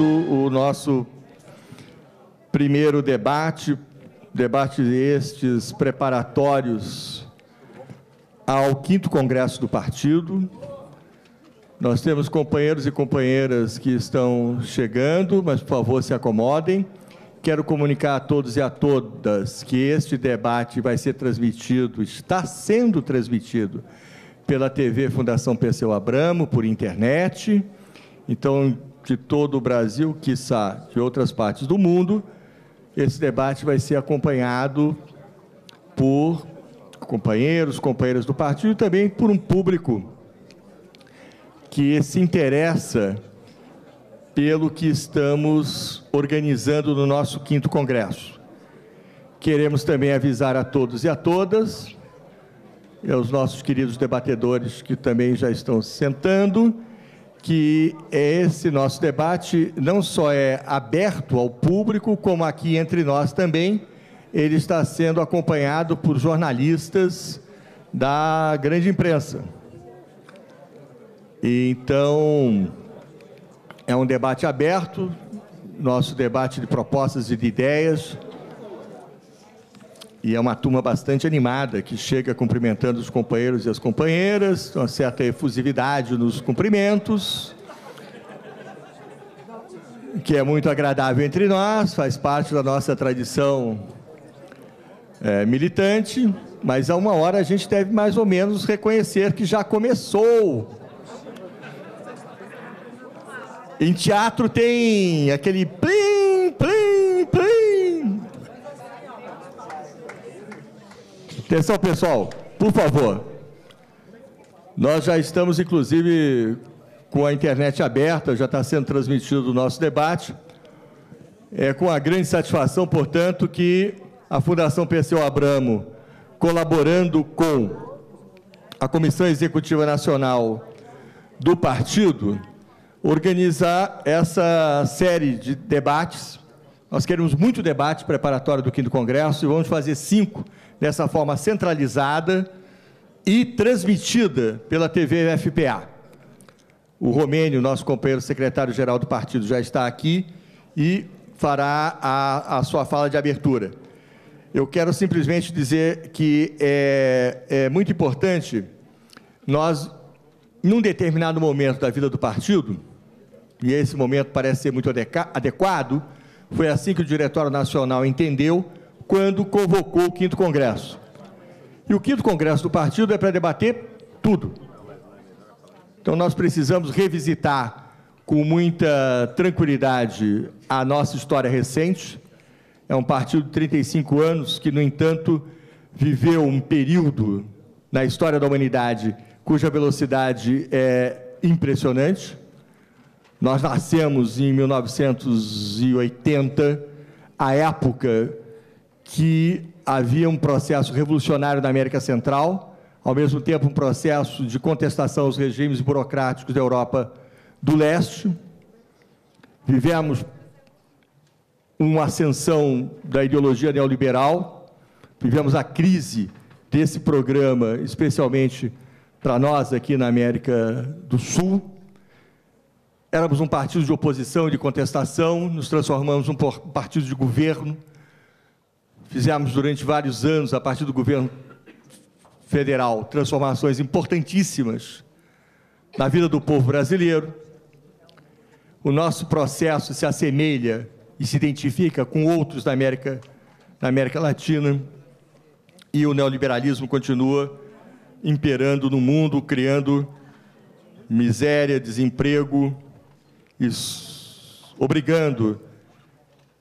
começando o nosso primeiro debate, debate estes preparatórios ao quinto congresso do partido. Nós temos companheiros e companheiras que estão chegando, mas por favor se acomodem. Quero comunicar a todos e a todas que este debate vai ser transmitido, está sendo transmitido pela TV Fundação Perseu Abramo, por internet. Então, de todo o Brasil, quiçá de outras partes do mundo, esse debate vai ser acompanhado por companheiros, companheiras do partido e também por um público que se interessa pelo que estamos organizando no nosso quinto congresso. Queremos também avisar a todos e a todas, e aos nossos queridos debatedores que também já estão sentando, que esse nosso debate não só é aberto ao público, como aqui entre nós também, ele está sendo acompanhado por jornalistas da grande imprensa. Então, é um debate aberto, nosso debate de propostas e de ideias. E é uma turma bastante animada que chega cumprimentando os companheiros e as companheiras, uma certa efusividade nos cumprimentos, que é muito agradável entre nós, faz parte da nossa tradição é, militante, mas a uma hora a gente deve mais ou menos reconhecer que já começou. Em teatro tem aquele plim, plim. Atenção, pessoal, por favor. Nós já estamos, inclusive, com a internet aberta, já está sendo transmitido o nosso debate. É com a grande satisfação, portanto, que a Fundação Perseu Abramo, colaborando com a Comissão Executiva Nacional do partido, organizar essa série de debates. Nós queremos muito debate preparatório do quinto congresso e vamos fazer cinco dessa forma centralizada e transmitida pela TV FPA. O Romênio, nosso companheiro secretário-geral do partido, já está aqui e fará a, a, sua fala de abertura. Eu quero simplesmente dizer que é, é muito importante nós, num determinado momento da vida do partido, e esse momento parece ser muito adequado, foi assim que o Diretório Nacional entendeu quando convocou o quinto congresso. E o quinto congresso do partido é para debater tudo. Então nós precisamos revisitar com muita tranquilidade a nossa história recente. É um partido de 35 anos que, no entanto, viveu um período na história da humanidade cuja velocidade é impressionante. Nós nascemos em 1980, a época que havia um processo revolucionário na América Central, ao mesmo tempo um processo de contestação aos regimes burocráticos da Europa do Leste. Vivemos uma ascensão da ideologia neoliberal, vivemos a crise desse programa, especialmente para nós aqui na América do Sul. Éramos um partido de oposição e de contestação, nos transformamos num partido de governo, Fizemos durante vários anos, a partir do governo federal, transformações importantíssimas na vida do povo brasileiro. O nosso processo se assemelha e se identifica com outros da América, da América Latina, e o neoliberalismo continua imperando no mundo, criando miséria, desemprego, obrigando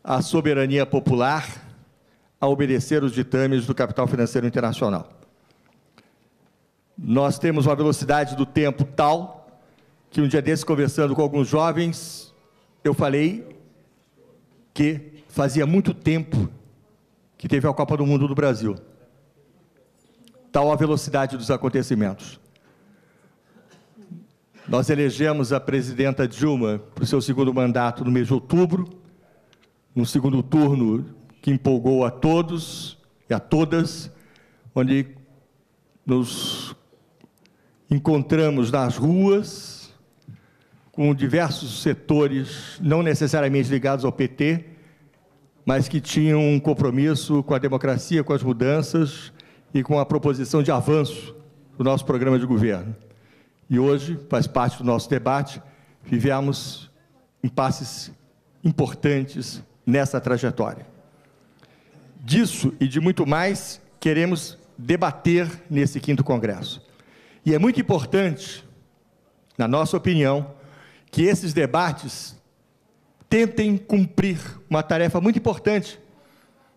a soberania popular a obedecer os ditames do capital financeiro internacional. Nós temos uma velocidade do tempo tal que um dia desse, conversando com alguns jovens, eu falei que fazia muito tempo que teve a Copa do Mundo do Brasil. Tal a velocidade dos acontecimentos. Nós elegemos a presidenta Dilma para o seu segundo mandato no mês de outubro. No segundo turno, que empolgou a todos e a todas, onde nos encontramos nas ruas, com diversos setores, não necessariamente ligados ao PT, mas que tinham um compromisso com a democracia, com as mudanças e com a proposição de avanço do nosso programa de governo. E hoje, faz parte do nosso debate, vivemos impasses importantes nessa trajetória. Disso e de muito mais, queremos debater nesse quinto congresso. E é muito importante, na nossa opinião, que esses debates tentem cumprir uma tarefa muito importante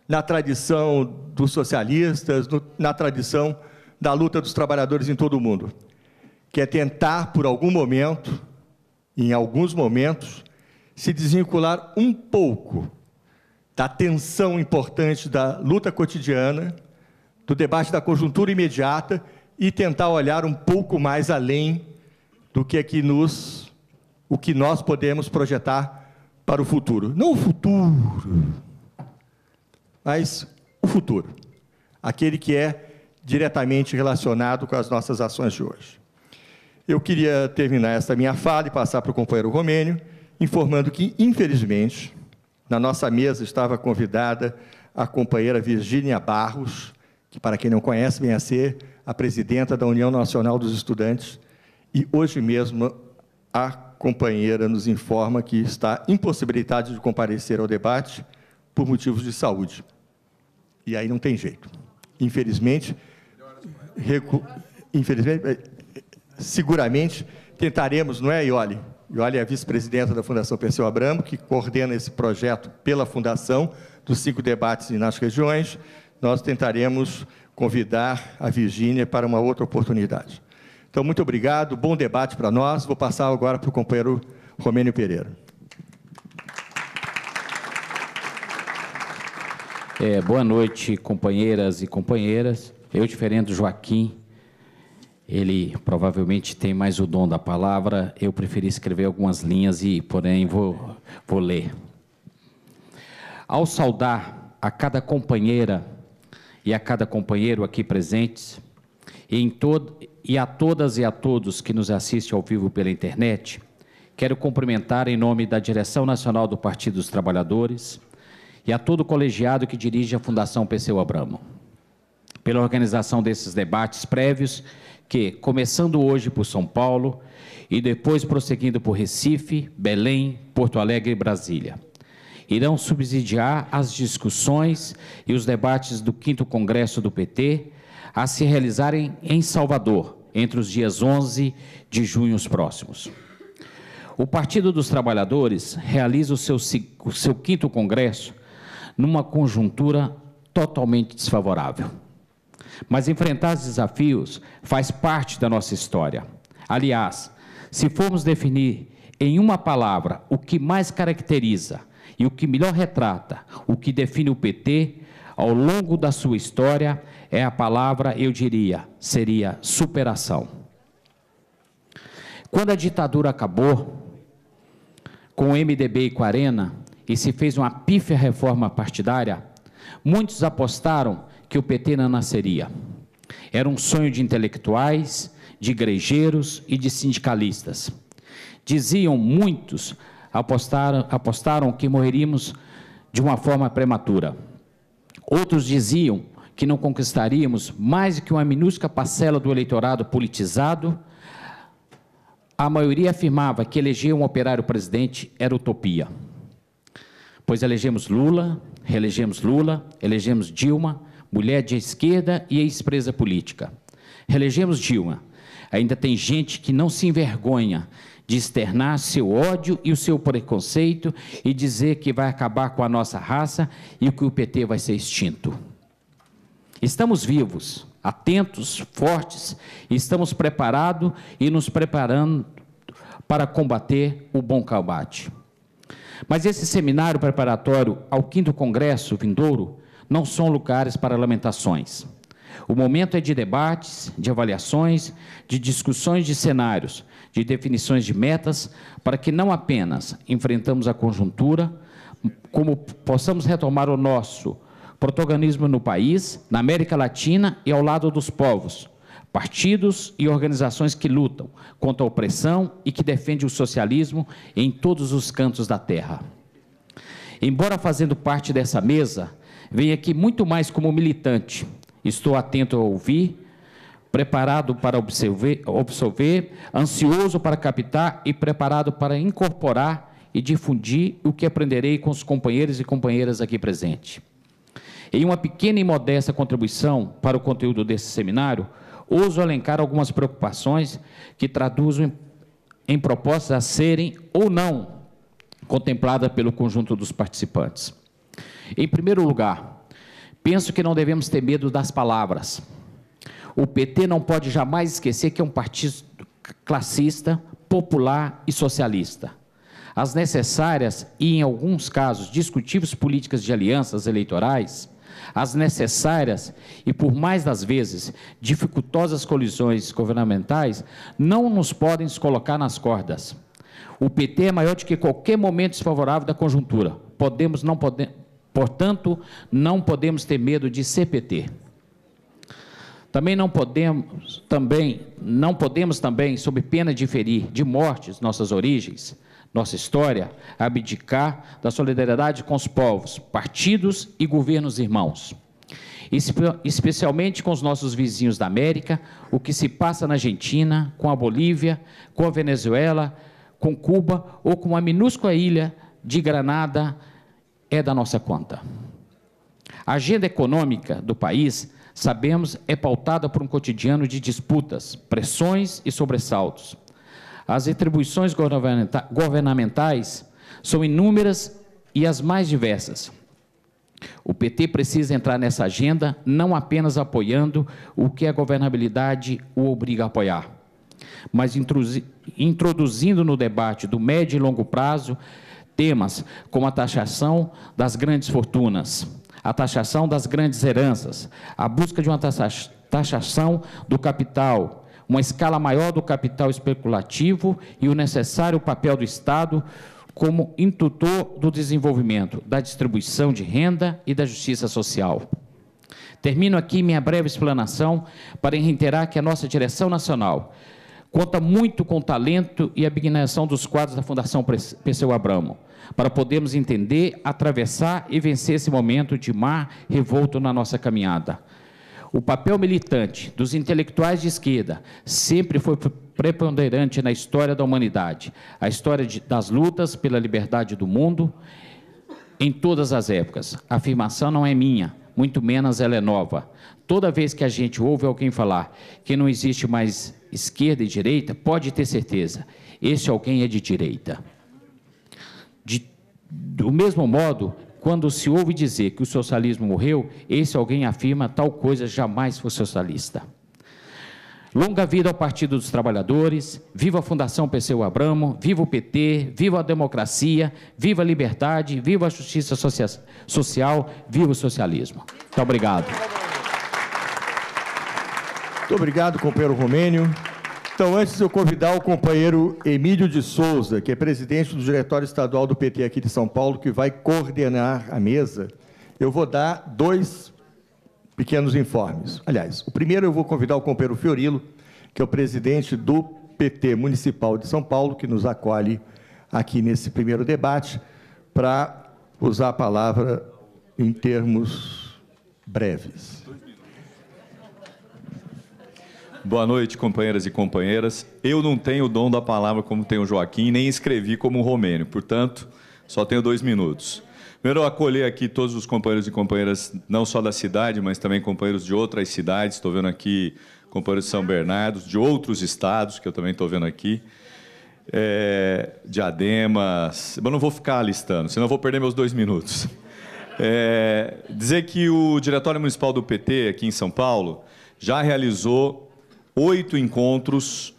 na tradição dos socialistas, no, na tradição da luta dos trabalhadores em todo o mundo, que é tentar, por algum momento, em alguns momentos, se desvincular um pouco da tensão importante da luta cotidiana, do debate da conjuntura imediata e tentar olhar um pouco mais além do que é que nos o que nós podemos projetar para o futuro. Não o futuro, mas o futuro. Aquele que é diretamente relacionado com as nossas ações de hoje. Eu queria terminar esta minha fala e passar para o companheiro Romênio, informando que, infelizmente, na nossa mesa estava convidada a companheira Virgínia Barros, que, para quem não conhece, vem a ser a presidenta da União Nacional dos Estudantes, e hoje mesmo a companheira nos informa que está impossibilitada de comparecer ao debate por motivos de saúde. E aí não tem jeito. Infelizmente, recu... infelizmente eh, seguramente tentaremos, não é, Ioli? Ioli é vice-presidenta da Fundação Perseu Abramo, que coordena esse projeto pela Fundação dos cinco debates nas regiões. Nós tentaremos convidar a Virgínia para uma outra oportunidade. Então, muito obrigado, bom debate para nós. Vou passar agora para o companheiro Romênio Pereira. É, boa noite, companheiras e companheiras. Eu, diferente do Joaquim, ele provavelmente tem mais o dom da palavra. Eu preferi escrever algumas linhas e, porém, vou, vou ler. Ao saudar a cada companheira e a cada companheiro aqui presentes, e, todo, e a todas e a todos que nos assistem ao vivo pela internet, quero cumprimentar em nome da Direção Nacional do Partido dos Trabalhadores e a todo o colegiado que dirige a Fundação Perseu Abramo, pela organização desses debates prévios que, começando hoje por São Paulo e depois prosseguindo por Recife, Belém, Porto Alegre e Brasília, irão subsidiar as discussões e os debates do 5 Congresso do PT a se realizarem em Salvador, entre os dias 11 de junho próximos. O Partido dos Trabalhadores realiza o seu, o seu quinto congresso numa conjuntura totalmente desfavorável. Mas enfrentar os desafios faz parte da nossa história. Aliás, se formos definir em uma palavra o que mais caracteriza e o que melhor retrata o que define o PT ao longo da sua história, é a palavra, eu diria, seria superação. Quando a ditadura acabou, com o MDB e com a Arena, e se fez uma pífia reforma partidária, muitos apostaram que o PT não nasceria. Era um sonho de intelectuais, de igrejeiros e de sindicalistas. Diziam muitos, apostaram, apostaram que morreríamos de uma forma prematura. Outros diziam que não conquistaríamos mais que uma minúscula parcela do eleitorado politizado, a maioria afirmava que eleger um operário presidente era utopia. Pois elegemos Lula, reelegemos Lula, elegemos Dilma, mulher de esquerda e ex-presa política. Reelegemos Dilma. Ainda tem gente que não se envergonha de externar seu ódio e o seu preconceito e dizer que vai acabar com a nossa raça e que o PT vai ser extinto. Estamos vivos, atentos, fortes, estamos preparados e nos preparando para combater o bom combate. Mas esse seminário preparatório ao quinto congresso vindouro não são lugares para lamentações. O momento é de debates, de avaliações, de discussões de cenários, de definições de metas, para que não apenas enfrentamos a conjuntura, como possamos retomar o nosso protagonismo no país, na América Latina e ao lado dos povos, partidos e organizações que lutam contra a opressão e que defendem o socialismo em todos os cantos da terra. Embora fazendo parte dessa mesa, venho aqui muito mais como militante. Estou atento a ouvir, preparado para absorver, absorver, ansioso para captar e preparado para incorporar e difundir o que aprenderei com os companheiros e companheiras aqui presentes. Em uma pequena e modesta contribuição para o conteúdo desse seminário, ouso elencar algumas preocupações que traduzem em propostas a serem ou não contempladas pelo conjunto dos participantes. Em primeiro lugar, penso que não devemos ter medo das palavras. O PT não pode jamais esquecer que é um partido classista, popular e socialista. As necessárias e, em alguns casos, discutíveis políticas de alianças eleitorais as necessárias e, por mais das vezes, dificultosas colisões governamentais não nos podem se colocar nas cordas. O PT é maior do que qualquer momento desfavorável da conjuntura. Podemos, não pode, portanto, não podemos ter medo de ser PT. Também não podemos, também não podemos também, sob pena de ferir de mortes nossas origens, nossa história, abdicar da solidariedade com os povos, partidos e governos irmãos. Especialmente com os nossos vizinhos da América, o que se passa na Argentina, com a Bolívia, com a Venezuela, com Cuba ou com a minúscula ilha de Granada é da nossa conta. A agenda econômica do país, sabemos, é pautada por um cotidiano de disputas, pressões e sobressaltos as atribuições governamentais são inúmeras e as mais diversas. O PT precisa entrar nessa agenda não apenas apoiando o que a governabilidade o obriga a apoiar, mas introduzindo no debate do médio e longo prazo temas como a taxação das grandes fortunas, a taxação das grandes heranças, a busca de uma taxação do capital, uma escala maior do capital especulativo e o necessário papel do Estado como intutor do desenvolvimento, da distribuição de renda e da justiça social. Termino aqui minha breve explanação para reiterar que a nossa direção nacional conta muito com o talento e a abnegação dos quadros da Fundação Perseu Abramo, para podermos entender, atravessar e vencer esse momento de mar revolto na nossa caminhada. O papel militante dos intelectuais de esquerda sempre foi preponderante na história da humanidade, a história de, das lutas pela liberdade do mundo em todas as épocas. A afirmação não é minha, muito menos ela é nova. Toda vez que a gente ouve alguém falar que não existe mais esquerda e direita, pode ter certeza, esse alguém é de direita. De, do mesmo modo quando se ouve dizer que o socialismo morreu, esse alguém afirma tal coisa jamais foi socialista. Longa vida ao Partido dos Trabalhadores, viva a Fundação Perseu Abramo, viva o PT, viva a democracia, viva a liberdade, viva a justiça social, viva o socialismo. Muito obrigado. Muito obrigado, companheiro Romênio. Então, antes de eu convidar o companheiro Emílio de Souza, que é presidente do Diretório Estadual do PT aqui de São Paulo, que vai coordenar a mesa, eu vou dar dois pequenos informes. Aliás, o primeiro eu vou convidar o companheiro Fiorilo, que é o presidente do PT Municipal de São Paulo, que nos acolhe aqui nesse primeiro debate, para usar a palavra em termos breves. Boa noite, companheiras e companheiras. Eu não tenho o dom da palavra como tem o Joaquim, nem escrevi como o Romênio, portanto, só tenho dois minutos. Primeiro, acolher aqui todos os companheiros e companheiras, não só da cidade, mas também companheiros de outras cidades. Estou vendo aqui companheiros de São Bernardo, de outros estados, que eu também estou vendo aqui. É, Diademas. Eu não vou ficar listando, senão vou perder meus dois minutos. É, dizer que o Diretório Municipal do PT, aqui em São Paulo, já realizou oito encontros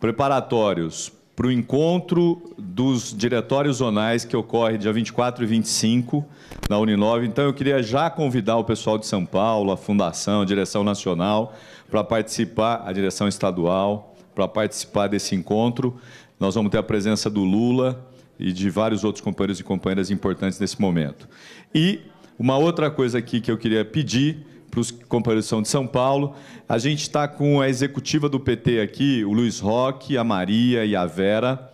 preparatórios para o encontro dos diretórios zonais que ocorre dia 24 e 25 na Uninove. Então, eu queria já convidar o pessoal de São Paulo, a Fundação, a Direção Nacional, para participar, a Direção Estadual, para participar desse encontro. Nós vamos ter a presença do Lula e de vários outros companheiros e companheiras importantes nesse momento. E uma outra coisa aqui que eu queria pedir para os companheiros de São Paulo. A gente está com a executiva do PT aqui, o Luiz Roque, a Maria e a Vera.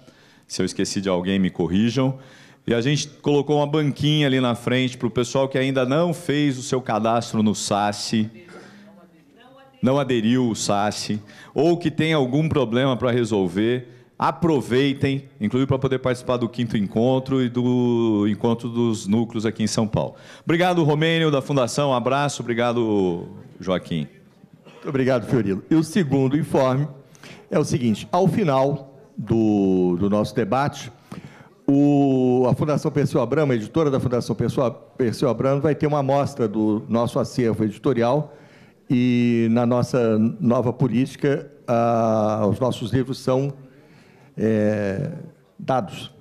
Se eu esqueci de alguém, me corrijam. E a gente colocou uma banquinha ali na frente para o pessoal que ainda não fez o seu cadastro no SASE, não aderiu ao SASE, ou que tem algum problema para resolver. Aproveitem, inclusive para poder participar do quinto encontro e do encontro dos núcleos aqui em São Paulo. Obrigado, Romênio, da Fundação. Um abraço. Obrigado, Joaquim. Muito obrigado, Fiorilo. E o segundo informe é o seguinte: ao final do, do nosso debate, o, a Fundação Perseu Abramo, a editora da Fundação Perseu Abramo, vai ter uma amostra do nosso acervo editorial e na nossa nova política, ah, os nossos livros são é, dados.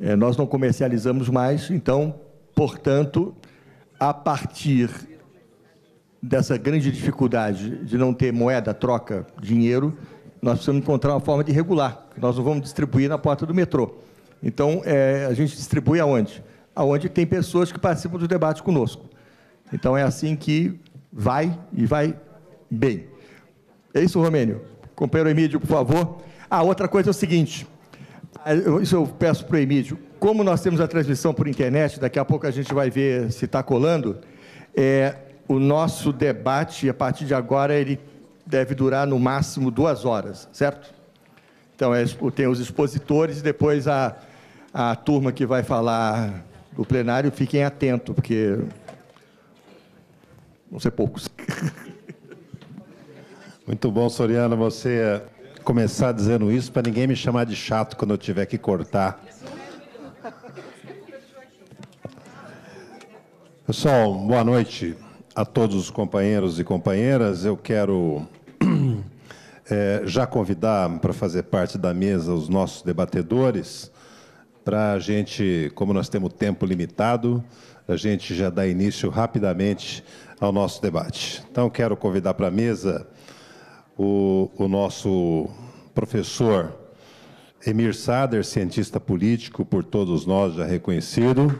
É, nós não comercializamos mais, então, portanto, a partir dessa grande dificuldade de não ter moeda, troca, dinheiro, nós precisamos encontrar uma forma de regular. Nós não vamos distribuir na porta do metrô. Então, é, a gente distribui aonde? Aonde tem pessoas que participam do debate conosco. Então, é assim que vai e vai bem. É isso, Romênio? Companheiro Emílio, por favor. Ah, outra coisa é o seguinte. Ah, isso eu peço para o Emílio. Como nós temos a transmissão por internet, daqui a pouco a gente vai ver se está colando, é, o nosso debate, a partir de agora, ele deve durar no máximo duas horas, certo? Então, é, tem os expositores e depois a, a turma que vai falar do plenário, fiquem atentos, porque vão ser poucos. Muito bom, Soriano, você começar dizendo isso para ninguém me chamar de chato quando eu tiver que cortar. Pessoal, boa noite a todos os companheiros e companheiras. Eu quero é, já convidar para fazer parte da mesa os nossos debatedores, para a gente, como nós temos tempo limitado, a gente já dá início rapidamente ao nosso debate. Então, quero convidar para a mesa o, o nosso professor Emir Sader, cientista político, por todos nós já reconhecido.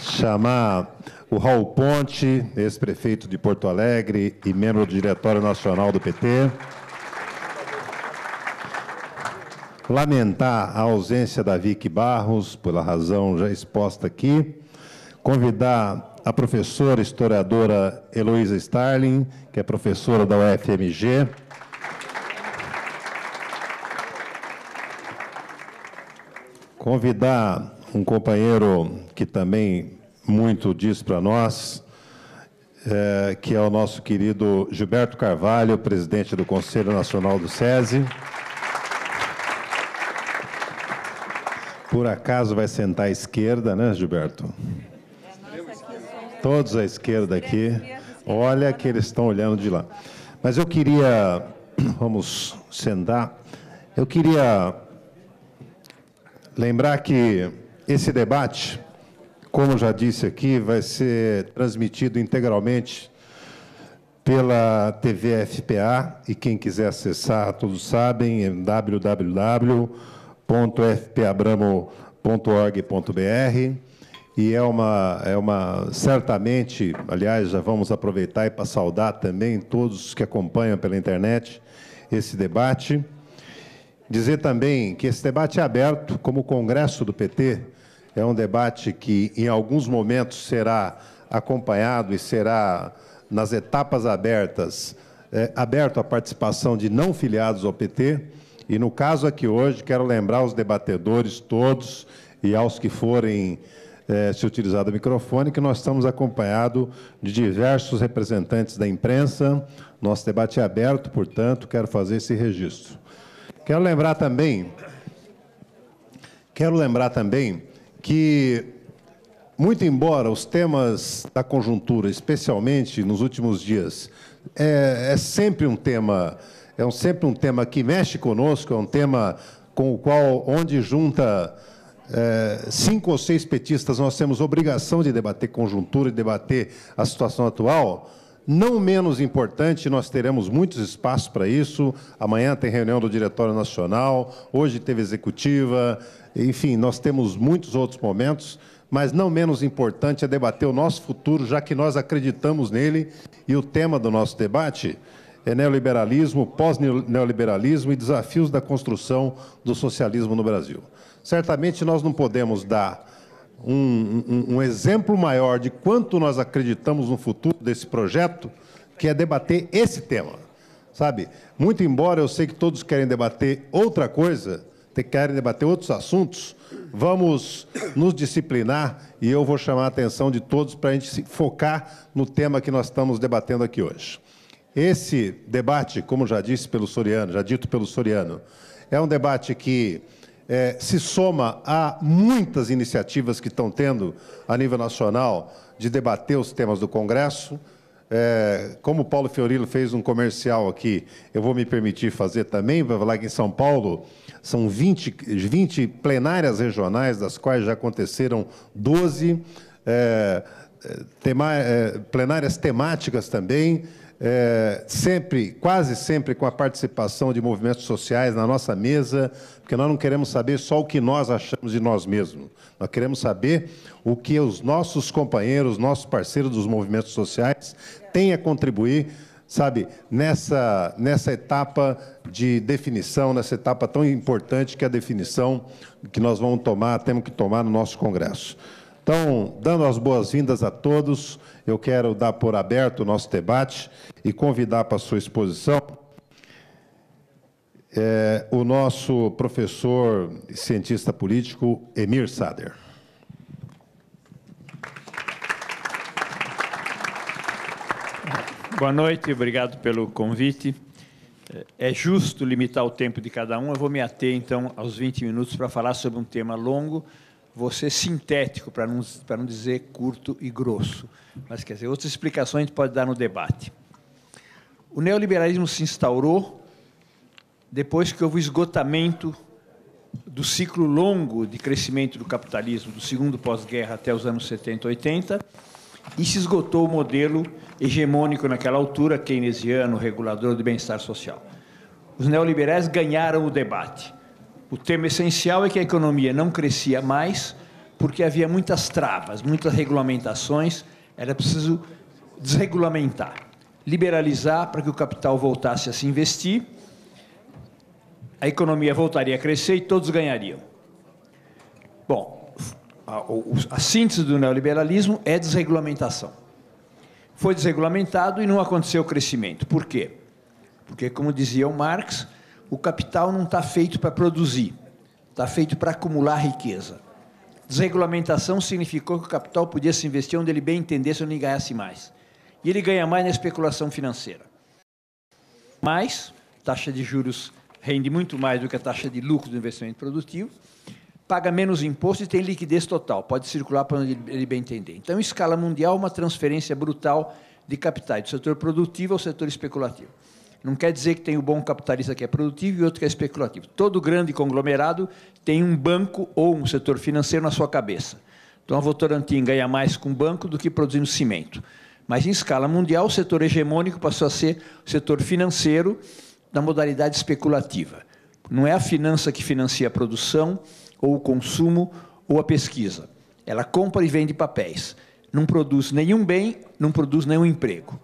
Chamar o Raul Ponte, ex-prefeito de Porto Alegre e membro do Diretório Nacional do PT. Lamentar a ausência da Vicky Barros, pela razão já exposta aqui. Convidar a professora historiadora Heloísa Starling, que é professora da UFMG. Convidar um companheiro que também muito diz para nós, é, que é o nosso querido Gilberto Carvalho, presidente do Conselho Nacional do SESI. Por acaso vai sentar à esquerda, né, Gilberto? Todos à esquerda aqui. Olha que eles estão olhando de lá. Mas eu queria, vamos sentar, eu queria lembrar que esse debate como já disse aqui, vai ser transmitido integralmente pela TV FPA e quem quiser acessar, todos sabem, é www.fpabramo.org.br e é uma, é uma, certamente, aliás, já vamos aproveitar e para saudar também todos que acompanham pela internet esse debate. Dizer também que esse debate é aberto, como o Congresso do PT é um debate que, em alguns momentos, será acompanhado e será, nas etapas abertas, é, aberto à participação de não filiados ao PT. E, no caso aqui hoje, quero lembrar os debatedores todos e aos que forem é, se utilizar do microfone, que nós estamos acompanhados de diversos representantes da imprensa. Nosso debate é aberto, portanto, quero fazer esse registro. Quero lembrar também, quero lembrar também que, muito embora os temas da conjuntura, especialmente nos últimos dias, é, é sempre um tema, é um, sempre um tema que mexe conosco, é um tema com o qual, onde junta é, cinco ou seis petistas, nós temos obrigação de debater conjuntura e debater a situação atual. Não menos importante, nós teremos muitos espaços para isso. Amanhã tem reunião do Diretório Nacional, hoje teve executiva, enfim, nós temos muitos outros momentos, mas não menos importante é debater o nosso futuro, já que nós acreditamos nele, e o tema do nosso debate é neoliberalismo, pós-neoliberalismo e desafios da construção do socialismo no Brasil. Certamente nós não podemos dar um, um, um, exemplo maior de quanto nós acreditamos no futuro desse projeto, que é debater esse tema. Sabe? Muito embora eu sei que todos querem debater outra coisa, querem debater outros assuntos, vamos nos disciplinar e eu vou chamar a atenção de todos para a gente focar no tema que nós estamos debatendo aqui hoje. Esse debate, como já disse pelo Soriano, já dito pelo Soriano, é um debate que é, se soma a muitas iniciativas que estão tendo a nível nacional de debater os temas do Congresso. É, como o Paulo Fiorilo fez um comercial aqui, eu vou me permitir fazer também, vou falar que em São Paulo são 20, 20 plenárias regionais, das quais já aconteceram 12, é, é, tema, é, plenárias temáticas também, é, sempre, quase sempre com a participação de movimentos sociais na nossa mesa, porque nós não queremos saber só o que nós achamos de nós mesmos. Nós queremos saber o que os nossos companheiros, nossos parceiros dos movimentos sociais têm a contribuir, sabe, nessa, nessa etapa de definição, nessa etapa tão importante que é a definição que nós vamos tomar, temos que tomar no nosso Congresso. Então, dando as boas-vindas a todos, eu quero dar por aberto o nosso debate e convidar para a sua exposição é, o nosso professor e cientista político, Emir Sader. Boa noite, obrigado pelo convite. É justo limitar o tempo de cada um, eu vou me ater, então, aos 20 minutos para falar sobre um tema longo, ser sintético, para não, para não dizer curto e grosso. Mas, quer dizer, outras explicações a gente pode dar no debate. O neoliberalismo se instaurou depois que houve o esgotamento do ciclo longo de crescimento do capitalismo, do segundo pós-guerra até os anos 70, 80, e se esgotou o modelo hegemônico naquela altura, keynesiano, regulador do bem-estar social. Os neoliberais ganharam o debate o tema essencial é que a economia não crescia mais porque havia muitas travas, muitas regulamentações, era preciso desregulamentar, liberalizar para que o capital voltasse a se investir, a economia voltaria a crescer e todos ganhariam. Bom, a, a síntese do neoliberalismo é desregulamentação. Foi desregulamentado e não aconteceu crescimento. Por quê? Porque, como dizia o Marx, o capital não está feito para produzir, está feito para acumular riqueza. Desregulamentação significou que o capital podia se investir onde ele bem entendesse onde ele ganhasse mais. E ele ganha mais na especulação financeira. Mais, taxa de juros rende muito mais do que a taxa de lucro do investimento produtivo, paga menos imposto e tem liquidez total, pode circular para onde ele bem entender. Então, em escala mundial, uma transferência brutal de capitais do setor produtivo ao setor especulativo. Não quer dizer que tem o bom capitalista que é produtivo e outro que é especulativo. Todo grande conglomerado tem um banco ou um setor financeiro na sua cabeça. Então, a Votorantim ganha mais com banco do que produzindo cimento. Mas, em escala mundial, o setor hegemônico passou a ser o setor financeiro da modalidade especulativa. Não é a finança que financia a produção, ou o consumo, ou a pesquisa. Ela compra e vende papéis. Não produz nenhum bem, não produz nenhum emprego.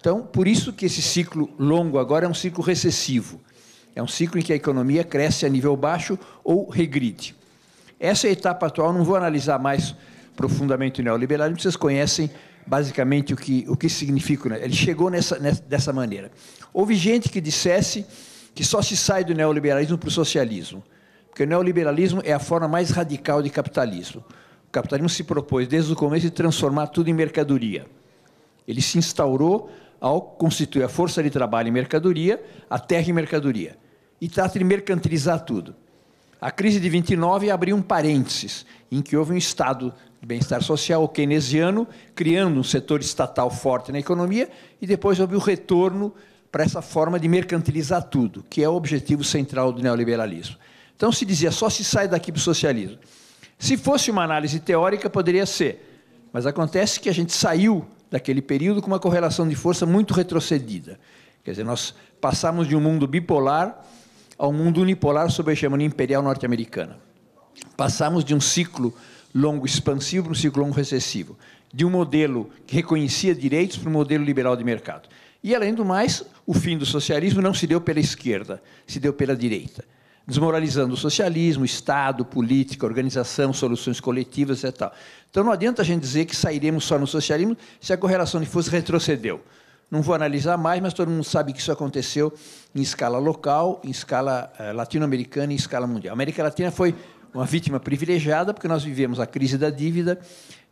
Então, por isso que esse ciclo longo agora é um ciclo recessivo. É um ciclo em que a economia cresce a nível baixo ou regride. Essa é a etapa atual, não vou analisar mais profundamente o neoliberalismo, vocês conhecem basicamente o que, o que significa. Né? Ele chegou nessa, nessa, dessa maneira. Houve gente que dissesse que só se sai do neoliberalismo para o socialismo, porque o neoliberalismo é a forma mais radical de capitalismo. O capitalismo se propôs, desde o começo, de transformar tudo em mercadoria. Ele se instaurou ao constituir a força de trabalho em mercadoria, a terra em mercadoria. E trata de mercantilizar tudo. A crise de 29 abriu um parênteses, em que houve um estado bem-estar social keynesiano, criando um setor estatal forte na economia, e depois houve o retorno para essa forma de mercantilizar tudo, que é o objetivo central do neoliberalismo. Então se dizia, só se sai daqui para o socialismo. Se fosse uma análise teórica, poderia ser, mas acontece que a gente saiu daquele período com uma correlação de força muito retrocedida. Quer dizer, nós passamos de um mundo bipolar ao mundo unipolar sob a hegemonia imperial norte-americana. Passamos de um ciclo longo expansivo para um ciclo longo recessivo, de um modelo que reconhecia direitos para um modelo liberal de mercado. E, além do mais, o fim do socialismo não se deu pela esquerda, se deu pela direita, desmoralizando o socialismo, Estado, política, organização, soluções coletivas e tal. Então, não adianta a gente dizer que sairemos só no socialismo se a correlação de forças retrocedeu. Não vou analisar mais, mas todo mundo sabe que isso aconteceu em escala local, em escala eh, latino-americana e em escala mundial. A América Latina foi uma vítima privilegiada, porque nós vivemos a crise da dívida,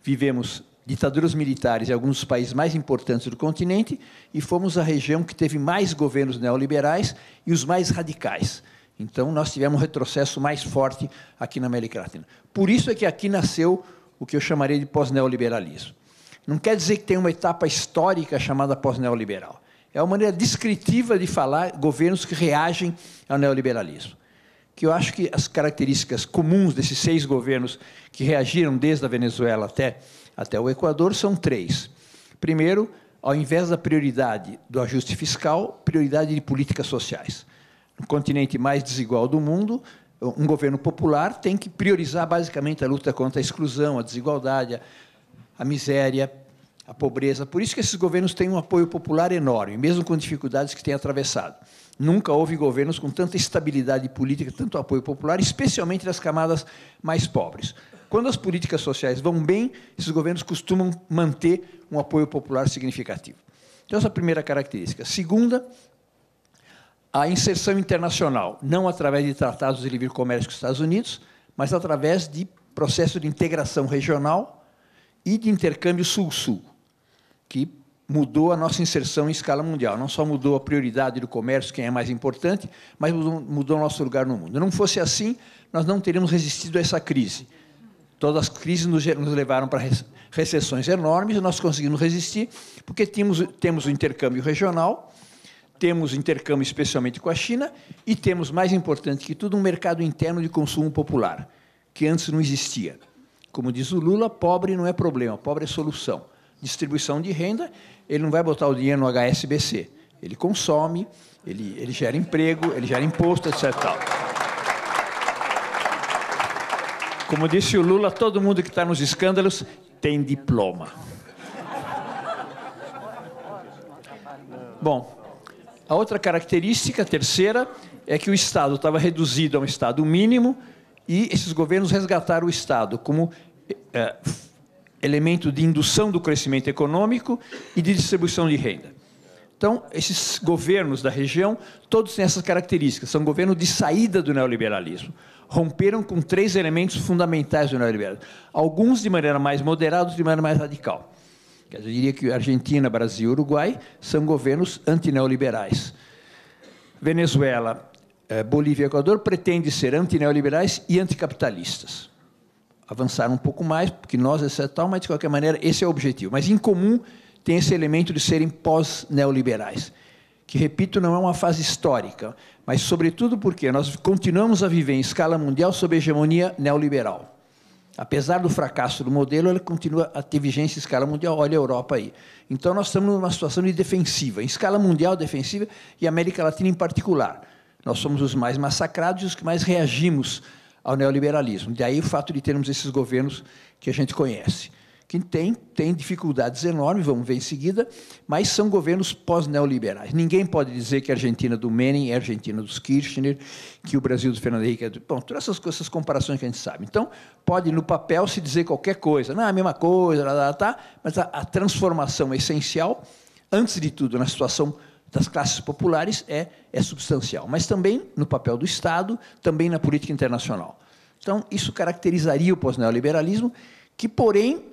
vivemos ditaduras militares em alguns dos países mais importantes do continente e fomos a região que teve mais governos neoliberais e os mais radicais. Então, nós tivemos um retrocesso mais forte aqui na América Latina. Por isso é que aqui nasceu o que eu chamaria de pós-neoliberalismo. Não quer dizer que tem uma etapa histórica chamada pós-neoliberal. É uma maneira descritiva de falar governos que reagem ao neoliberalismo que eu acho que as características comuns desses seis governos que reagiram desde a Venezuela até, até o Equador são três. Primeiro, ao invés da prioridade do ajuste fiscal, prioridade de políticas sociais. No continente mais desigual do mundo, um governo popular tem que priorizar basicamente a luta contra a exclusão, a desigualdade, a miséria, a pobreza. Por isso que esses governos têm um apoio popular enorme, mesmo com dificuldades que têm atravessado. Nunca houve governos com tanta estabilidade política, tanto apoio popular, especialmente das camadas mais pobres. Quando as políticas sociais vão bem, esses governos costumam manter um apoio popular significativo. Então, essa é a primeira característica. Segunda, a inserção internacional, não através de tratados de livre comércio com os Estados Unidos, mas através de processo de integração regional e de intercâmbio sul-sul, que mudou a nossa inserção em escala mundial. Não só mudou a prioridade do comércio, quem é mais importante, mas mudou, o nosso lugar no mundo. Não fosse assim, nós não teríamos resistido a essa crise. Todas as crises nos, nos levaram para recessões enormes e nós conseguimos resistir porque tínhamos, temos o intercâmbio regional, temos intercâmbio especialmente com a China e temos, mais importante que tudo, um mercado interno de consumo popular, que antes não existia. Como diz o Lula, pobre não é problema, pobre é solução. Distribuição de renda ele não vai botar o dinheiro no HSBC. Ele consome, ele, ele gera emprego, ele gera imposto, etc. Como disse o Lula, todo mundo que está nos escândalos tem diploma. Bom, a outra característica, a terceira, é que o Estado estava reduzido a um Estado mínimo e esses governos resgataram o Estado como é, elemento de indução do crescimento econômico e de distribuição de renda. Então, esses governos da região, todos têm essas características, são governos de saída do neoliberalismo. Romperam com três elementos fundamentais do neoliberalismo. Alguns de maneira mais moderada, outros de maneira mais radical. Eu diria que Argentina, Brasil e Uruguai são governos antineoliberais. Venezuela, eh, Bolívia e Equador pretendem ser antineoliberais e anticapitalistas avançar um pouco mais, porque nós, etc. Tal, mas, de qualquer maneira, esse é o objetivo. Mas, em comum, tem esse elemento de serem pós-neoliberais, que, repito, não é uma fase histórica, mas, sobretudo, porque nós continuamos a viver em escala mundial sob hegemonia neoliberal. Apesar do fracasso do modelo, ele continua a ter vigência em escala mundial. Olha a Europa aí. Então, nós estamos numa situação de defensiva, em escala mundial defensiva, e América Latina em particular. Nós somos os mais massacrados e os que mais reagimos ao neoliberalismo. Daí o fato de termos esses governos que a gente conhece, que tem, tem dificuldades enormes, vamos ver em seguida, mas são governos pós-neoliberais. Ninguém pode dizer que a Argentina do Menem é a Argentina dos Kirchner, que o Brasil do Fernando Henrique é do... Bom, todas essas, essas comparações que a gente sabe. Então, pode no papel se dizer qualquer coisa, não é a mesma coisa, tá, tá, mas a, a transformação essencial, antes de tudo, na situação das classes populares é, é substancial, mas também no papel do Estado, também na política internacional. Então, isso caracterizaria o pós-neoliberalismo, que, porém,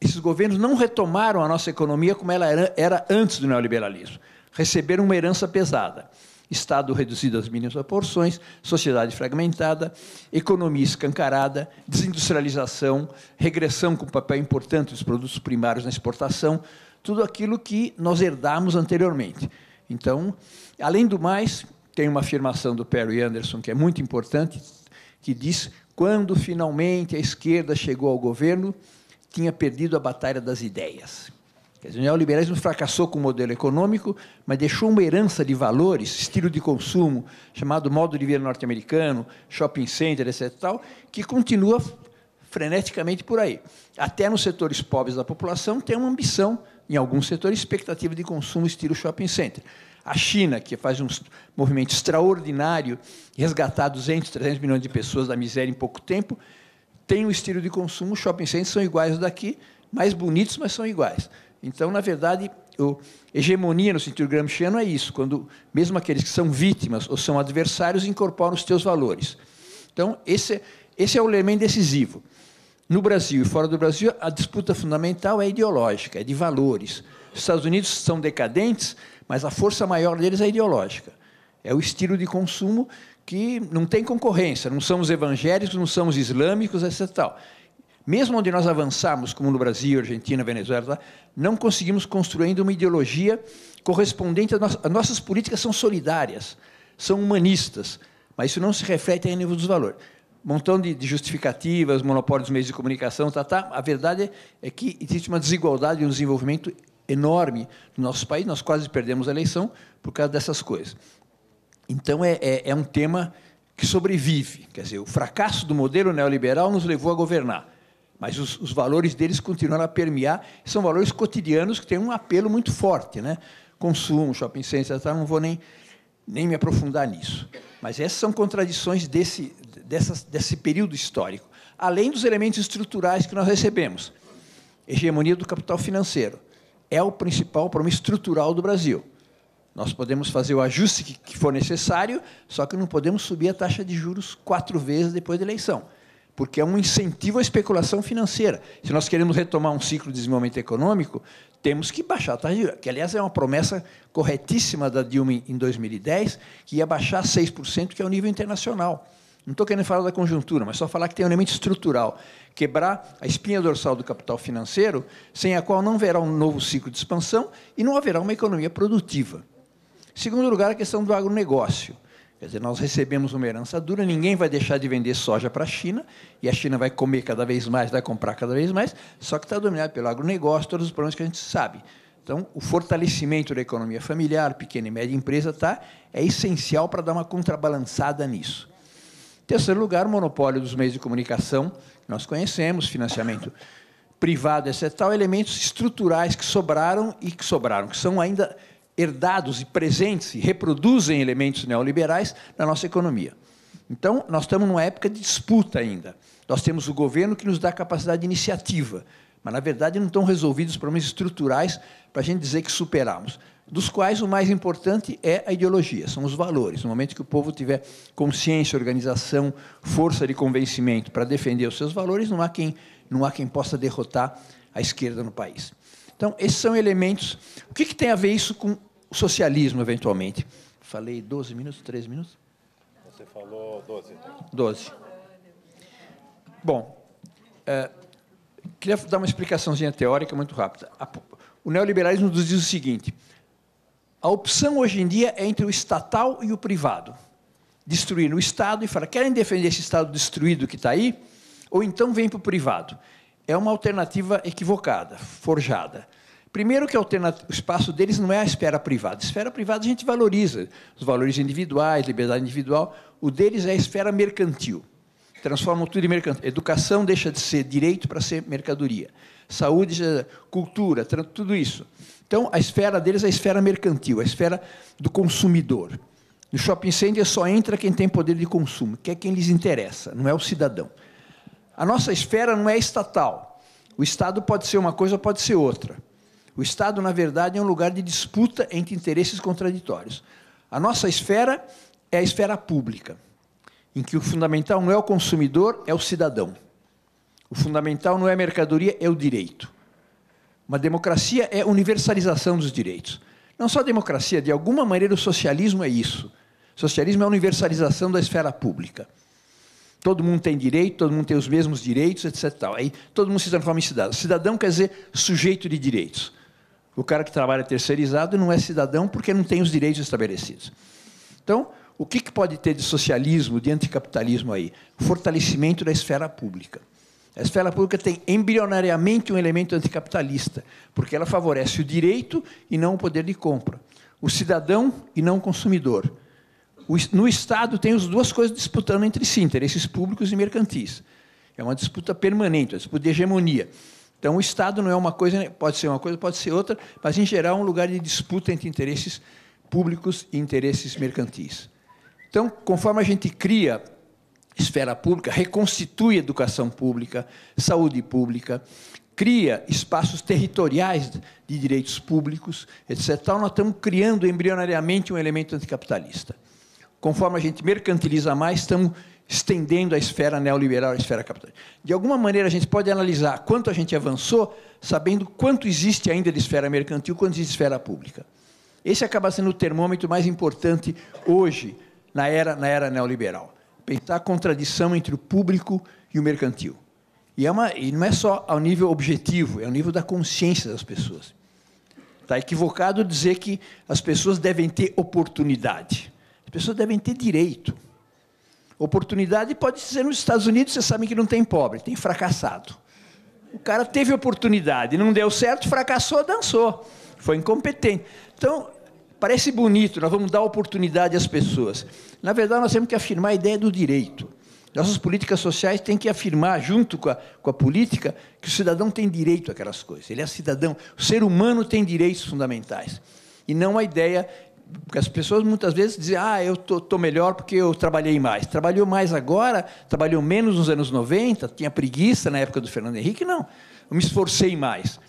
esses governos não retomaram a nossa economia como ela era, era antes do neoliberalismo. Receberam uma herança pesada. Estado reduzido às mínimas proporções, sociedade fragmentada, economia escancarada, desindustrialização, regressão com papel importante dos produtos primários na exportação, tudo aquilo que nós herdamos anteriormente. Então, além do mais, tem uma afirmação do Perry Anderson que é muito importante, que diz: quando finalmente a esquerda chegou ao governo, tinha perdido a batalha das ideias. Quer dizer, o neoliberalismo fracassou com o modelo econômico, mas deixou uma herança de valores, estilo de consumo, chamado modo de vida norte-americano, shopping center, etc., tal, que continua freneticamente por aí. Até nos setores pobres da população tem uma ambição, em alguns setores, expectativa de consumo estilo shopping center. A China, que faz um movimento extraordinário, resgatar 200, 300 milhões de pessoas da miséria em pouco tempo, tem um estilo de consumo, shopping centers são iguais daqui, mais bonitos, mas são iguais. Então, na verdade, hegemonia no sentido gramsciano é isso, quando mesmo aqueles que são vítimas ou são adversários incorporam os teus valores. Então, esse, esse é o elemento decisivo. No Brasil e fora do Brasil, a disputa fundamental é ideológica, é de valores. Os Estados Unidos são decadentes, mas a força maior deles é ideológica. É o estilo de consumo que não tem concorrência, não somos evangélicos, não somos islâmicos, etc. Tal. Mesmo onde nós avançamos, como no Brasil, Argentina, Venezuela, não conseguimos construir uma ideologia correspondente às nossas, nossas políticas são solidárias, são humanistas, mas isso não se reflete em nível dos valores. Montão de, de justificativas, monopólio dos meios de comunicação, tá, tá. a verdade é que existe uma desigualdade e um desenvolvimento enorme no nosso país, nós quase perdemos a eleição por causa dessas coisas. Então, é, é, é um tema que sobrevive. Quer dizer, o fracasso do modelo neoliberal nos levou a governar mas os, os, valores deles continuam a permear, são valores cotidianos que têm um apelo muito forte, né? Consumo, shopping center, tá? não vou nem, nem me aprofundar nisso. Mas essas são contradições desse, dessas, desse período histórico, além dos elementos estruturais que nós recebemos. Hegemonia do capital financeiro é o principal problema estrutural do Brasil. Nós podemos fazer o ajuste que, que for necessário, só que não podemos subir a taxa de juros quatro vezes depois da eleição porque é um incentivo à especulação financeira. Se nós queremos retomar um ciclo de desenvolvimento econômico, temos que baixar a taxa de juros, que, aliás, é uma promessa corretíssima da Dilma em 2010, que ia baixar 6%, que é o nível internacional. Não estou querendo falar da conjuntura, mas só falar que tem um elemento estrutural. Quebrar a espinha dorsal do capital financeiro, sem a qual não haverá um novo ciclo de expansão e não haverá uma economia produtiva. Segundo lugar, a questão do agronegócio. Quer dizer, nós recebemos uma herança dura, ninguém vai deixar de vender soja para a China, e a China vai comer cada vez mais, vai comprar cada vez mais, só que está dominado pelo agronegócio, todos os problemas que a gente sabe. Então, o fortalecimento da economia familiar, pequena e média empresa, tá, é essencial para dar uma contrabalançada nisso. Terceiro lugar, o monopólio dos meios de comunicação, nós conhecemos, financiamento privado, etc., tal, elementos estruturais que sobraram e que sobraram, que são ainda herdados e presentes e reproduzem elementos neoliberais na nossa economia. Então, nós estamos numa época de disputa ainda. Nós temos o governo que nos dá capacidade de iniciativa, mas, na verdade, não estão resolvidos os problemas estruturais para a gente dizer que superamos, dos quais o mais importante é a ideologia, são os valores. No momento que o povo tiver consciência, organização, força de convencimento para defender os seus valores, não há quem, não há quem possa derrotar a esquerda no país. Então, esses são elementos. O que, que tem a ver isso com o socialismo, eventualmente. Falei 12 minutos, 13 minutos? Você falou 12. 12. Bom, é, queria dar uma explicaçãozinha teórica muito rápida. O neoliberalismo nos diz o seguinte: a opção hoje em dia é entre o estatal e o privado. Destruir o Estado e falar, querem defender esse Estado destruído que está aí? Ou então vem para o privado. É uma alternativa equivocada, forjada. Primeiro que o espaço deles não é a esfera privada. A esfera privada a gente valoriza os valores individuais, liberdade individual. O deles é a esfera mercantil. Transformam tudo em mercantil. Educação deixa de ser direito para ser mercadoria. Saúde, cultura, tudo isso. Então, a esfera deles é a esfera mercantil, a esfera do consumidor. No shopping center só entra quem tem poder de consumo, que é quem lhes interessa, não é o cidadão. A nossa esfera não é estatal. O Estado pode ser uma coisa pode ser outra. O Estado, na verdade, é um lugar de disputa entre interesses contraditórios. A nossa esfera é a esfera pública, em que o fundamental não é o consumidor, é o cidadão. O fundamental não é a mercadoria, é o direito. Uma democracia é universalização dos direitos. Não só democracia, de alguma maneira o socialismo é isso. O socialismo é a universalização da esfera pública. Todo mundo tem direito, todo mundo tem os mesmos direitos, etc. Aí todo mundo se transforma em cidadão. Cidadão quer dizer sujeito de direitos. O cara que trabalha terceirizado não é cidadão porque não tem os direitos estabelecidos. Então, o que, pode ter de socialismo, de anticapitalismo aí? Fortalecimento da esfera pública. A esfera pública tem embrionariamente um elemento anticapitalista, porque ela favorece o direito e não o poder de compra, o cidadão e não o consumidor. No Estado tem as duas coisas disputando entre si, interesses públicos e mercantis. É uma disputa permanente, uma disputa de hegemonia. Então, o Estado não é uma coisa, pode ser uma coisa, pode ser outra, mas, em geral, é um lugar de disputa entre interesses públicos e interesses mercantis. Então, conforme a gente cria esfera pública, reconstitui educação pública, saúde pública, cria espaços territoriais de direitos públicos, etc. Nós estamos criando embrionariamente um elemento anticapitalista. Conforme a gente mercantiliza mais, estamos estendendo a esfera neoliberal, a esfera capitalista. De alguma maneira, a gente pode analisar quanto a gente avançou, sabendo quanto existe ainda de esfera mercantil, quanto existe de esfera pública. Esse acaba sendo o termômetro mais importante hoje, na era, na era neoliberal. Pensar a contradição entre o público e o mercantil. E, é uma, e não é só ao nível objetivo, é ao nível da consciência das pessoas. Está equivocado dizer que as pessoas devem ter oportunidade. As pessoas devem ter direito. Oportunidade pode ser nos Estados Unidos, vocês sabem que não tem pobre, tem fracassado. O cara teve oportunidade, não deu certo, fracassou, dançou. Foi incompetente. Então, parece bonito, nós vamos dar oportunidade às pessoas. Na verdade, nós temos que afirmar a ideia do direito. Nossas políticas sociais têm que afirmar, junto com a, com a política, que o cidadão tem direito àquelas coisas. Ele é cidadão. O ser humano tem direitos fundamentais. E não a ideia porque as pessoas muitas vezes dizem, ah, eu estou melhor porque eu trabalhei mais. Trabalhou mais agora, trabalhou menos nos anos 90, tinha preguiça na época do Fernando Henrique, não. Eu me esforcei mais.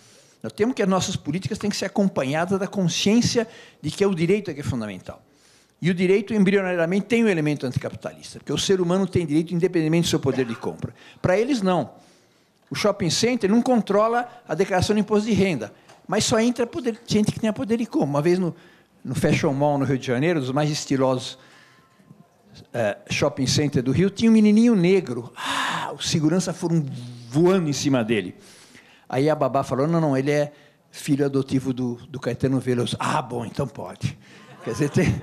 Nós temos que as nossas políticas têm que ser acompanhadas da consciência de que é o direito é que é fundamental. E o direito, embrionariamente, tem um elemento anticapitalista, porque o ser humano tem direito independentemente do seu poder de compra. Para eles, não. O shopping center não controla a declaração de imposto de renda, mas só entra poder, gente que tenha poder de compra. Uma vez no, no Fashion Mall, no Rio de Janeiro, dos mais estilosos é, shopping center do Rio, tinha um menininho negro. Ah, os seguranças foram voando em cima dele. Aí a babá falou: não, não, ele é filho adotivo do, do Caetano Veloso. Ah, bom, então pode. Quer dizer, tem,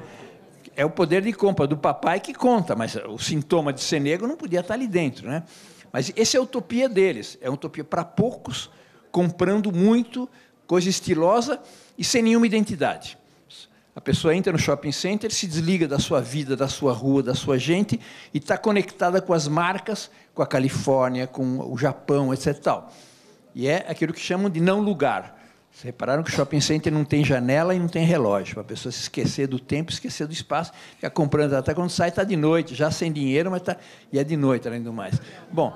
é o poder de compra do papai que conta, mas o sintoma de ser negro não podia estar ali dentro. Né? Mas essa é a utopia deles. É uma utopia para poucos, comprando muito, coisa estilosa e sem nenhuma identidade. A pessoa entra no shopping center, se desliga da sua vida, da sua rua, da sua gente e está conectada com as marcas, com a Califórnia, com o Japão, etc. Tal. E é aquilo que chamam de não lugar. Vocês repararam que o shopping center não tem janela e não tem relógio, para a pessoa se esquecer do tempo, esquecer do espaço, ficar comprando até quando sai está de noite, já sem dinheiro, mas tá, e é de noite além do mais. Bom,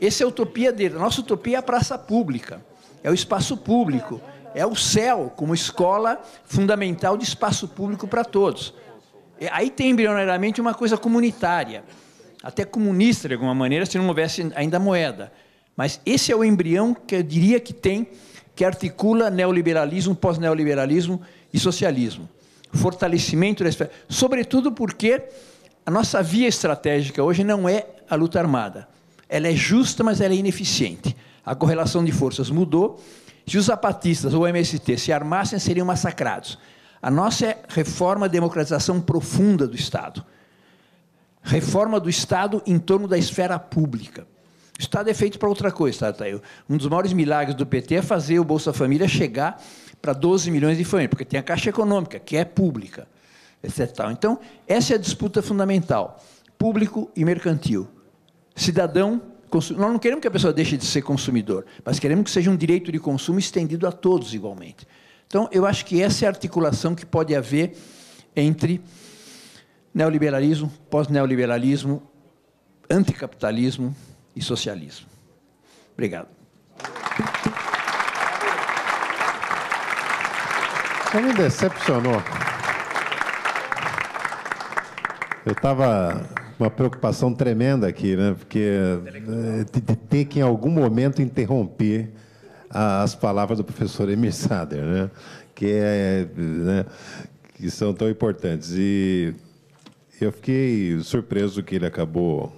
essa é a utopia dele. A nossa utopia é a praça pública, é o espaço público, é o céu como escola fundamental de espaço público para todos. Aí tem embrionariamente uma coisa comunitária, até comunista de alguma maneira, se não houvesse ainda moeda. Mas esse é o embrião que eu diria que tem, que articula neoliberalismo, pós-neoliberalismo e socialismo. Fortalecimento da esfera. Sobretudo porque a nossa via estratégica hoje não é a luta armada. Ela é justa, mas ela é ineficiente. A correlação de forças mudou se os zapatistas ou o MST se armassem, seriam massacrados. A nossa é reforma, democratização profunda do Estado. Reforma do Estado em torno da esfera pública. Estado é feito para outra coisa. Tá? Um dos maiores milagres do PT é fazer o Bolsa Família chegar para 12 milhões de famílias, porque tem a Caixa Econômica, que é pública. Etc. Então, essa é a disputa fundamental: público e mercantil. Cidadão nós não queremos que a pessoa deixe de ser consumidor, mas queremos que seja um direito de consumo estendido a todos igualmente. Então, eu acho que essa é a articulação que pode haver entre neoliberalismo, pós-neoliberalismo, anticapitalismo e socialismo. Obrigado. Você me decepcionou. Eu estava uma preocupação tremenda aqui, né? Porque eh, de ter que em algum momento interromper as palavras do professor Emir Sader, né? Que é, né? que são tão importantes e eu fiquei surpreso que ele acabou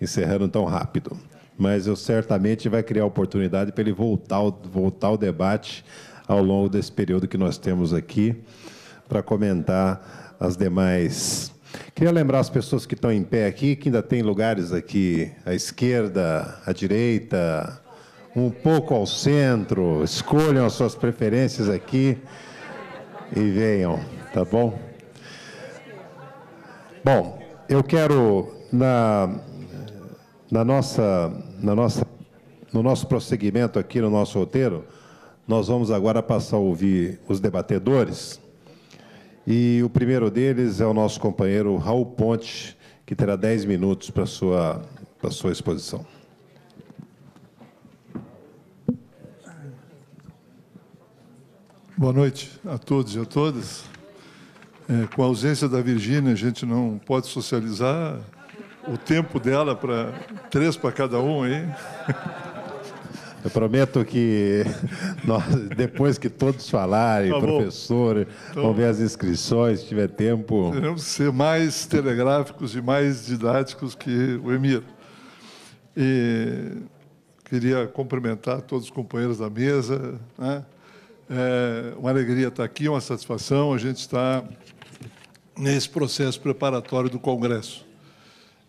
encerrando tão rápido. Mas eu certamente vai criar oportunidade para ele voltar, voltar ao debate ao longo desse período que nós temos aqui para comentar as demais Queria lembrar as pessoas que estão em pé aqui, que ainda tem lugares aqui à esquerda, à direita, um pouco ao centro. Escolham as suas preferências aqui e venham, tá bom? Bom, eu quero na, na nossa, na nossa, no nosso prosseguimento aqui no nosso roteiro, nós vamos agora passar a ouvir os debatedores. E o primeiro deles é o nosso companheiro Raul Ponte, que terá 10 minutos para a sua, para sua exposição. Boa noite a todos e a todas. É, com a ausência da Virgínia, a gente não pode socializar o tempo dela para três para cada um aí. Eu prometo que nós, depois que todos falarem, tá professor, então, vão ver as inscrições, se tiver tempo. Teremos que ser mais telegráficos e mais didáticos que o Emir. E queria cumprimentar todos os companheiros da mesa. Né? É uma alegria estar aqui, uma satisfação. A gente está nesse processo preparatório do Congresso.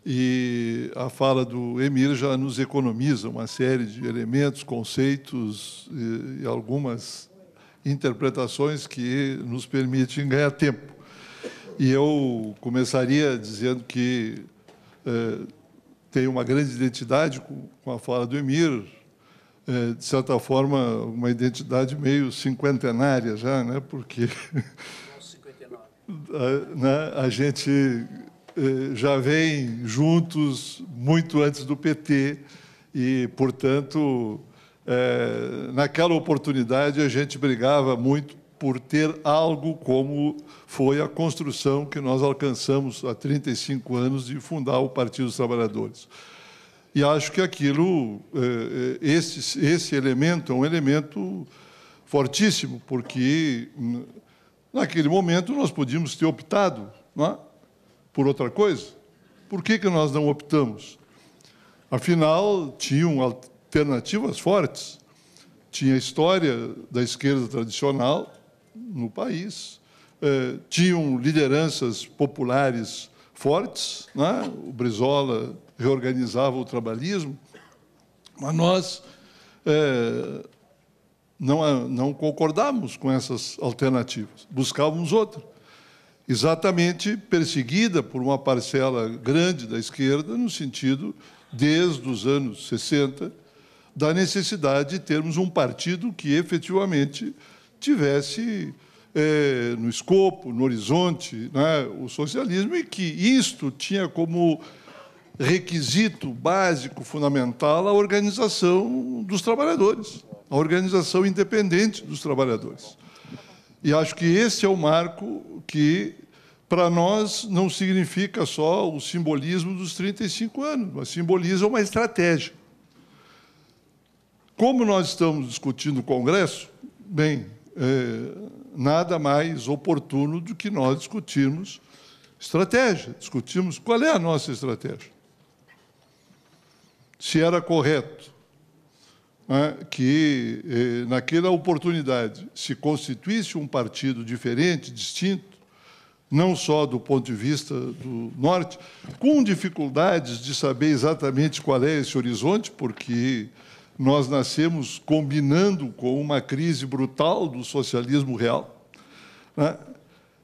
E a fala do Emir já nos economiza uma série de elementos, conceitos e, algumas interpretações que nos permitem ganhar tempo. E eu começaria dizendo que é, tem uma grande identidade com, a fala do Emir, é, de certa forma, uma identidade meio cinquentenária já, né? porque a, né, a gente eh, já vem juntos muito antes do PT e, portanto, é, naquela oportunidade a gente brigava muito por ter algo como foi a construção que nós alcançamos há 35 anos de fundar o Partido dos Trabalhadores. E acho que aquilo, eh, esse, esse elemento é um elemento fortíssimo, porque naquele momento nós podíamos ter optado, não é? Por outra coisa? Por que, que nós não optamos? Afinal, tinham alternativas fortes. Tinha a história da esquerda tradicional no país, eh, tinham lideranças populares fortes, né? o Brizola reorganizava o trabalhismo, mas nós eh, não, não concordávamos com essas alternativas, buscávamos outras exatamente perseguida por uma parcela grande da esquerda, no sentido, desde os anos 60, da necessidade de termos um partido que efetivamente tivesse é, no escopo, no horizonte, né, o socialismo, e que isto tinha como requisito básico, fundamental, a organização dos trabalhadores, a organização independente dos trabalhadores. E acho que esse é o marco que, para nós, não significa só o simbolismo dos 35 anos, mas simboliza uma estratégia. Como nós estamos discutindo o Congresso, bem, é, nada mais oportuno do que nós discutirmos estratégia, discutirmos qual é a nossa estratégia. Se era correto né, que, eh, naquela oportunidade, se constituísse um partido diferente, distinto, não só do ponto de vista do Norte, com dificuldades de saber exatamente qual é esse horizonte, porque nós nascemos combinando com uma crise brutal do socialismo real. Né?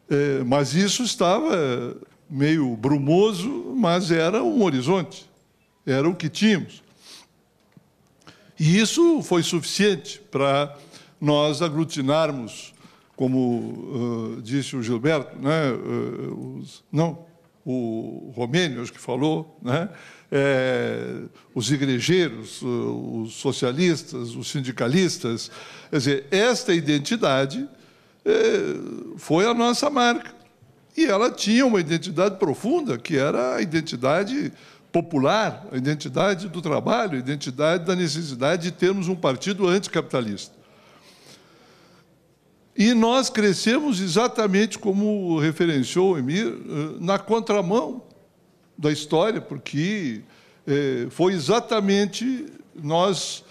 É, mas isso estava meio brumoso, mas era um horizonte, era o que tínhamos. E isso foi suficiente para nós aglutinarmos, como uh, disse o Gilberto, né, uh, os, não, o Romênio, acho que falou, né, é, os igrejeiros, uh, os socialistas, os sindicalistas. Quer dizer, esta identidade foi a nossa marca. E ela tinha uma identidade profunda, que era a identidade popular, a identidade do trabalho, a identidade da necessidade de termos um partido anticapitalista. E nós crescemos exatamente como referenciou o Emir, eh, na contramão da história, porque eh, foi exatamente nós,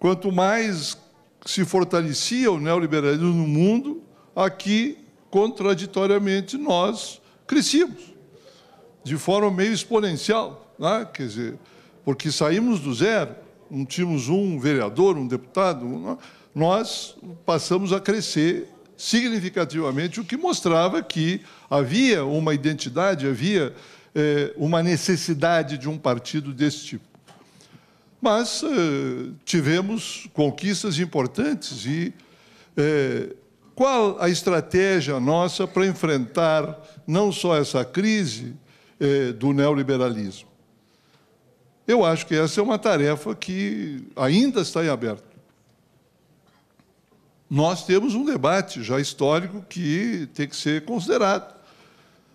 quanto mais se fortalecia o neoliberalismo no mundo, aqui, contraditoriamente, nós crescíamos. de forma meio exponencial, né? quer dizer, porque saímos do zero, não tínhamos um vereador, um deputado, um, nós passamos a crescer significativamente, o que mostrava que havia uma identidade, havia eh, uma necessidade de um partido desse tipo. Mas eh, tivemos conquistas importantes e eh, qual a estratégia nossa para enfrentar não só essa crise do neoliberalismo? Eu acho que essa é uma tarefa que ainda está em aberto. Nós temos um debate já histórico que tem que ser considerado.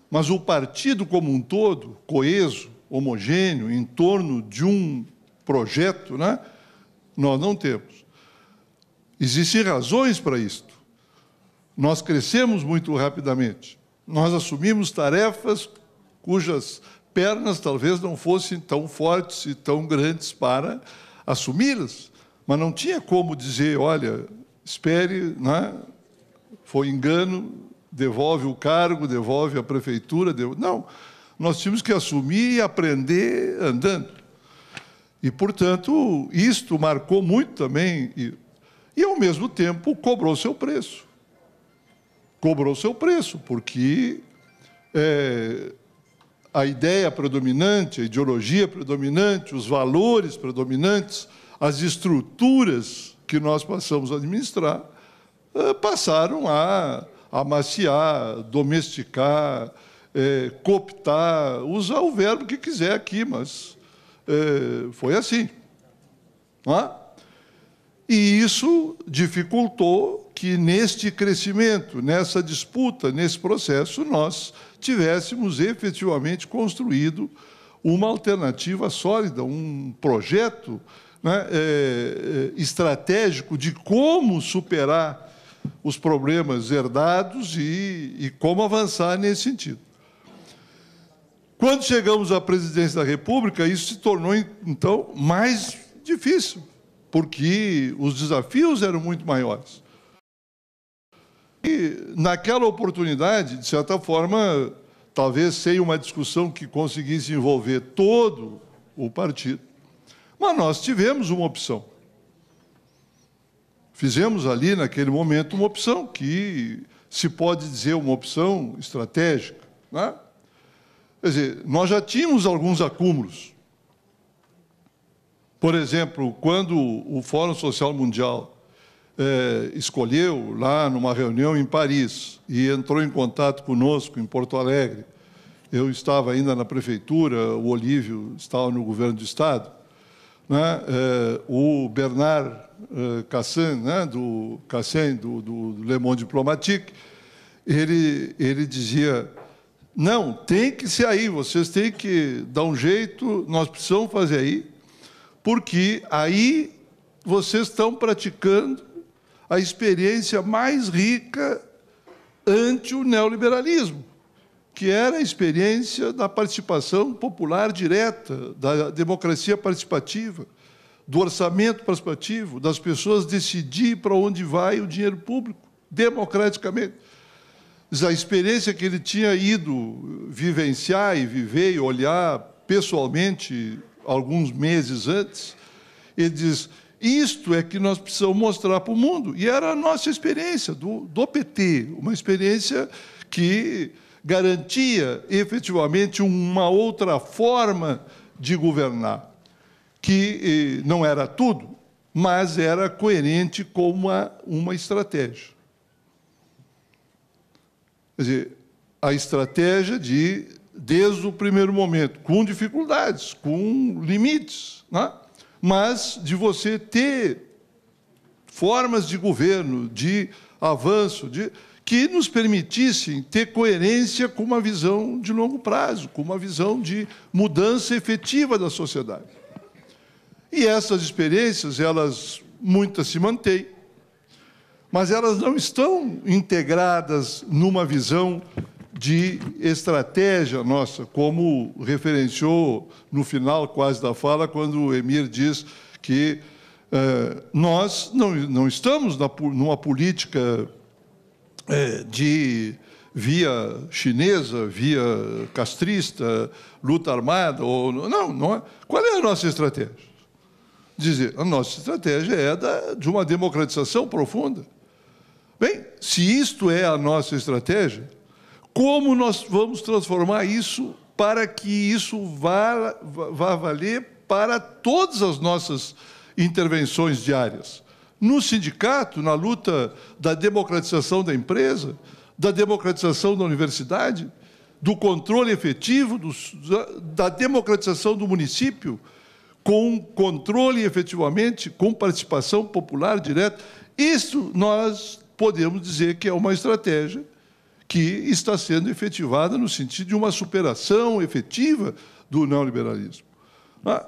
Mas o partido como um todo, coeso, homogêneo, em torno de um projeto, né, nós não temos. Existem razões para isto. Nós crescemos muito rapidamente. Nós assumimos tarefas cujas pernas talvez não fossem tão fortes e tão grandes para assumi-las. Mas não tinha como dizer, olha, espere, né? foi engano, devolve o cargo, devolve a prefeitura. Devolve... Não, nós tínhamos que assumir e aprender andando. E, portanto, isto marcou muito também, e, e ao mesmo tempo cobrou seu preço. Cobrou seu preço, porque é, a ideia predominante, a ideologia predominante, os valores predominantes, as estruturas que nós passamos a administrar, eh, passaram a amaciar, domesticar, é, cooptar, usar o verbo que quiser aqui, mas é, foi assim. É? E isso dificultou que, neste crescimento, nessa disputa, nesse processo, nós tivéssemos efetivamente construído uma alternativa sólida, um projeto né, é, é, estratégico de como superar os problemas herdados e, e como avançar nesse sentido. Quando chegamos à presidência da República, isso se tornou, então, mais difícil porque os desafios eram muito maiores. E, naquela oportunidade, de certa forma, talvez sem uma discussão que conseguisse envolver todo o partido, mas nós tivemos uma opção. Fizemos ali, naquele momento, uma opção que se pode dizer uma opção estratégica. Né? Quer dizer, nós já tínhamos alguns acúmulos. Por exemplo, quando o Fórum Social Mundial é, escolheu, lá numa reunião em Paris, e entrou em contato conosco em Porto Alegre, eu estava ainda na prefeitura, o Olívio estava no governo do Estado, né, é, o Bernard é, Cassin, né, do Cassin, do, do Le Monde Diplomatique, ele, ele dizia, não, tem que ser aí, vocês têm que dar um jeito, nós precisamos fazer aí, porque aí vocês estão praticando a experiência mais rica ante o neoliberalismo, que era a experiência da participação popular direta, da democracia participativa, do orçamento participativo, das pessoas decidir para onde vai o dinheiro público, democraticamente. A experiência que ele tinha ido vivenciar e viver e olhar pessoalmente alguns meses antes, ele diz: isto é que nós precisamos mostrar para o mundo. E era a nossa experiência do, do PT, uma experiência que garantia efetivamente uma outra forma de governar, que eh, não era tudo, mas era coerente com uma, uma estratégia. Quer dizer, a estratégia de desde o primeiro momento, com dificuldades, com limites, né? mas de você ter formas de governo, de avanço, de, que nos permitissem ter coerência com uma visão de longo prazo, com uma visão de mudança efetiva da sociedade. E essas experiências, elas muitas se mantêm, mas elas não estão integradas numa visão de estratégia nossa, como referenciou no final quase da fala, quando o Emir diz que eh, nós não, não estamos na, numa política eh, de via chinesa, via castrista, luta armada, ou não, não é. Qual é a nossa estratégia? Dizer, a nossa estratégia é da, de uma democratização profunda. Bem, se isto é a nossa estratégia, como nós vamos transformar isso para que isso vá, vá valer para todas as nossas intervenções diárias? No sindicato, na luta da democratização da empresa, da democratização da universidade, do controle efetivo, do, da democratização do município, com controle efetivamente, com participação popular direta. Isso nós podemos dizer que é uma estratégia que está sendo efetivada no sentido de uma superação efetiva do neoliberalismo. Ah,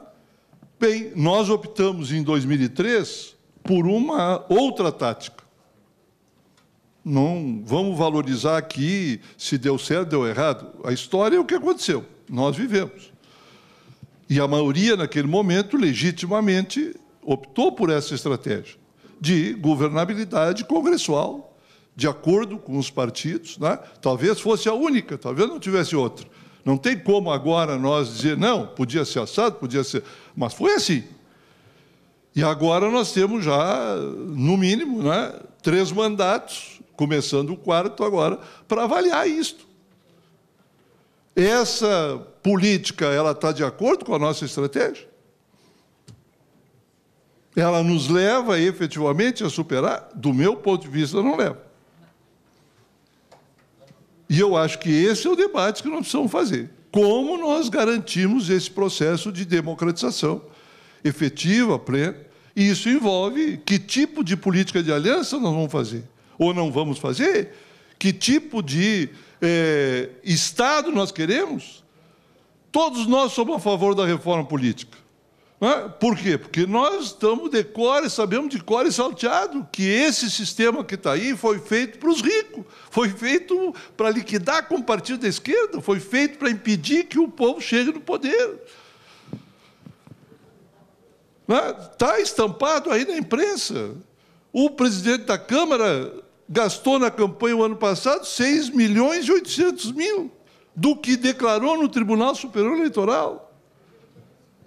bem, nós optamos em 2003 por uma outra tática. Não vamos valorizar aqui se deu certo, deu errado. A história é o que aconteceu. Nós vivemos. E a maioria, naquele momento, legitimamente, optou por essa estratégia de governabilidade congressual, de acordo com os partidos. Né? Talvez fosse a única, talvez não tivesse outra. Não tem como agora nós dizer, não, podia ser assado, podia ser. Mas foi assim. E agora nós temos já, no mínimo, né, três mandatos, começando o quarto agora, para avaliar isto. Essa política ela está de acordo com a nossa estratégia? Ela nos leva efetivamente a superar? Do meu ponto de vista, não leva. E eu acho que esse é o debate que nós precisamos fazer. Como nós garantimos esse processo de democratização efetiva, plena? E isso envolve que tipo de política de aliança nós vamos fazer? Ou não vamos fazer? Que tipo de é, Estado nós queremos? Todos nós somos a favor da reforma política. É? Por quê? Porque nós estamos de core, sabemos de core salteado que esse sistema que está aí foi feito para os ricos, foi feito para liquidar com o partido da esquerda, foi feito para impedir que o povo chegue no poder. Está é? estampado aí na imprensa. O presidente da Câmara gastou na campanha o ano passado 6 milhões e 800 mil do que declarou no Tribunal Superior Eleitoral.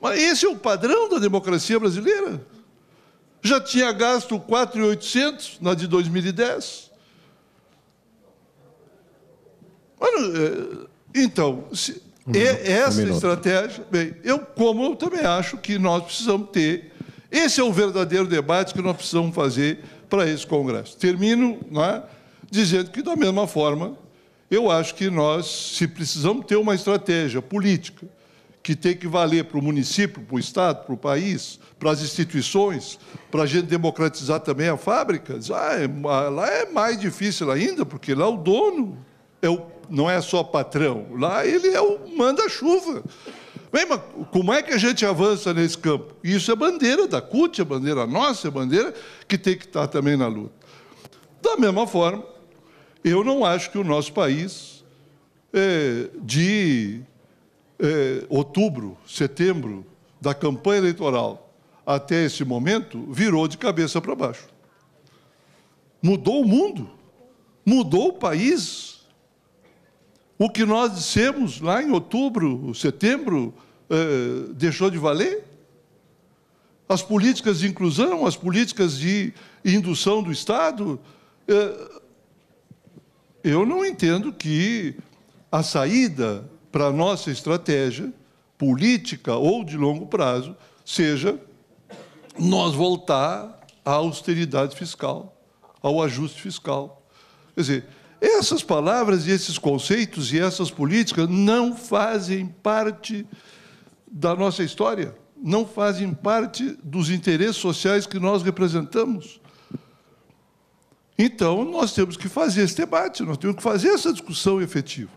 Mas esse é o padrão da democracia brasileira. Já tinha gasto 4.800 na de 2010. Mano, é, então, se, é essa um estratégia, bem, eu como eu também acho que nós precisamos ter, esse é o verdadeiro debate que nós precisamos fazer para esse Congresso. Termino né, dizendo que, da mesma forma, eu acho que nós, se precisamos ter uma estratégia política que tem que valer para o município, para o Estado, para o país, para as instituições, para a gente democratizar também a fábrica, ah, é, lá é mais difícil ainda, porque lá o dono é o, não é só patrão, lá ele é o manda-chuva. Bem, mas como é que a gente avança nesse campo? Isso é bandeira da CUT, é bandeira nossa, é bandeira que tem que estar também na luta. Da mesma forma, eu não acho que o nosso país, é, de é, outubro, setembro, da campanha eleitoral até esse momento, virou de cabeça para baixo. Mudou o mundo, mudou o país. O que nós dissemos lá em outubro, setembro, é, deixou de valer? As políticas de inclusão, as políticas de indução do Estado. É, eu não entendo que a saída para a nossa estratégia política ou de longo prazo seja nós voltar à austeridade fiscal, ao ajuste fiscal. Quer dizer, essas palavras e esses conceitos e essas políticas não fazem parte da nossa história, não fazem parte dos interesses sociais que nós representamos. Então, nós temos que fazer esse debate, nós temos que fazer essa discussão efetiva.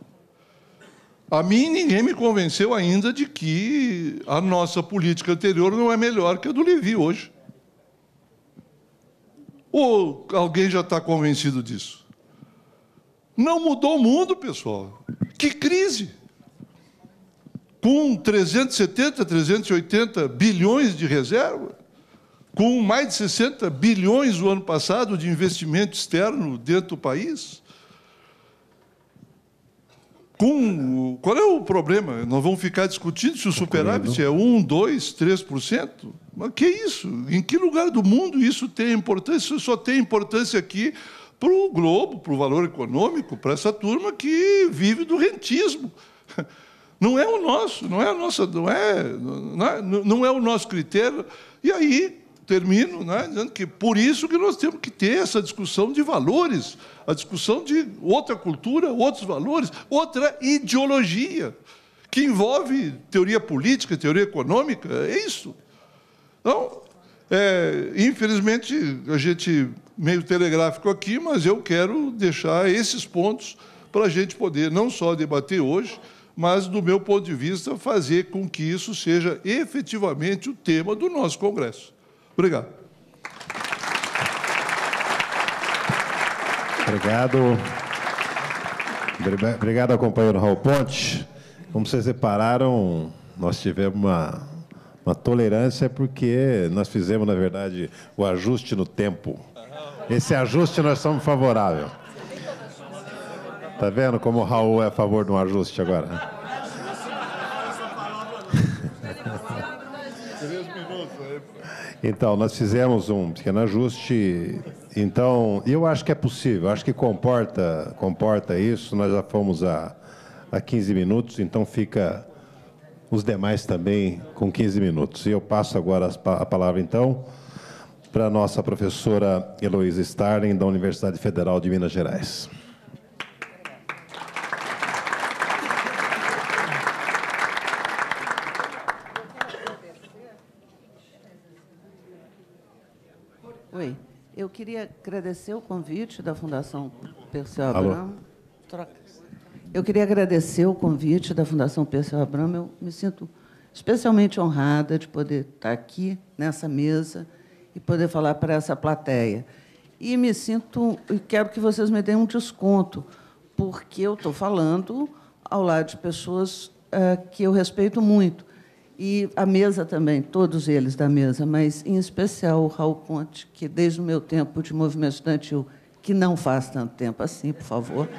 A mim, ninguém me convenceu ainda de que a nossa política anterior não é melhor que a do Levi hoje. Ou alguém já está convencido disso? Não mudou o mundo, pessoal. Que crise! Com 370, 380 bilhões de reserva, com mais de 60 bilhões no ano passado de investimento externo dentro do país, com. Qual é o problema? Nós vamos ficar discutindo se o superávit é 1, 2, 3%? Mas que isso? Em que lugar do mundo isso tem importância? Isso só tem importância aqui para o globo, para o valor econômico, para essa turma que vive do rentismo. Não é o nosso, não é a nossa, não é, é, não é o nosso critério. E aí termino né, dizendo que por isso que nós temos que ter essa discussão de valores, a discussão de outra cultura, outros valores, outra ideologia, que envolve teoria política, teoria econômica, é isso. Então, é, infelizmente, a gente meio telegráfico aqui, mas eu quero deixar esses pontos para a gente poder não só debater hoje, mas, do meu ponto de vista, fazer com que isso seja efetivamente o tema do nosso Congresso. Obrigado. Obrigado. Obrigado ao companheiro Raul Ponte. Como vocês repararam, nós tivemos uma, uma tolerância porque nós fizemos, na verdade, o ajuste no tempo. Esse ajuste nós somos favoráveis. Tá vendo como o Raul é a favor de um ajuste agora? Então, nós fizemos um pequeno ajuste. Então, eu acho que é possível, acho que comporta, comporta isso. Nós já fomos a, a 15 minutos, então fica os demais também com 15 minutos. E eu passo agora a palavra, então, para a nossa professora Heloísa Starling, da Universidade Federal de Minas Gerais. Eu queria agradecer o convite da Fundação Perseu Abramo. Eu queria agradecer o convite da Fundação Perseu Abramo. Eu me sinto especialmente honrada de poder estar aqui nessa mesa e poder falar para essa plateia. E me sinto e quero que vocês me deem um desconto, porque eu estou falando ao lado de pessoas uh, que eu respeito muito. E a mesa também, todos eles da mesa, mas em especial o Raul Ponte, que desde o meu tempo de movimento estudantil, que não faz tanto tempo assim, por favor,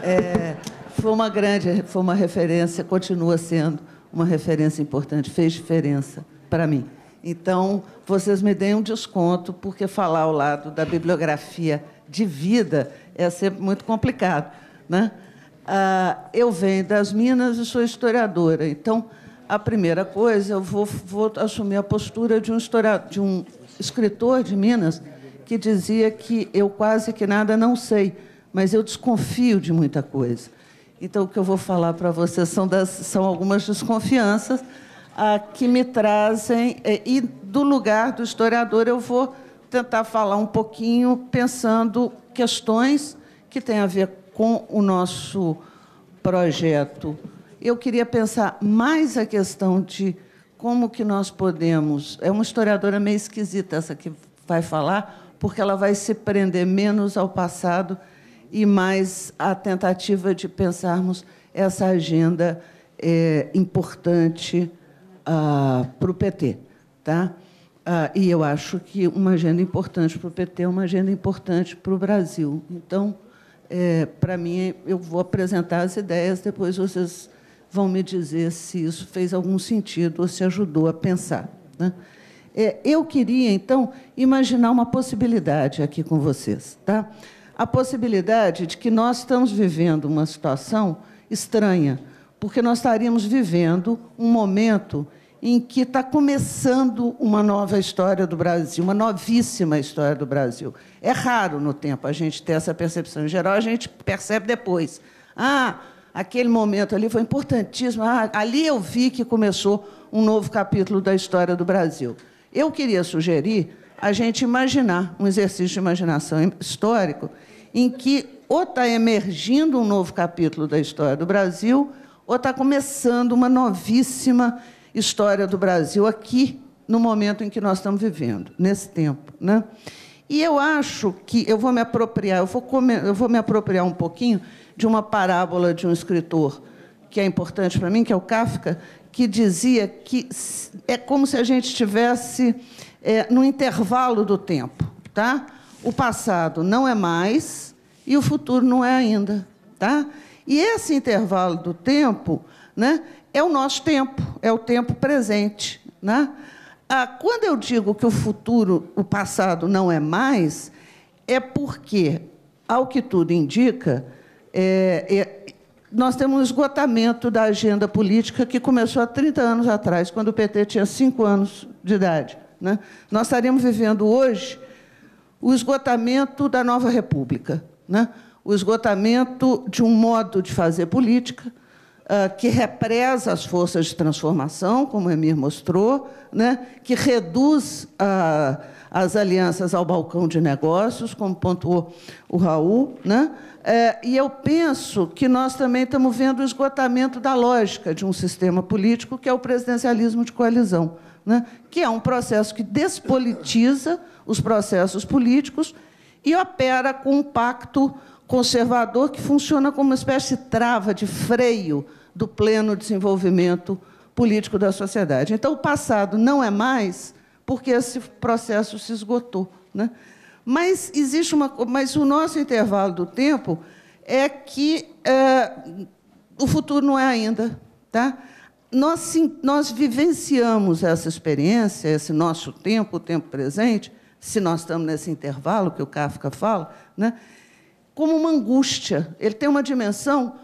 é, foi uma grande, foi uma referência, continua sendo uma referência importante, fez diferença para mim. Então, vocês me deem um desconto, porque falar ao lado da bibliografia de vida é sempre muito complicado. Né? Ah, eu venho das Minas e sou historiadora, então a primeira coisa, eu vou, vou assumir a postura de um, de um escritor de Minas que dizia que eu quase que nada não sei, mas eu desconfio de muita coisa. Então, o que eu vou falar para vocês são, das, são algumas desconfianças que me trazem, eh, e do lugar do historiador eu vou tentar falar um pouquinho pensando questões que têm a ver com o nosso projeto eu queria pensar mais a questão de como que nós podemos. É uma historiadora meio esquisita essa que vai falar, porque ela vai se prender menos ao passado e mais à tentativa de pensarmos essa agenda é, importante ah, para o PT. Tá? Ah, e eu acho que uma agenda importante para o PT é uma agenda importante para o Brasil. Então, é, para mim, eu vou apresentar as ideias, depois vocês vão me dizer se isso fez algum sentido ou se ajudou a pensar. Né? É, eu queria, então, imaginar uma possibilidade aqui com vocês. Tá? A possibilidade de que nós estamos vivendo uma situação estranha, porque nós estaríamos vivendo um momento em que está começando uma nova história do Brasil, uma novíssima história do Brasil. É raro no tempo a gente ter essa percepção. Em geral, a gente percebe depois. Ah, aquele momento ali foi importantíssimo. Ah, ali eu vi que começou um novo capítulo da história do Brasil. Eu queria sugerir a gente imaginar um exercício de imaginação histórico em que ou está emergindo um novo capítulo da história do Brasil, ou está começando uma novíssima história do Brasil aqui, no momento em que nós estamos vivendo, nesse tempo. Né? E eu acho que eu vou me apropriar, eu vou, comer, eu vou me apropriar um pouquinho de uma parábola de um escritor que é importante para mim, que é o Kafka, que dizia que é como se a gente estivesse é, no intervalo do tempo. Tá? O passado não é mais e o futuro não é ainda. Tá? E esse intervalo do tempo né, é o nosso tempo, é o tempo presente. Né? Ah, quando eu digo que o futuro, o passado não é mais, é porque, ao que tudo indica, é, é, nós temos um esgotamento da agenda política que começou há 30 anos atrás, quando o PT tinha 5 anos de idade. Né? Nós estaríamos vivendo hoje o esgotamento da nova república, né? O esgotamento de um modo de fazer política uh, que represa as forças de transformação, como o Emir mostrou, né? que reduz uh, as alianças ao balcão de negócios, como pontuou o Raul. Né? É, e eu penso que nós também estamos vendo o esgotamento da lógica de um sistema político, que é o presidencialismo de coalizão, né? que é um processo que despolitiza os processos políticos e opera com um pacto conservador que funciona como uma espécie de trava, de freio do pleno desenvolvimento político da sociedade. Então, o passado não é mais porque esse processo se esgotou. Né? Mas existe uma, mas o nosso intervalo do tempo é que é, o futuro não é ainda, tá? Nós, sim, nós vivenciamos essa experiência, esse nosso tempo, o tempo presente, se nós estamos nesse intervalo que o Kafka fala, né, como uma angústia. Ele tem uma dimensão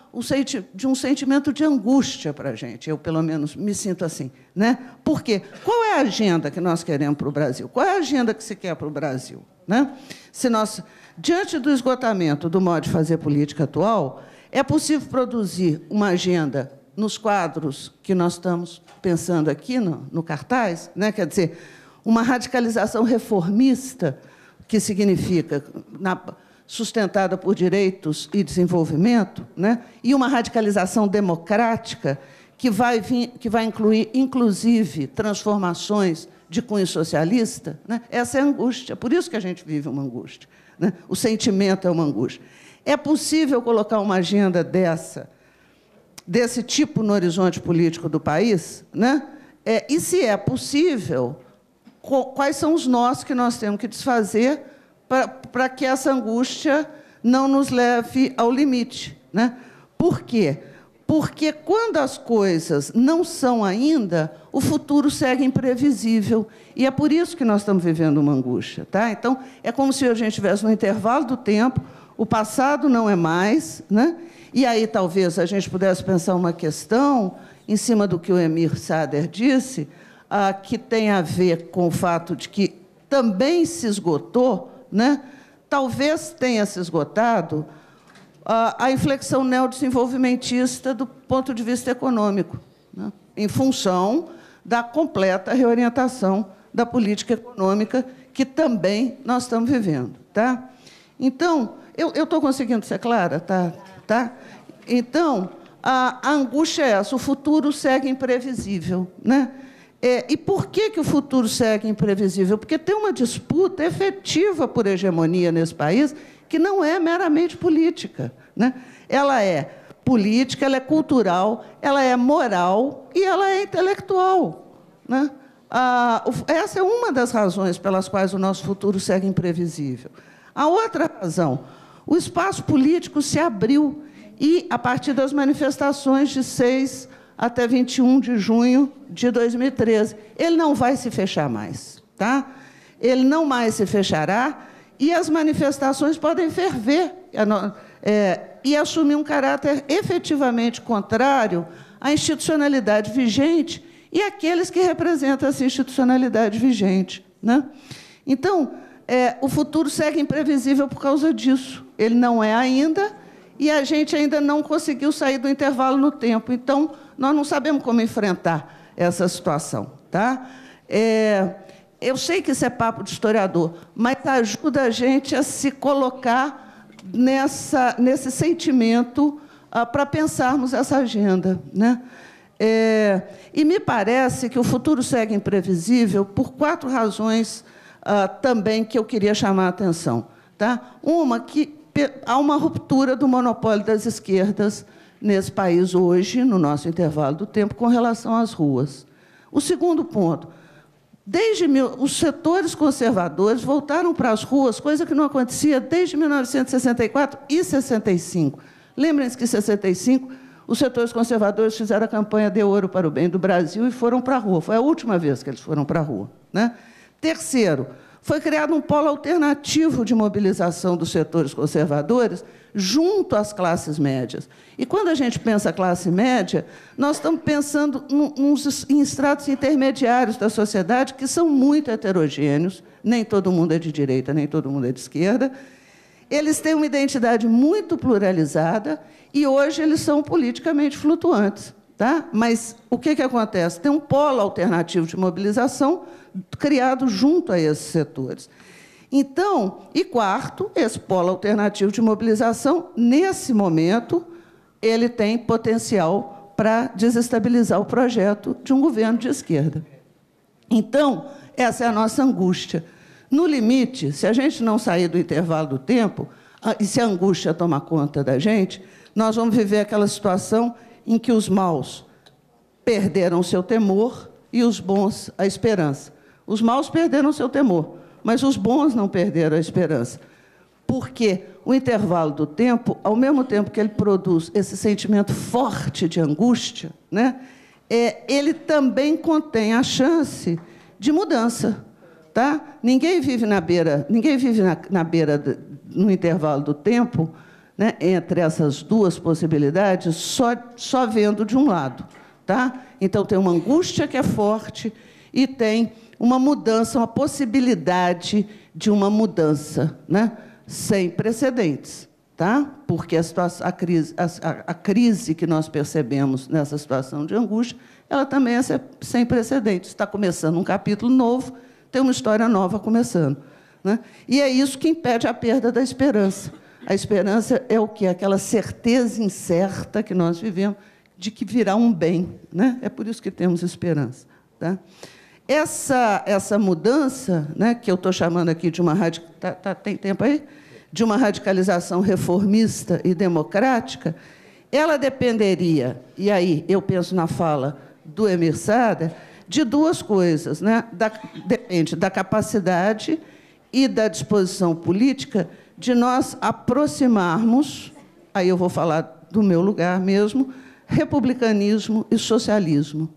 de um sentimento de angústia para a gente. Eu, pelo menos, me sinto assim. Né? Por quê? Qual é a agenda que nós queremos para o Brasil? Qual é a agenda que se quer para o Brasil? Né? Se nós, diante do esgotamento do modo de fazer política atual, é possível produzir uma agenda nos quadros que nós estamos pensando aqui no, no cartaz, né? quer dizer, uma radicalização reformista, que significa na, sustentada por direitos e desenvolvimento, né? e uma radicalização democrática que vai, vir, que vai incluir, inclusive, transformações de cunho socialista. Né? Essa é a angústia, por isso que a gente vive uma angústia. Né? O sentimento é uma angústia. É possível colocar uma agenda dessa, desse tipo no horizonte político do país? Né? É, e, se é possível, quais são os nós que nós temos que desfazer para que essa angústia não nos leve ao limite. Né? Por quê? Porque quando as coisas não são ainda, o futuro segue imprevisível. E é por isso que nós estamos vivendo uma angústia. Tá? Então, é como se a gente estivesse no intervalo do tempo, o passado não é mais, né? e aí talvez a gente pudesse pensar uma questão, em cima do que o Emir Sader disse, ah, que tem a ver com o fato de que também se esgotou, né? talvez tenha se esgotado, ah, a inflexão neodesenvolvimentista do ponto de vista econômico, né? em função da completa reorientação da política econômica que também nós estamos vivendo. Tá? Então, eu estou conseguindo ser clara? Tá? Tá? Então, a, a angústia é essa, o futuro segue imprevisível. Né? É, e por que, que o futuro segue imprevisível? Porque tem uma disputa efetiva por hegemonia nesse país que não é meramente política. Né? Ela é política, ela é cultural, ela é moral e ela é intelectual. Né? Ah, essa é uma das razões pelas quais o nosso futuro segue imprevisível. A outra razão, o espaço político se abriu e, a partir das manifestações de 6 até 21 de junho de 2013. Ele não vai se fechar mais, tá? Ele não mais se fechará e as manifestações podem ferver é, e assumir um caráter efetivamente contrário à institucionalidade vigente e àqueles que representam essa institucionalidade vigente. Né? Então, é, o futuro segue imprevisível por causa disso. Ele não é ainda, e a gente ainda não conseguiu sair do intervalo no tempo. Então, nós não sabemos como enfrentar essa situação. Tá? É, eu sei que isso é papo de historiador, mas ajuda a gente a se colocar nessa, nesse sentimento ah, para pensarmos essa agenda. Né? É, e me parece que o futuro segue imprevisível por quatro razões ah, também que eu queria chamar a atenção. Tá? Uma, que há uma ruptura do monopólio das esquerdas nesse país hoje, no nosso intervalo do tempo, com relação às ruas. O segundo ponto, desde mil, os setores conservadores voltaram para as ruas, coisa que não acontecia desde 1964 e 65. Lembrem-se que em 65 os setores conservadores fizeram a campanha de ouro para o bem do Brasil e foram para a rua. Foi a última vez que eles foram para a rua. Né? Terceiro, foi criado um polo alternativo de mobilização dos setores conservadores junto às classes médias. E quando a gente pensa classe média, nós estamos pensando em estratos intermediários da sociedade que são muito heterogêneos, nem todo mundo é de direita, nem todo mundo é de esquerda. Eles têm uma identidade muito pluralizada e hoje eles são politicamente flutuantes. Tá? Mas o que, que acontece? Tem um polo alternativo de mobilização criado junto a esses setores. Então, e quarto, esse polo alternativo de mobilização, nesse momento, ele tem potencial para desestabilizar o projeto de um governo de esquerda. Então, essa é a nossa angústia. No limite, se a gente não sair do intervalo do tempo, e se a angústia tomar conta da gente, nós vamos viver aquela situação em que os maus perderam seu temor e os bons a esperança. Os maus perderam seu temor, mas os bons não perderam a esperança. Porque o intervalo do tempo, ao mesmo tempo que ele produz esse sentimento forte de angústia, né, é, ele também contém a chance de mudança. Tá? Ninguém vive na beira, ninguém vive na, na beira, no intervalo do tempo, né, entre essas duas possibilidades, só, só vendo de um lado. Tá? Então, tem uma angústia que é forte e tem uma mudança, uma possibilidade de uma mudança, né? sem precedentes, tá? porque a, situação, a, crise, a, a crise que nós percebemos nessa situação de angústia, ela também é sem precedentes. Está começando um capítulo novo, tem uma história nova começando. Né? E é isso que impede a perda da esperança. A esperança é o que? Aquela certeza incerta que nós vivemos de que virá um bem. Né? É por isso que temos esperança. Tá? Essa, essa mudança, né, que eu estou chamando aqui de uma tá, tá, tem tempo aí? De uma radicalização reformista e democrática, ela dependeria, e aí eu penso na fala do Emir Sader, de duas coisas. Né? Da, depende da capacidade e da disposição política de nós aproximarmos, aí eu vou falar do meu lugar mesmo, republicanismo e socialismo.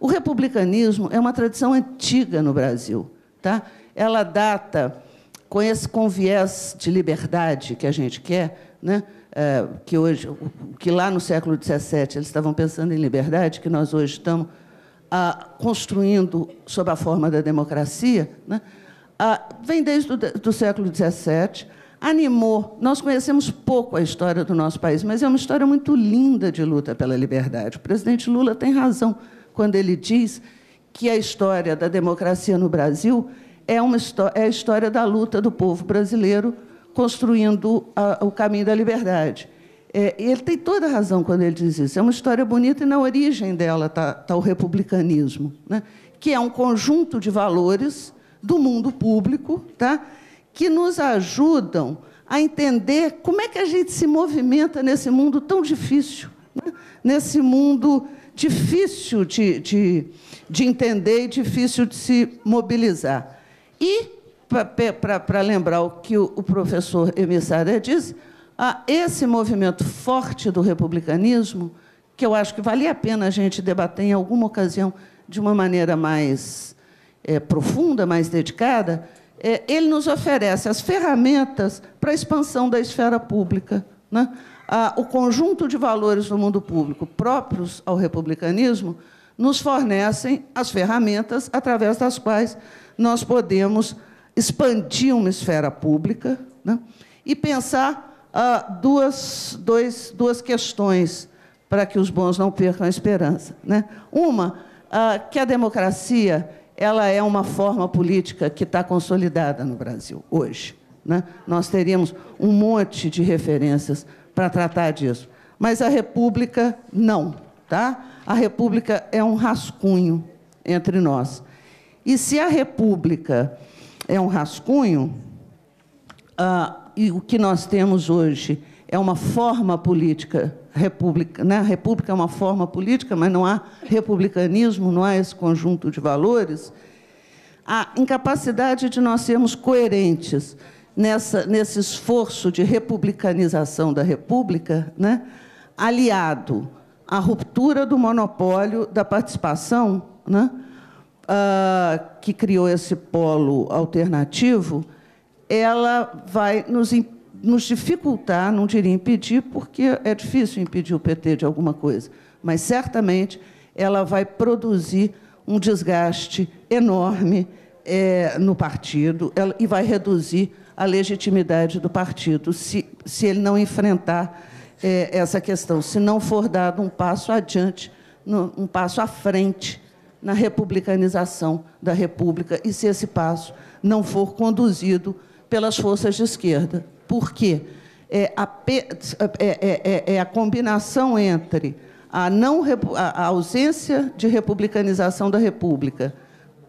O republicanismo é uma tradição antiga no Brasil. Tá? Ela data com esse com viés de liberdade que a gente quer, né? É, que hoje, que lá no século XVII eles estavam pensando em liberdade, que nós hoje estamos ah, construindo sob a forma da democracia, né? vem desde o século XVII, animou. Nós conhecemos pouco a história do nosso país, mas é uma história muito linda de luta pela liberdade. O presidente Lula tem razão quando ele diz que a história da democracia no Brasil é, uma, é a história da luta do povo brasileiro construindo a, o caminho da liberdade. É, ele tem toda a razão quando ele diz isso. É uma história bonita e na origem dela está tá o republicanismo, né? que é um conjunto de valores do mundo público tá? que nos ajudam a entender como é que a gente se movimenta nesse mundo tão difícil, né? nesse mundo difícil de, de, de entender e difícil de se mobilizar. E, para lembrar o que o, professor Emissária disse, a esse movimento forte do republicanismo, que eu acho que valia a pena a gente debater em alguma ocasião de uma maneira mais é, profunda, mais dedicada, é, ele nos oferece as ferramentas para a expansão da esfera pública. Né? Ah, o conjunto de valores do mundo público próprios ao republicanismo nos fornecem as ferramentas através das quais nós podemos expandir uma esfera pública né, e pensar ah, duas, dois, duas questões para que os bons não percam a esperança. Né? Uma, ah, que a democracia ela é uma forma política que está consolidada no Brasil hoje. Né? Nós teríamos um monte de referências para tratar disso. Mas a República, não. Tá? A República é um rascunho entre nós. E se a República é um rascunho, ah, e o que nós temos hoje é uma forma política república, né? A república é uma forma política, mas não há republicanismo, não há esse conjunto de valores. A incapacidade de nós sermos coerentes nessa, nesse esforço de republicanização da República, né, aliado à ruptura do monopólio da participação, né, uh, que criou esse polo alternativo, ela vai nos, nos dificultar, não diria impedir, porque é difícil impedir o PT de alguma coisa, mas certamente ela vai produzir um desgaste enorme é, no partido ela, e vai reduzir a legitimidade do partido se, se ele não enfrentar é, essa questão, se não for dado um passo adiante, um passo à frente na republicanização da República e se esse passo não for conduzido pelas forças de esquerda. Por quê? É a, é, é, é, é a combinação entre a, não, a ausência de republicanização da República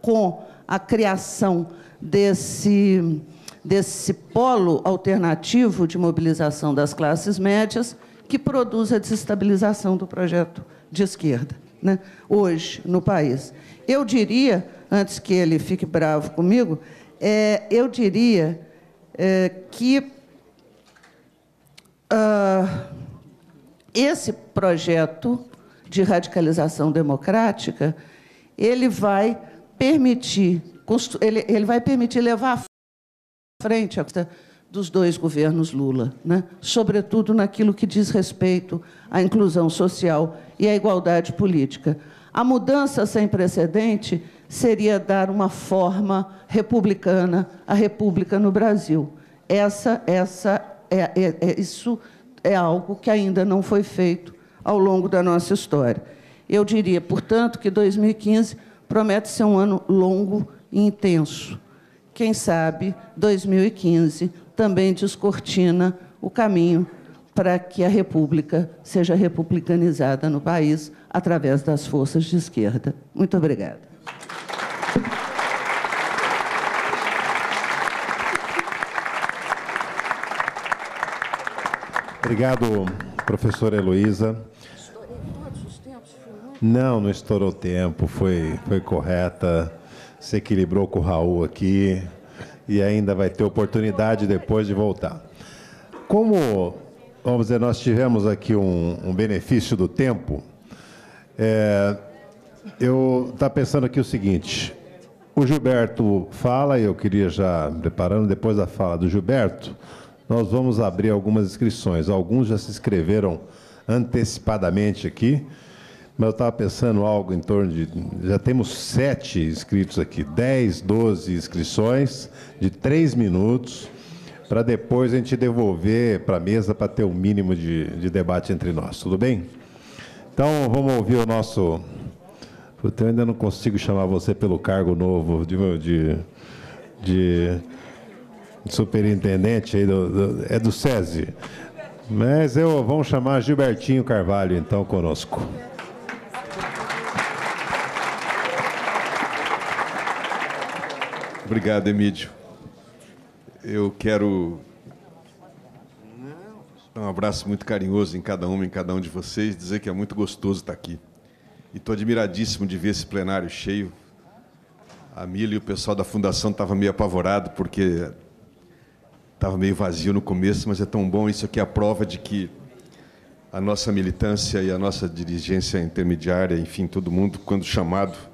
com a criação desse, desse polo alternativo de mobilização das classes médias que produz a desestabilização do projeto de esquerda, né, hoje, no país. Eu diria, antes que ele fique bravo comigo, é, eu diria é, que uh, esse projeto de radicalização democrática ele vai permitir ele, ele vai permitir levar frente dos dois governos Lula, né? sobretudo naquilo que diz respeito à inclusão social e à igualdade política. A mudança sem precedente seria dar uma forma republicana à República no Brasil. Essa, essa é, é, é, isso é algo que ainda não foi feito ao longo da nossa história. Eu diria, portanto, que 2015 promete ser um ano longo e intenso. Quem sabe 2015 também descortina o caminho para que a República seja republicanizada no país através das forças de esquerda. Muito obrigada. Obrigado, professora Heloísa. Não, não estourou o tempo, foi, foi correta, se equilibrou com o Raul aqui e ainda vai ter oportunidade depois de voltar. Como, vamos dizer, nós tivemos aqui um, um benefício do tempo, é, eu estava pensando aqui o seguinte: o Gilberto fala, e eu queria já, preparando depois da fala do Gilberto, nós vamos abrir algumas inscrições. Alguns já se inscreveram antecipadamente aqui, mas eu estava pensando algo em torno de. Já temos sete inscritos aqui, dez, doze inscrições de três minutos, para depois a gente devolver para a mesa para ter o um mínimo de, de debate entre nós. Tudo bem? Então, vamos ouvir o nosso. Eu ainda não consigo chamar você pelo cargo novo de, de, de superintendente aí do, do, é do SESI. Mas eu vamos chamar Gilbertinho Carvalho então conosco. Obrigado, Emílio. Eu quero um abraço muito carinhoso em cada um, em cada um de vocês, dizer que é muito gostoso estar aqui. E estou admiradíssimo de ver esse plenário cheio. A Mila e o pessoal da fundação estavam meio apavorados, porque estava meio vazio no começo, mas é tão bom. Isso aqui é a prova de que a nossa militância e a nossa dirigência intermediária, enfim, todo mundo, quando chamado,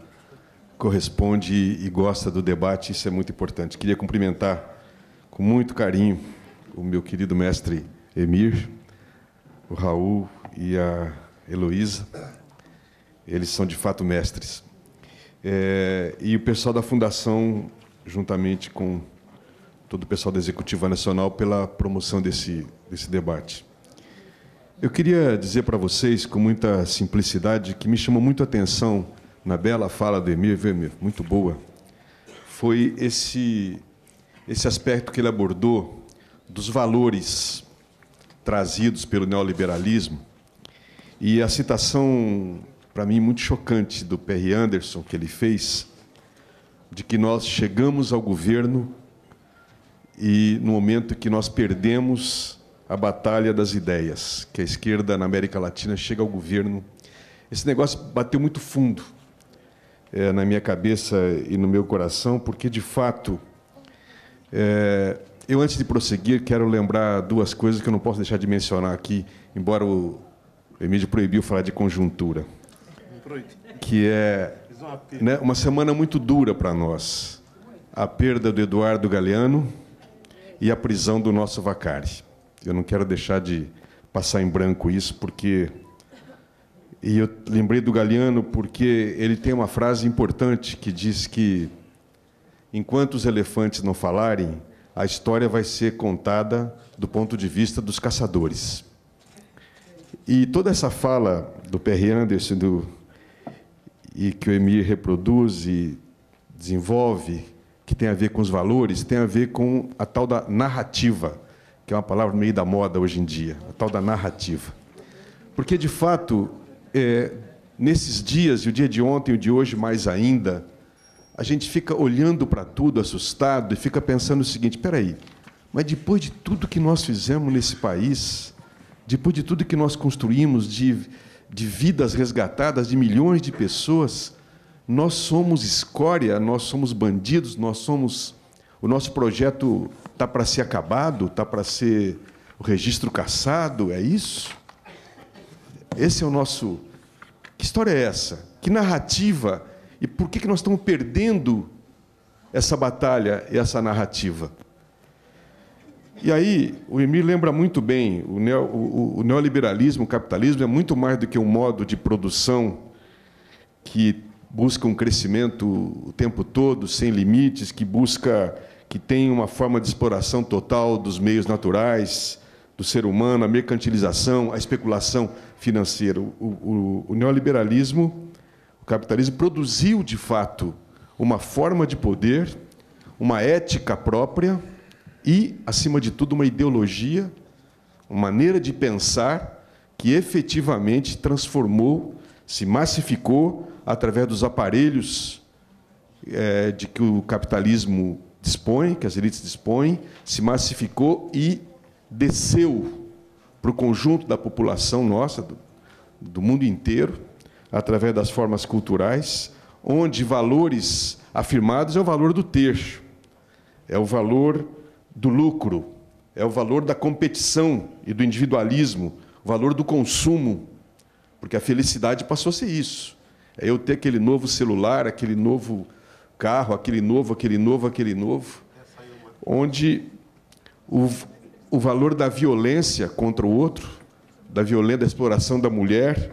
corresponde e gosta do debate. Isso é muito importante. Queria cumprimentar com muito carinho o meu querido mestre Emir, o Raul e a Heloísa. Eles são de fato mestres. É, e o pessoal da Fundação, juntamente com todo o pessoal da Executiva Nacional, pela promoção desse, desse debate. Eu queria dizer para vocês, com muita simplicidade, que me chamou muito a atenção na bela fala do Emir, muito boa, foi esse esse aspecto que ele abordou dos valores trazidos pelo neoliberalismo. E a citação para mim muito chocante do Perry Anderson que ele fez de que nós chegamos ao governo e no momento que nós perdemos a batalha das ideias, que a esquerda na América Latina chega ao governo, esse negócio bateu muito fundo é, na minha cabeça e no meu coração, porque de fato é, eu, antes de prosseguir, quero lembrar duas coisas que eu não posso deixar de mencionar aqui, embora o Emílio proibiu falar de conjuntura. Que é né, uma semana muito dura para nós. A perda do Eduardo Galeano e a prisão do nosso Vacari. Eu não quero deixar de passar em branco isso, porque. E eu lembrei do Galeano porque ele tem uma frase importante que diz que enquanto os elefantes não falarem, a história vai ser contada do ponto de vista dos caçadores. E toda essa fala do Perry Anderson do, e que o Emir reproduz e desenvolve, que tem a ver com os valores, tem a ver com a tal da narrativa, que é uma palavra meio da moda hoje em dia, a tal da narrativa. Porque, de fato, é, nesses dias, e o dia de ontem e o de hoje mais ainda, a gente fica olhando para tudo assustado e fica pensando o seguinte: espera aí, mas depois de tudo que nós fizemos nesse país, depois de tudo que nós construímos de, de vidas resgatadas de milhões de pessoas, nós somos escória, nós somos bandidos, nós somos. O nosso projeto está para ser acabado, está para ser o registro cassado, é isso? Esse é o nosso. Que história é essa? Que narrativa e por que, que nós estamos perdendo essa batalha e essa narrativa? E aí, o Emir lembra muito bem: o, neo, o, o neoliberalismo, o capitalismo é muito mais do que um modo de produção que busca um crescimento o tempo todo, sem limites, que busca, que tem uma forma de exploração total dos meios naturais, do ser humano, a mercantilização, a especulação financeira. O, o, o neoliberalismo capitalismo produziu, de fato, uma forma de poder, uma ética própria e, acima de tudo, uma ideologia, uma maneira de pensar que efetivamente transformou, se massificou através dos aparelhos é, de que o capitalismo dispõe, que as elites dispõem, se massificou e desceu para o conjunto da população nossa, do, do mundo inteiro, através das formas culturais, onde valores afirmados é o valor do ter, é o valor do lucro, é o valor da competição e do individualismo, o valor do consumo, porque a felicidade passou a ser isso. É eu ter aquele novo celular, aquele novo carro, aquele novo, aquele novo, aquele novo, onde o, o valor da violência contra o outro, da violência da exploração da mulher,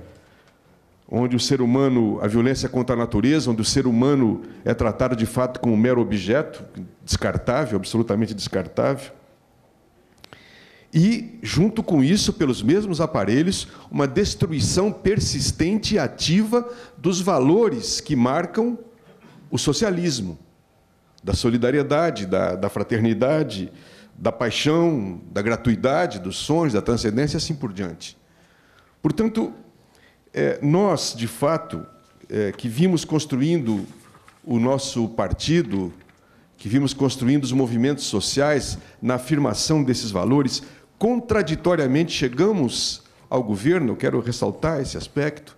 onde o ser humano, a violência contra a natureza, onde o ser humano é tratado de fato como um mero objeto, descartável, absolutamente descartável. E, junto com isso, pelos mesmos aparelhos, uma destruição persistente e ativa dos valores que marcam o socialismo, da solidariedade, da, da fraternidade, da paixão, da gratuidade, dos sonhos, da transcendência e assim por diante. Portanto, é, nós, de fato, é, que vimos construindo o nosso partido, que vimos construindo os movimentos sociais na afirmação desses valores, contraditoriamente chegamos ao governo, quero ressaltar esse aspecto,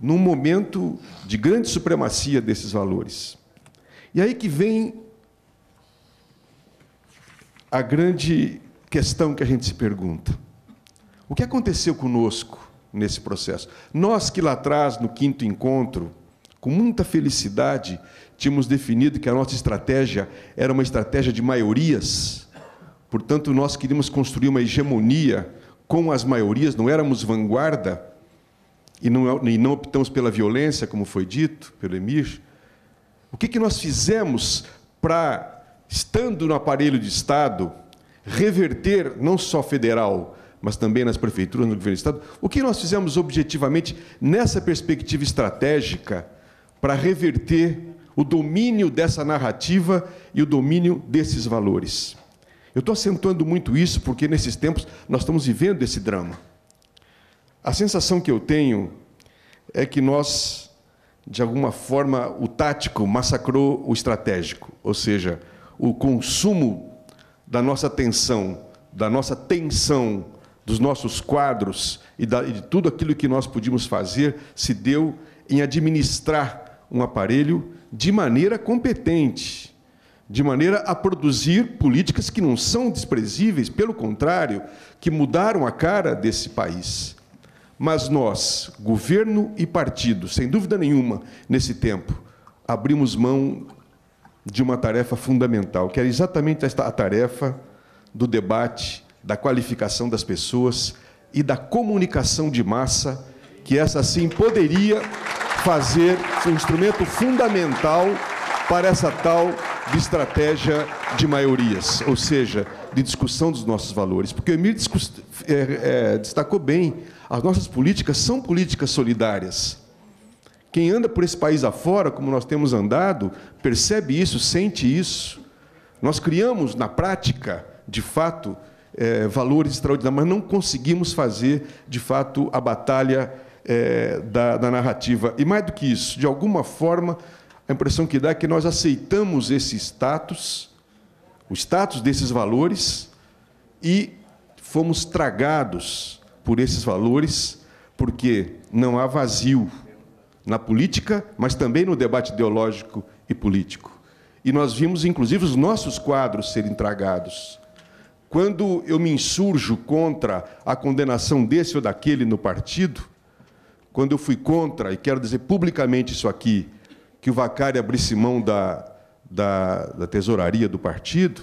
num momento de grande supremacia desses valores. E aí que vem a grande questão que a gente se pergunta: o que aconteceu conosco nesse processo. Nós que lá atrás, no quinto encontro, com muita felicidade, tínhamos definido que a nossa estratégia era uma estratégia de maiorias, portanto, nós queríamos construir uma hegemonia com as maiorias, não éramos vanguarda, e não, e não optamos pela violência, como foi dito pelo Emir. O que, que nós fizemos para, estando no aparelho de Estado, reverter, não só federal, mas também nas prefeituras, no governo do Estado, o que nós fizemos objetivamente nessa perspectiva estratégica para reverter o domínio dessa narrativa e o domínio desses valores? Eu estou acentuando muito isso porque nesses tempos nós estamos vivendo esse drama. A sensação que eu tenho é que nós, de alguma forma, o tático massacrou o estratégico, ou seja, o consumo da nossa atenção, da nossa tensão dos nossos quadros e, de tudo aquilo que nós podíamos fazer se deu em administrar um aparelho de maneira competente, de maneira a produzir políticas que não são desprezíveis, pelo contrário, que mudaram a cara desse país. Mas nós, governo e partido, sem dúvida nenhuma, nesse tempo, abrimos mão de uma tarefa fundamental, que era exatamente esta a tarefa do debate, da qualificação das pessoas e da comunicação de massa, que essa sim poderia fazer um instrumento fundamental para essa tal de estratégia de maiorias, ou seja, de discussão dos nossos valores. Porque o Emir é, é, destacou bem, as nossas políticas são políticas solidárias. Quem anda por esse país afora, como nós temos andado, percebe isso, sente isso. Nós criamos, na prática, de fato, é, valores extraordinários, mas não conseguimos fazer, de fato, a batalha é, da, da narrativa. E mais do que isso, de alguma forma, a impressão que dá é que nós aceitamos esse status, o status desses valores, e fomos tragados por esses valores, porque não há vazio na política, mas também no debate ideológico e político. E nós vimos, inclusive, os nossos quadros serem tragados. Quando eu me insurjo contra a condenação desse ou daquele no partido, quando eu fui contra, e quero dizer publicamente isso aqui, que o Vacari abrisse mão da, da, da tesouraria do partido,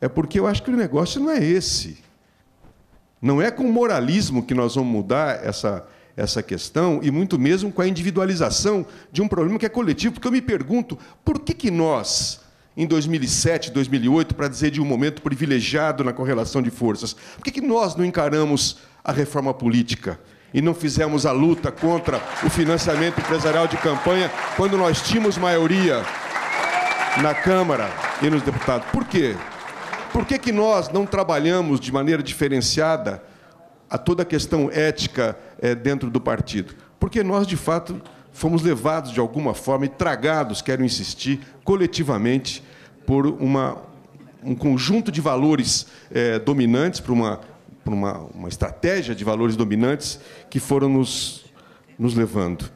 é porque eu acho que o negócio não é esse. Não é com moralismo que nós vamos mudar essa, essa questão, e muito mesmo com a individualização de um problema que é coletivo, porque eu me pergunto, por que, que nós, em 2007, 2008, para dizer de um momento privilegiado na correlação de forças, por que, que nós não encaramos a reforma política? e não fizemos a luta contra o financiamento empresarial de campanha quando nós tínhamos maioria na Câmara e nos deputados. Por quê? Por que, que nós não trabalhamos de maneira diferenciada a toda a questão ética é, dentro do partido? Porque nós, de fato, fomos levados de alguma forma e tragados, quero insistir, coletivamente, por uma, um conjunto de valores é, dominantes, por uma por uma, uma estratégia de valores dominantes que foram nos, nos levando.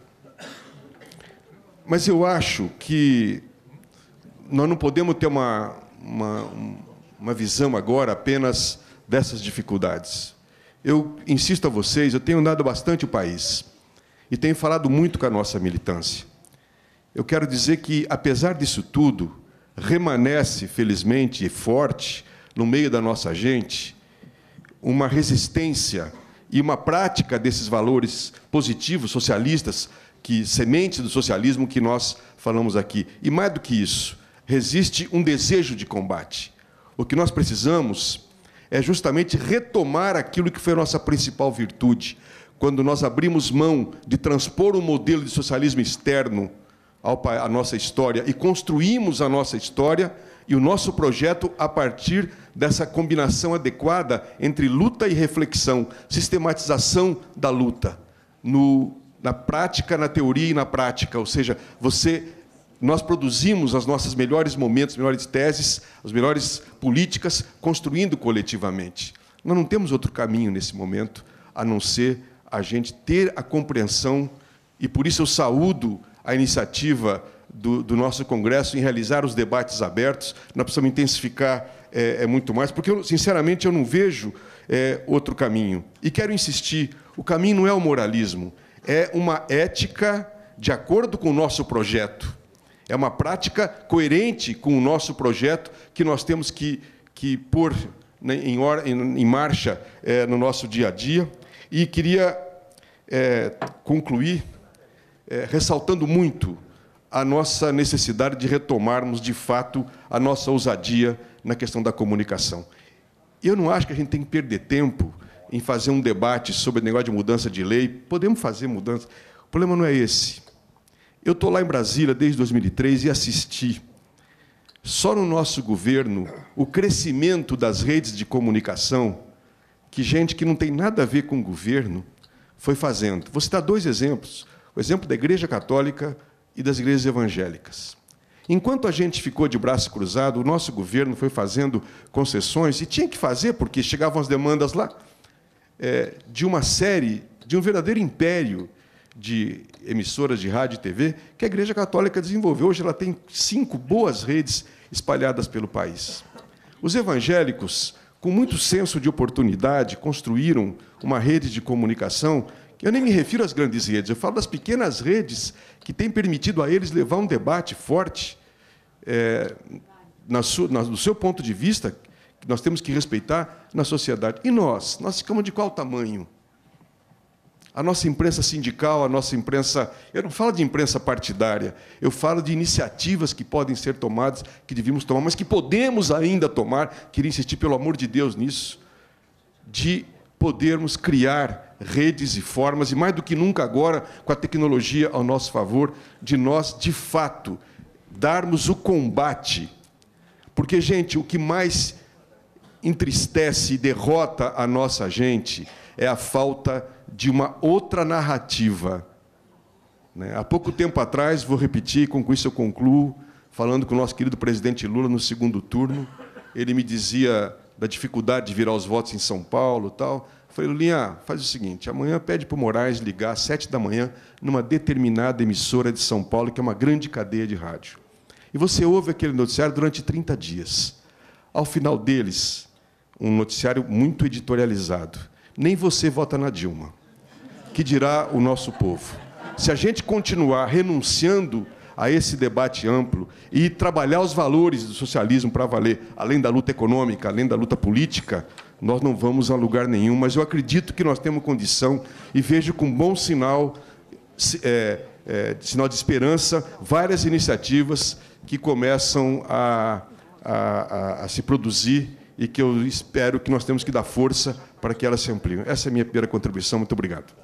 Mas eu acho que nós não podemos ter uma, uma, uma visão agora apenas dessas dificuldades. Eu insisto a vocês, eu tenho andado bastante o país e tenho falado muito com a nossa militância. Eu quero dizer que, apesar disso tudo, remanesce, felizmente, e forte, no meio da nossa gente, uma resistência e uma prática desses valores positivos, socialistas, que sementes do socialismo que nós falamos aqui. E mais do que isso, resiste um desejo de combate. O que nós precisamos é justamente retomar aquilo que foi a nossa principal virtude, quando nós abrimos mão de transpor um modelo de socialismo externo à nossa história e construímos a nossa história e o nosso projeto a partir dessa combinação adequada entre luta e reflexão, sistematização da luta, no, na prática, na teoria e na prática. Ou seja, você, nós produzimos os nossos melhores momentos, melhores teses, as melhores políticas, construindo coletivamente. Nós não temos outro caminho nesse momento a não ser a gente ter a compreensão, e por isso eu saúdo a iniciativa do, do, nosso Congresso em realizar os debates abertos. Nós precisamos intensificar é, é muito mais, porque, eu, sinceramente, eu não vejo é, outro caminho. E quero insistir: o caminho não é o moralismo, é uma ética de acordo com o nosso projeto. É uma prática coerente com o nosso projeto que nós temos que, que pôr né, em, em, em marcha é, no nosso dia a dia. E queria é, concluir é, ressaltando muito a nossa necessidade de retomarmos, de fato, a nossa ousadia na questão da comunicação. Eu não acho que a gente tem que perder tempo em fazer um debate sobre o negócio de mudança de lei. Podemos fazer mudança. O problema não é esse. Eu estou lá em Brasília desde 2003 e assisti, só no nosso governo, o crescimento das redes de comunicação que gente que não tem nada a ver com o governo foi fazendo. Vou citar dois exemplos. O exemplo da Igreja Católica e das igrejas evangélicas. Enquanto a gente ficou de braço cruzado, o nosso governo foi fazendo concessões, e tinha que fazer, porque chegavam as demandas lá, é, de uma série, de um verdadeiro império de emissoras de rádio e TV que a Igreja Católica desenvolveu. Hoje ela tem cinco boas redes espalhadas pelo país. Os evangélicos, com muito senso de oportunidade, construíram uma rede de comunicação. Eu nem me refiro às grandes redes, eu falo das pequenas redes que têm permitido a eles levar um debate forte, é, na na, do seu ponto de vista, que nós temos que respeitar na sociedade. E nós? Nós ficamos de qual tamanho? A nossa imprensa sindical, a nossa imprensa. Eu não falo de imprensa partidária, eu falo de iniciativas que podem ser tomadas, que devíamos tomar, mas que podemos ainda tomar. Queria insistir, pelo amor de Deus, nisso, de podermos criar redes e formas, e mais do que nunca agora, com a tecnologia ao nosso favor, de nós, de fato, darmos o combate. Porque, gente, o que mais entristece e derrota a nossa gente é a falta de uma outra narrativa. Né? Há pouco tempo atrás, vou repetir, com isso eu concluo, falando com o nosso querido presidente Lula no segundo turno, ele me dizia da dificuldade de virar os votos em São Paulo tal. Falei, Lulinha, faz o seguinte, amanhã pede para o Moraes ligar às sete da manhã numa determinada emissora de São Paulo, que é uma grande cadeia de rádio. E você ouve aquele noticiário durante 30 dias. Ao final deles, um noticiário muito editorializado. Nem você vota na Dilma. Que dirá o nosso povo? Se a gente continuar renunciando a esse debate amplo e trabalhar os valores do socialismo para valer, além da luta econômica, além da luta política, nós não vamos a lugar nenhum. Mas eu acredito que nós temos condição e vejo com bom sinal, é, é, sinal de esperança, várias iniciativas que começam a, a, a, a se produzir e que eu espero que nós temos que dar força para que elas se ampliem. Essa é a minha primeira contribuição. Muito obrigado.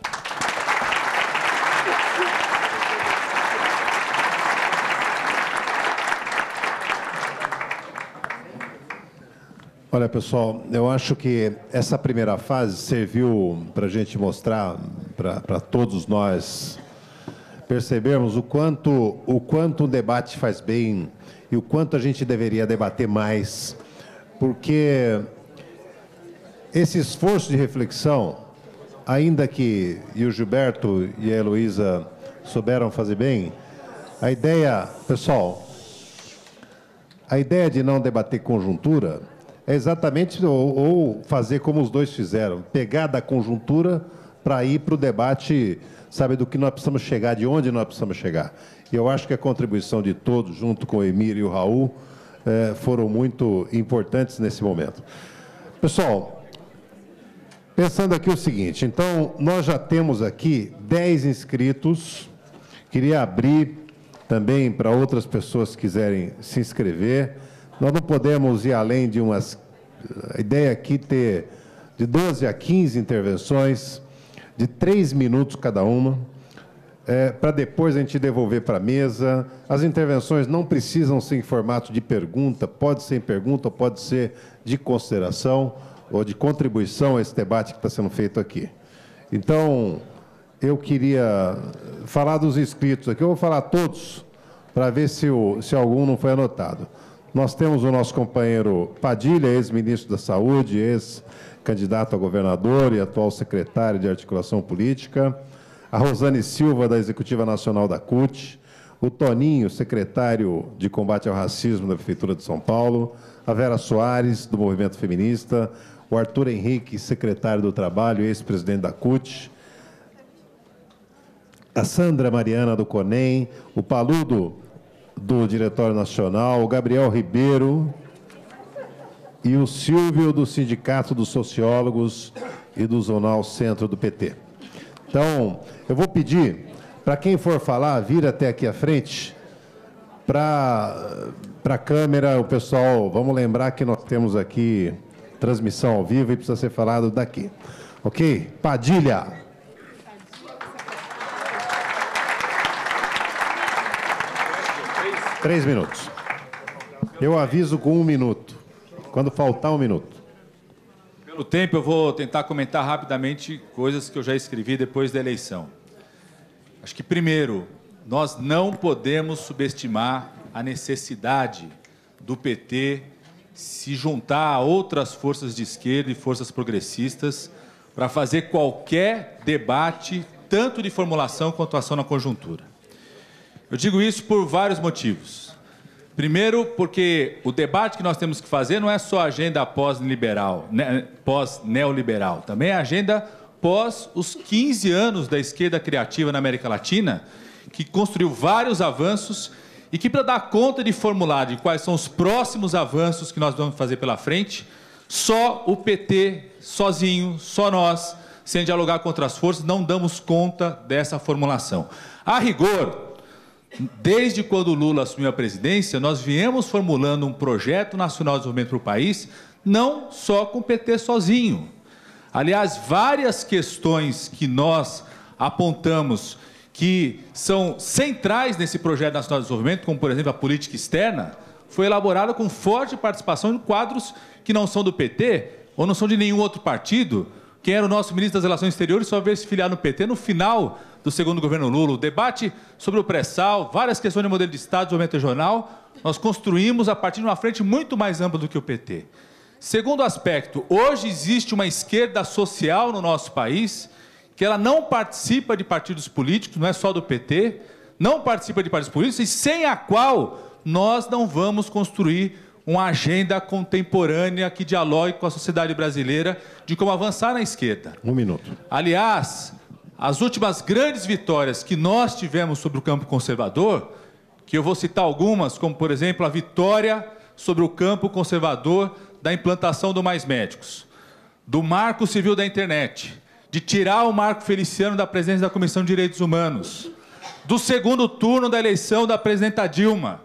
Olha, pessoal, eu acho que essa primeira fase serviu para a gente mostrar para todos nós percebermos o quanto o quanto o debate faz bem e o quanto a gente deveria debater mais. Porque esse esforço de reflexão, ainda que e o Gilberto e a Heloísa souberam fazer bem, a ideia, pessoal, a ideia de não debater conjuntura é exatamente ou, ou fazer como os dois fizeram, pegar da conjuntura para ir para o debate, sabe, do que nós precisamos chegar, de onde nós precisamos chegar. E eu acho que a contribuição de todos, junto com o Emílio e o Raul, é, foram muito importantes nesse momento. Pessoal, pensando aqui o seguinte, então, nós já temos aqui 10 inscritos, queria abrir também para outras pessoas que quiserem se inscrever. Nós não podemos ir além de umas. A ideia aqui é ter de 12 a 15 intervenções, de 3 minutos cada uma é, para depois a gente devolver para a mesa. As intervenções não precisam ser em formato de pergunta, pode ser em pergunta, pode ser de consideração ou de contribuição a esse debate que está sendo feito aqui. Então, eu queria falar dos inscritos aqui, eu vou falar todos, para ver se, o, se algum não foi anotado. Nós temos o nosso companheiro Padilha, ex-ministro da Saúde, ex-candidato a governador e atual secretário de Articulação Política. A Rosane Silva, da Executiva Nacional da CUT, o Toninho, secretário de combate ao racismo da Prefeitura de São Paulo, a Vera Soares, do Movimento Feminista, o Arthur Henrique, secretário do Trabalho, ex-presidente da CUT, a Sandra Mariana, do CONEM, o Paludo, do Diretório Nacional, o Gabriel Ribeiro e o Silvio, do Sindicato dos Sociólogos e do Zonal Centro do PT. Então, eu vou pedir para quem for falar, vir até aqui à frente, para a câmera, o pessoal, vamos lembrar que nós temos aqui transmissão ao vivo e precisa ser falado daqui. Ok? Padilha. Três minutos. Eu aviso com um minuto. Quando faltar um minuto. Pelo tempo, eu vou tentar comentar rapidamente coisas que eu já escrevi depois da eleição. Acho que, primeiro, nós não podemos subestimar a necessidade do PT se juntar a outras forças de esquerda e forças progressistas para fazer qualquer debate tanto de formulação quanto ação na conjuntura. Eu digo isso por vários motivos. Primeiro, porque o debate que nós temos que fazer não é só agenda pós-liberal, né, pós-neoliberal, também é agenda pós os 15 anos da esquerda criativa na América Latina, que construiu vários avanços e que, para dar conta de formular de quais são os próximos avanços que nós vamos fazer pela frente, só o PT, sozinho, só nós, sem dialogar com outras forças, não damos conta dessa formulação. A rigor, desde quando o Lula assumiu a presidência, nós viemos formulando um projeto nacional de desenvolvimento para o país, não só com o PT sozinho. Aliás, várias questões que nós apontamos que são centrais nesse projeto nacional de desenvolvimento, como por exemplo a política externa, foi elaborada com forte participação em quadros que não são do PT ou não são de nenhum outro partido. Quem era o nosso ministro das Relações Exteriores só veio se filiar no PT no final do segundo governo Lula. O debate sobre o pré-sal, várias questões de modelo de Estado, de desenvolvimento regional, nós construímos a partir de uma frente muito mais ampla do que o PT. Segundo aspecto, hoje existe uma esquerda social no nosso país que ela não participa de partidos políticos, não é só do PT, não participa de partidos políticos e sem a qual nós não vamos construir uma agenda contemporânea que dialogue com a sociedade brasileira de como avançar na esquerda. Um minuto. Aliás, as últimas grandes vitórias que nós tivemos sobre o campo conservador, que eu vou citar algumas, como por exemplo a vitória sobre o campo conservador da implantação do Mais Médicos, do Marco Civil da Internet, de tirar o Marco Feliciano da presença da Comissão de Direitos Humanos, do segundo turno da eleição da presidenta Dilma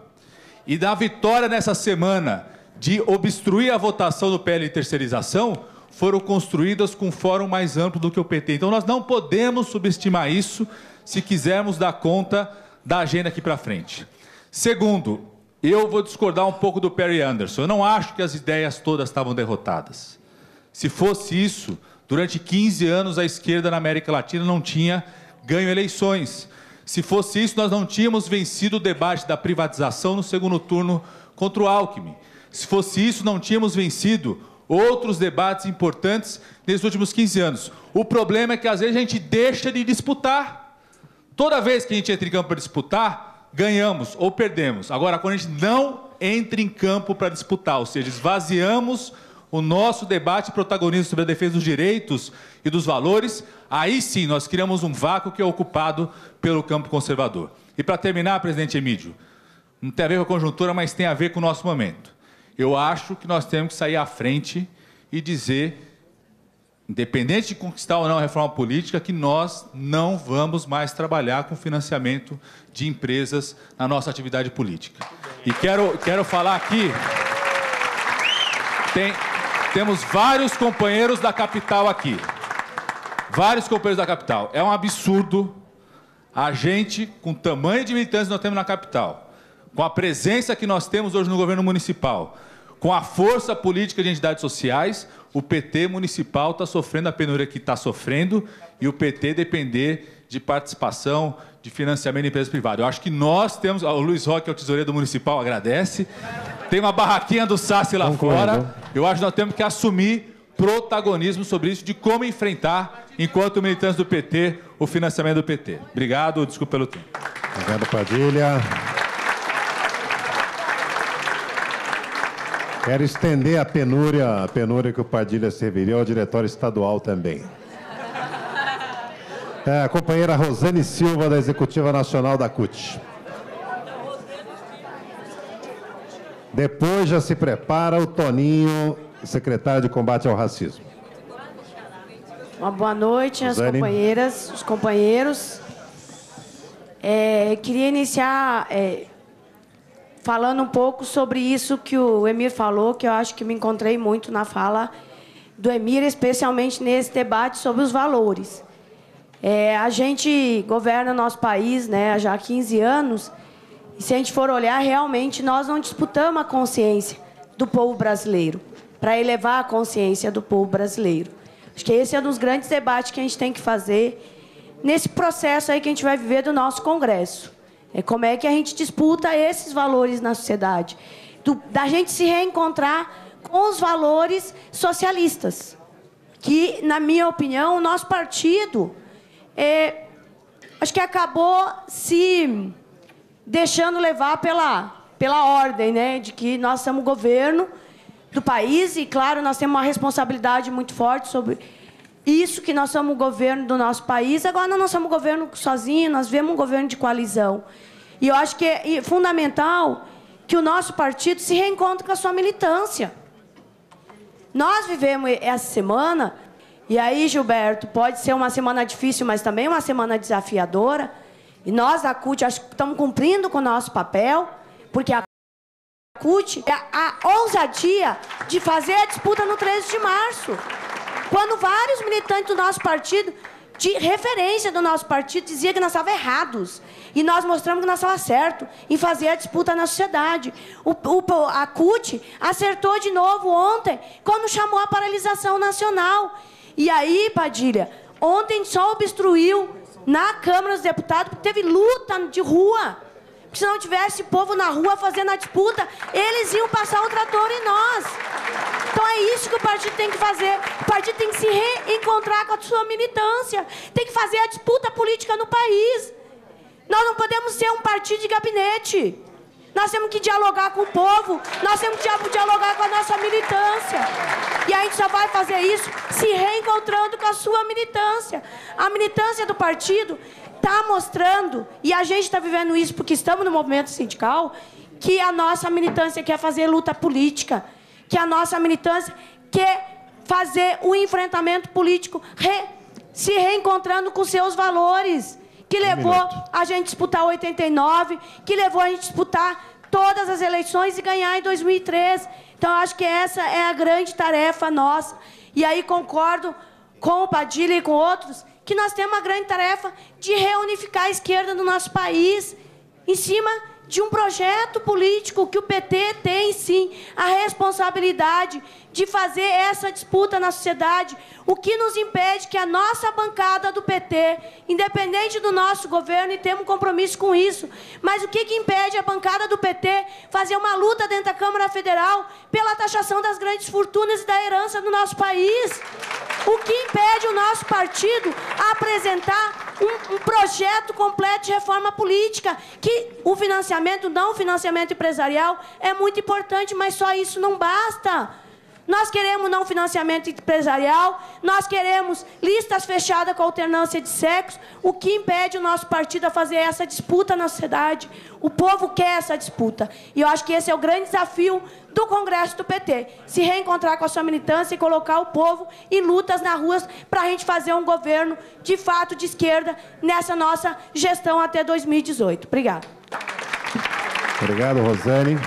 e da vitória nessa semana de obstruir a votação do PL terceirização, foram construídas com um fórum mais amplo do que o PT. Então nós não podemos subestimar isso se quisermos dar conta da agenda aqui para frente. Segundo, eu vou discordar um pouco do Perry Anderson. Eu não acho que as ideias todas estavam derrotadas. Se fosse isso, Durante 15 anos, a esquerda na América Latina não tinha ganho eleições. Se fosse isso, nós não tínhamos vencido o debate da privatização no segundo turno contra o Alckmin. Se fosse isso, não tínhamos vencido outros debates importantes nesses últimos 15 anos. O problema é que às vezes a gente deixa de disputar. Toda vez que a gente entra em campo para disputar, ganhamos ou perdemos. Agora, quando a gente não entra em campo para disputar, ou seja, esvaziamos o nosso debate protagonista sobre a defesa dos direitos e dos valores, aí sim nós criamos um vácuo que é ocupado pelo campo conservador. E para terminar, presidente Emílio, não tem a ver com a conjuntura, mas tem a ver com o nosso momento. Eu acho que nós temos que sair à frente e dizer, independente de conquistar ou não a reforma política, que nós não vamos mais trabalhar com financiamento de empresas na nossa atividade política. E quero, quero falar aqui. Tem, temos vários companheiros da capital aqui. Vários companheiros da capital. É um absurdo a gente, com o tamanho de militantes que nós temos na capital, com a presença que nós temos hoje no governo municipal, com a força política de entidades sociais, o PT municipal está sofrendo a penúria que está sofrendo e o PT depender de participação, de financiamento de empresas privadas. Eu acho que nós temos. O Luiz Roque, é o tesoureiro do municipal, agradece. Tem uma barraquinha do Sassi lá fora. Eu acho que nós temos que assumir protagonismo sobre isso, de como enfrentar, enquanto militantes do PT, o financiamento do PT. Obrigado, desculpa pelo tempo. Obrigado, Padilha. Quero estender a penúria, a penúria que o Padilha serviria ao diretório estadual também. É, a companheira Rosane Silva, da Executiva Nacional da CUT. Depois já se prepara o Toninho, secretário de Combate ao Racismo. Uma boa noite às companheiras, os companheiros. É, queria iniciar é, falando um pouco sobre isso que o Emir falou, que eu acho que me encontrei muito na fala do Emir, especialmente nesse debate sobre os valores. É, a gente governa nosso país né, há já 15 anos, e se a gente for olhar, realmente nós não disputamos a consciência do povo brasileiro, para elevar a consciência do povo brasileiro. Acho que esse é um dos grandes debates que a gente tem que fazer nesse processo aí que a gente vai viver do nosso Congresso. É como é que a gente disputa esses valores na sociedade. Do, da gente se reencontrar com os valores socialistas. Que, na minha opinião, o nosso partido é, acho que acabou se deixando levar pela, pela ordem, né, de que nós somos governo do país e, claro, nós temos uma responsabilidade muito forte sobre isso que nós somos o governo do nosso país. Agora nós não somos governo sozinho, nós vemos um governo de coalizão. E eu acho que é fundamental que o nosso partido se reencontre com a sua militância. Nós vivemos essa semana, e aí, Gilberto, pode ser uma semana difícil, mas também uma semana desafiadora. E nós, da CUT, acho que estamos cumprindo com o nosso papel, porque a CUT é a ousadia de fazer a disputa no 13 de março. Quando vários militantes do nosso partido, de referência do nosso partido, diziam que nós estávamos errados. E nós mostramos que nós estávamos certos em fazer a disputa na sociedade. O, o, a CUT acertou de novo ontem, quando chamou a paralisação nacional. E aí, Padilha, ontem só obstruiu na Câmara dos Deputados, porque teve luta de rua. Porque se não tivesse povo na rua fazendo a disputa, eles iam passar o trator em nós. Então é isso que o partido tem que fazer. O partido tem que se reencontrar com a sua militância. Tem que fazer a disputa política no país. Nós não podemos ser um partido de gabinete. Nós temos que dialogar com o povo, nós temos que dialogar com a nossa militância. E a gente só vai fazer isso se reencontrando com a sua militância. A militância do partido está mostrando, e a gente está vivendo isso porque estamos no movimento sindical, que a nossa militância quer fazer luta política, que a nossa militância quer fazer o enfrentamento político re, se reencontrando com seus valores, que levou um a gente disputar 89, que levou a gente disputar todas as eleições e ganhar em 2013. Então, acho que essa é a grande tarefa nossa. E aí concordo com o Padilha e com outros que nós temos uma grande tarefa de reunificar a esquerda no nosso país em cima de um projeto político que o PT tem sim a responsabilidade de fazer essa disputa na sociedade, o que nos impede que a nossa bancada do PT, independente do nosso governo, e temos um compromisso com isso, mas o que, que impede a bancada do PT fazer uma luta dentro da Câmara Federal pela taxação das grandes fortunas e da herança no nosso país? O que impede o nosso partido a apresentar um, um projeto completo de reforma política, que o financiamento, não o financiamento empresarial, é muito importante, mas só isso não basta. Nós queremos não financiamento empresarial, nós queremos listas fechadas com alternância de sexo, o que impede o nosso partido a fazer essa disputa na sociedade. O povo quer essa disputa. E eu acho que esse é o grande desafio do Congresso do PT. Se reencontrar com a sua militância e colocar o povo em lutas nas ruas para a gente fazer um governo de fato de esquerda nessa nossa gestão até 2018. Obrigada. Obrigado, Rosane.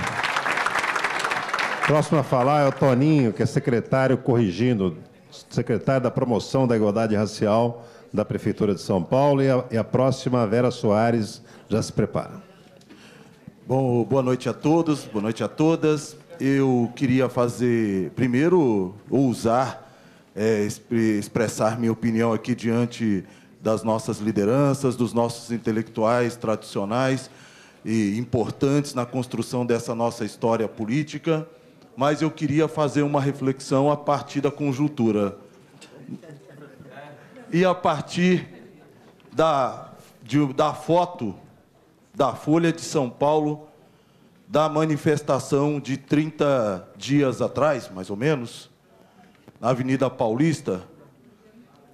Próximo a falar é o Toninho, que é secretário corrigindo, secretário da Promoção da Igualdade Racial da Prefeitura de São Paulo. E a, e a próxima, Vera Soares, já se prepara. Bom, boa noite a todos, boa noite a todas. Eu queria fazer, primeiro, ousar é, expressar minha opinião aqui diante das nossas lideranças, dos nossos intelectuais tradicionais e importantes na construção dessa nossa história política mas eu queria fazer uma reflexão a partir da conjuntura. E a partir da, de, da foto da Folha de São Paulo, da manifestação de 30 dias atrás, mais ou menos, na Avenida Paulista,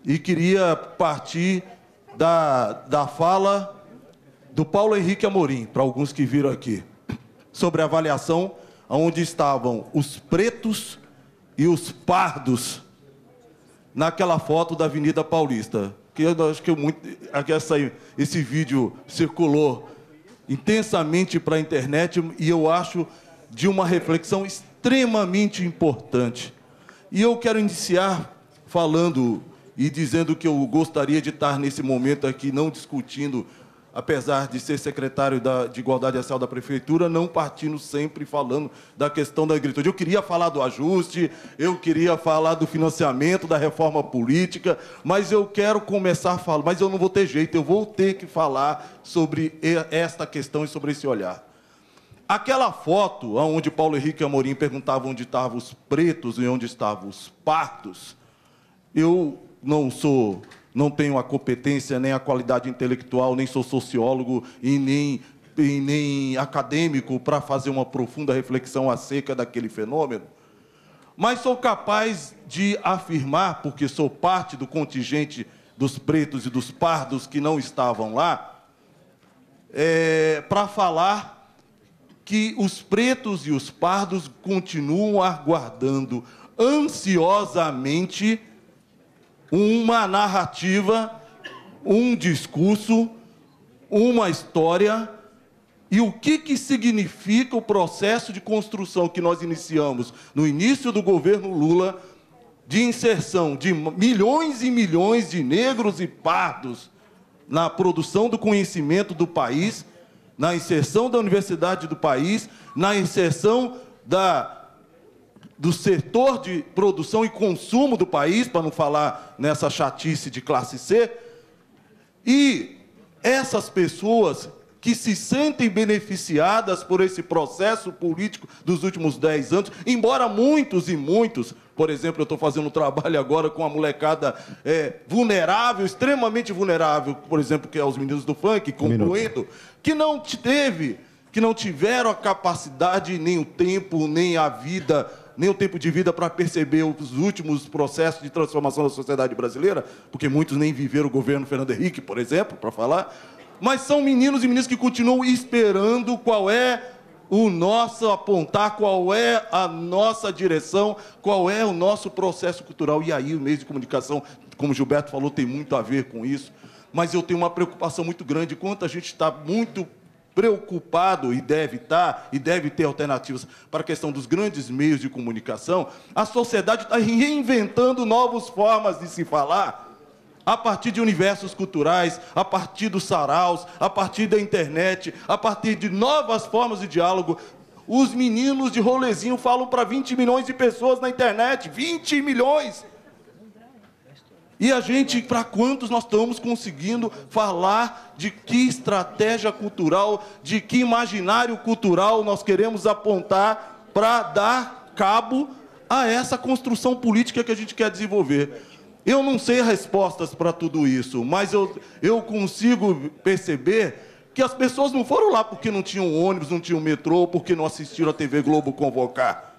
e queria partir da, da fala do Paulo Henrique Amorim, para alguns que viram aqui, sobre a avaliação onde estavam os pretos e os pardos naquela foto da Avenida Paulista. Que eu acho que muito, essa, esse vídeo circulou intensamente para a internet e eu acho de uma reflexão extremamente importante. E eu quero iniciar falando e dizendo que eu gostaria de estar nesse momento aqui não discutindo apesar de ser secretário da, de Igualdade Racial da Prefeitura, não partindo sempre falando da questão da negritude. Eu queria falar do ajuste, eu queria falar do financiamento, da reforma política, mas eu quero começar a falar, mas eu não vou ter jeito, eu vou ter que falar sobre esta questão e sobre esse olhar. Aquela foto onde Paulo Henrique Amorim perguntava onde estavam os pretos e onde estavam os partos, eu não sou não tenho a competência, nem a qualidade intelectual, nem sou sociólogo e nem, e nem acadêmico para fazer uma profunda reflexão acerca daquele fenômeno. Mas sou capaz de afirmar, porque sou parte do contingente dos pretos e dos pardos que não estavam lá, é, para falar que os pretos e os pardos continuam aguardando ansiosamente uma narrativa, um discurso, uma história. E o que, que significa o processo de construção que nós iniciamos no início do governo Lula, de inserção de milhões e milhões de negros e pardos na produção do conhecimento do país, na inserção da universidade do país, na inserção da do setor de produção e consumo do país, para não falar nessa chatice de classe C, e essas pessoas que se sentem beneficiadas por esse processo político dos últimos dez anos, embora muitos e muitos, por exemplo, eu estou fazendo um trabalho agora com a molecada é, vulnerável, extremamente vulnerável, por exemplo, que é os meninos do funk, concluindo, que não teve, que não tiveram a capacidade, nem o tempo, nem a vida nem o tempo de vida para perceber os últimos processos de transformação da sociedade brasileira, porque muitos nem viveram o governo Fernando Henrique, por exemplo, para falar. Mas são meninos e meninas que continuam esperando qual é o nosso apontar, qual é a nossa direção, qual é o nosso processo cultural. E aí o meio de comunicação, como o Gilberto falou, tem muito a ver com isso. Mas eu tenho uma preocupação muito grande, quanto a gente está muito preocupado e deve estar, e deve ter alternativas para a questão dos grandes meios de comunicação, a sociedade está reinventando novas formas de se falar a partir de universos culturais, a partir dos saraus, a partir da internet, a partir de novas formas de diálogo. Os meninos de rolezinho falam para 20 milhões de pessoas na internet. 20 milhões! E a gente, para quantos nós estamos conseguindo falar de que estratégia cultural, de que imaginário cultural nós queremos apontar para dar cabo a essa construção política que a gente quer desenvolver? Eu não sei respostas para tudo isso, mas eu, eu consigo perceber que as pessoas não foram lá porque não tinham ônibus, não tinham metrô, porque não assistiram a TV Globo convocar.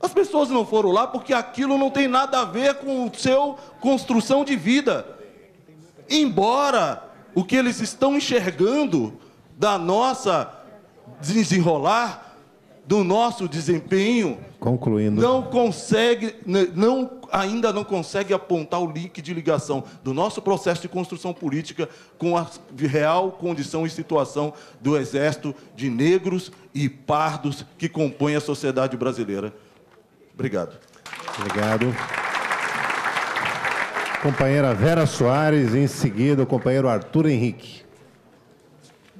As pessoas não foram lá porque aquilo não tem nada a ver com o seu construção de vida. Embora o que eles estão enxergando da nossa desenrolar, do nosso desempenho, concluindo, não consegue, não ainda não consegue apontar o link de ligação do nosso processo de construção política com a real condição e situação do exército de negros e pardos que compõem a sociedade brasileira. Obrigado. Obrigado. Companheira Vera Soares, em seguida o companheiro Arthur Henrique.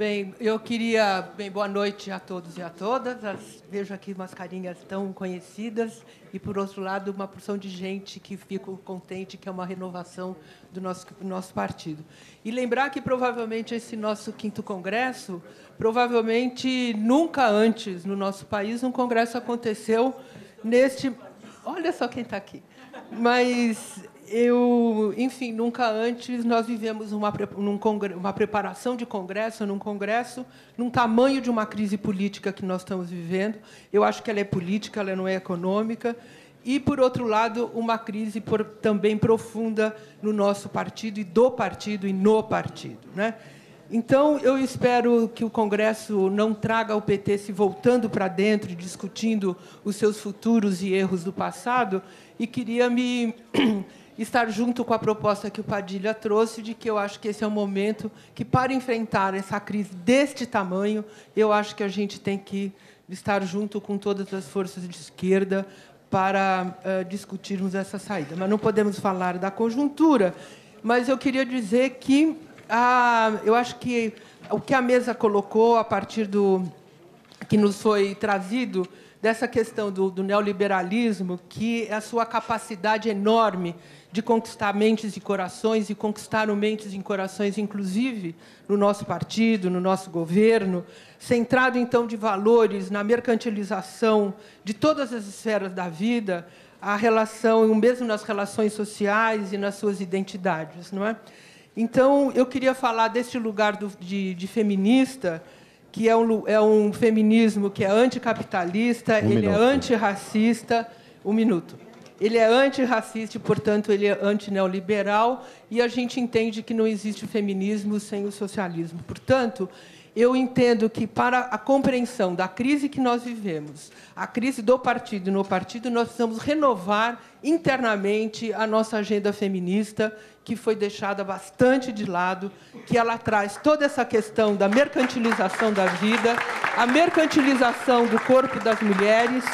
Bem, eu queria. Bem, boa noite a todos e a todas. As, vejo aqui umas carinhas tão conhecidas e, por outro lado, uma porção de gente que fico contente que é uma renovação do nosso, do nosso partido. E lembrar que provavelmente esse nosso quinto congresso, provavelmente nunca antes no nosso país um congresso aconteceu neste. Olha só quem está aqui. Mas eu, enfim, nunca antes nós vivemos uma, uma preparação de congresso, num congresso, num tamanho de uma crise política que nós estamos vivendo. Eu acho que ela é política, ela não é econômica. E, por outro lado, uma crise por, também profunda no nosso partido e do partido e no partido. Né? Então, eu espero que o Congresso não traga o PT se voltando para dentro, discutindo os seus futuros e erros do passado, e queria me estar junto com a proposta que o Padilha trouxe, de que eu acho que esse é o momento que, para enfrentar essa crise deste tamanho, eu acho que a gente tem que estar junto com todas as forças de esquerda para uh, discutirmos essa saída. Mas não podemos falar da conjuntura, mas eu queria dizer que ah, eu acho que o que a mesa colocou a partir do que nos foi trazido dessa questão do, do neoliberalismo, que é a sua capacidade enorme de conquistar mentes e corações e conquistar mentes e corações, inclusive no nosso partido, no nosso governo, centrado então de valores na mercantilização de todas as esferas da vida, a relação, mesmo nas relações sociais e nas suas identidades, não é? Então, eu queria falar deste lugar do, de, de, feminista, que é um, é um feminismo que é anticapitalista, um ele é minuto. é antirracista. Um minuto. Ele é antirracista e, portanto, ele é antineoliberal, e a gente entende que não existe feminismo sem o socialismo. Portanto, eu entendo que, para a compreensão da crise que nós vivemos, a crise do partido no partido, nós precisamos renovar internamente a nossa agenda feminista, que foi deixada bastante de lado, que ela traz toda essa questão da mercantilização da vida, a mercantilização do corpo das mulheres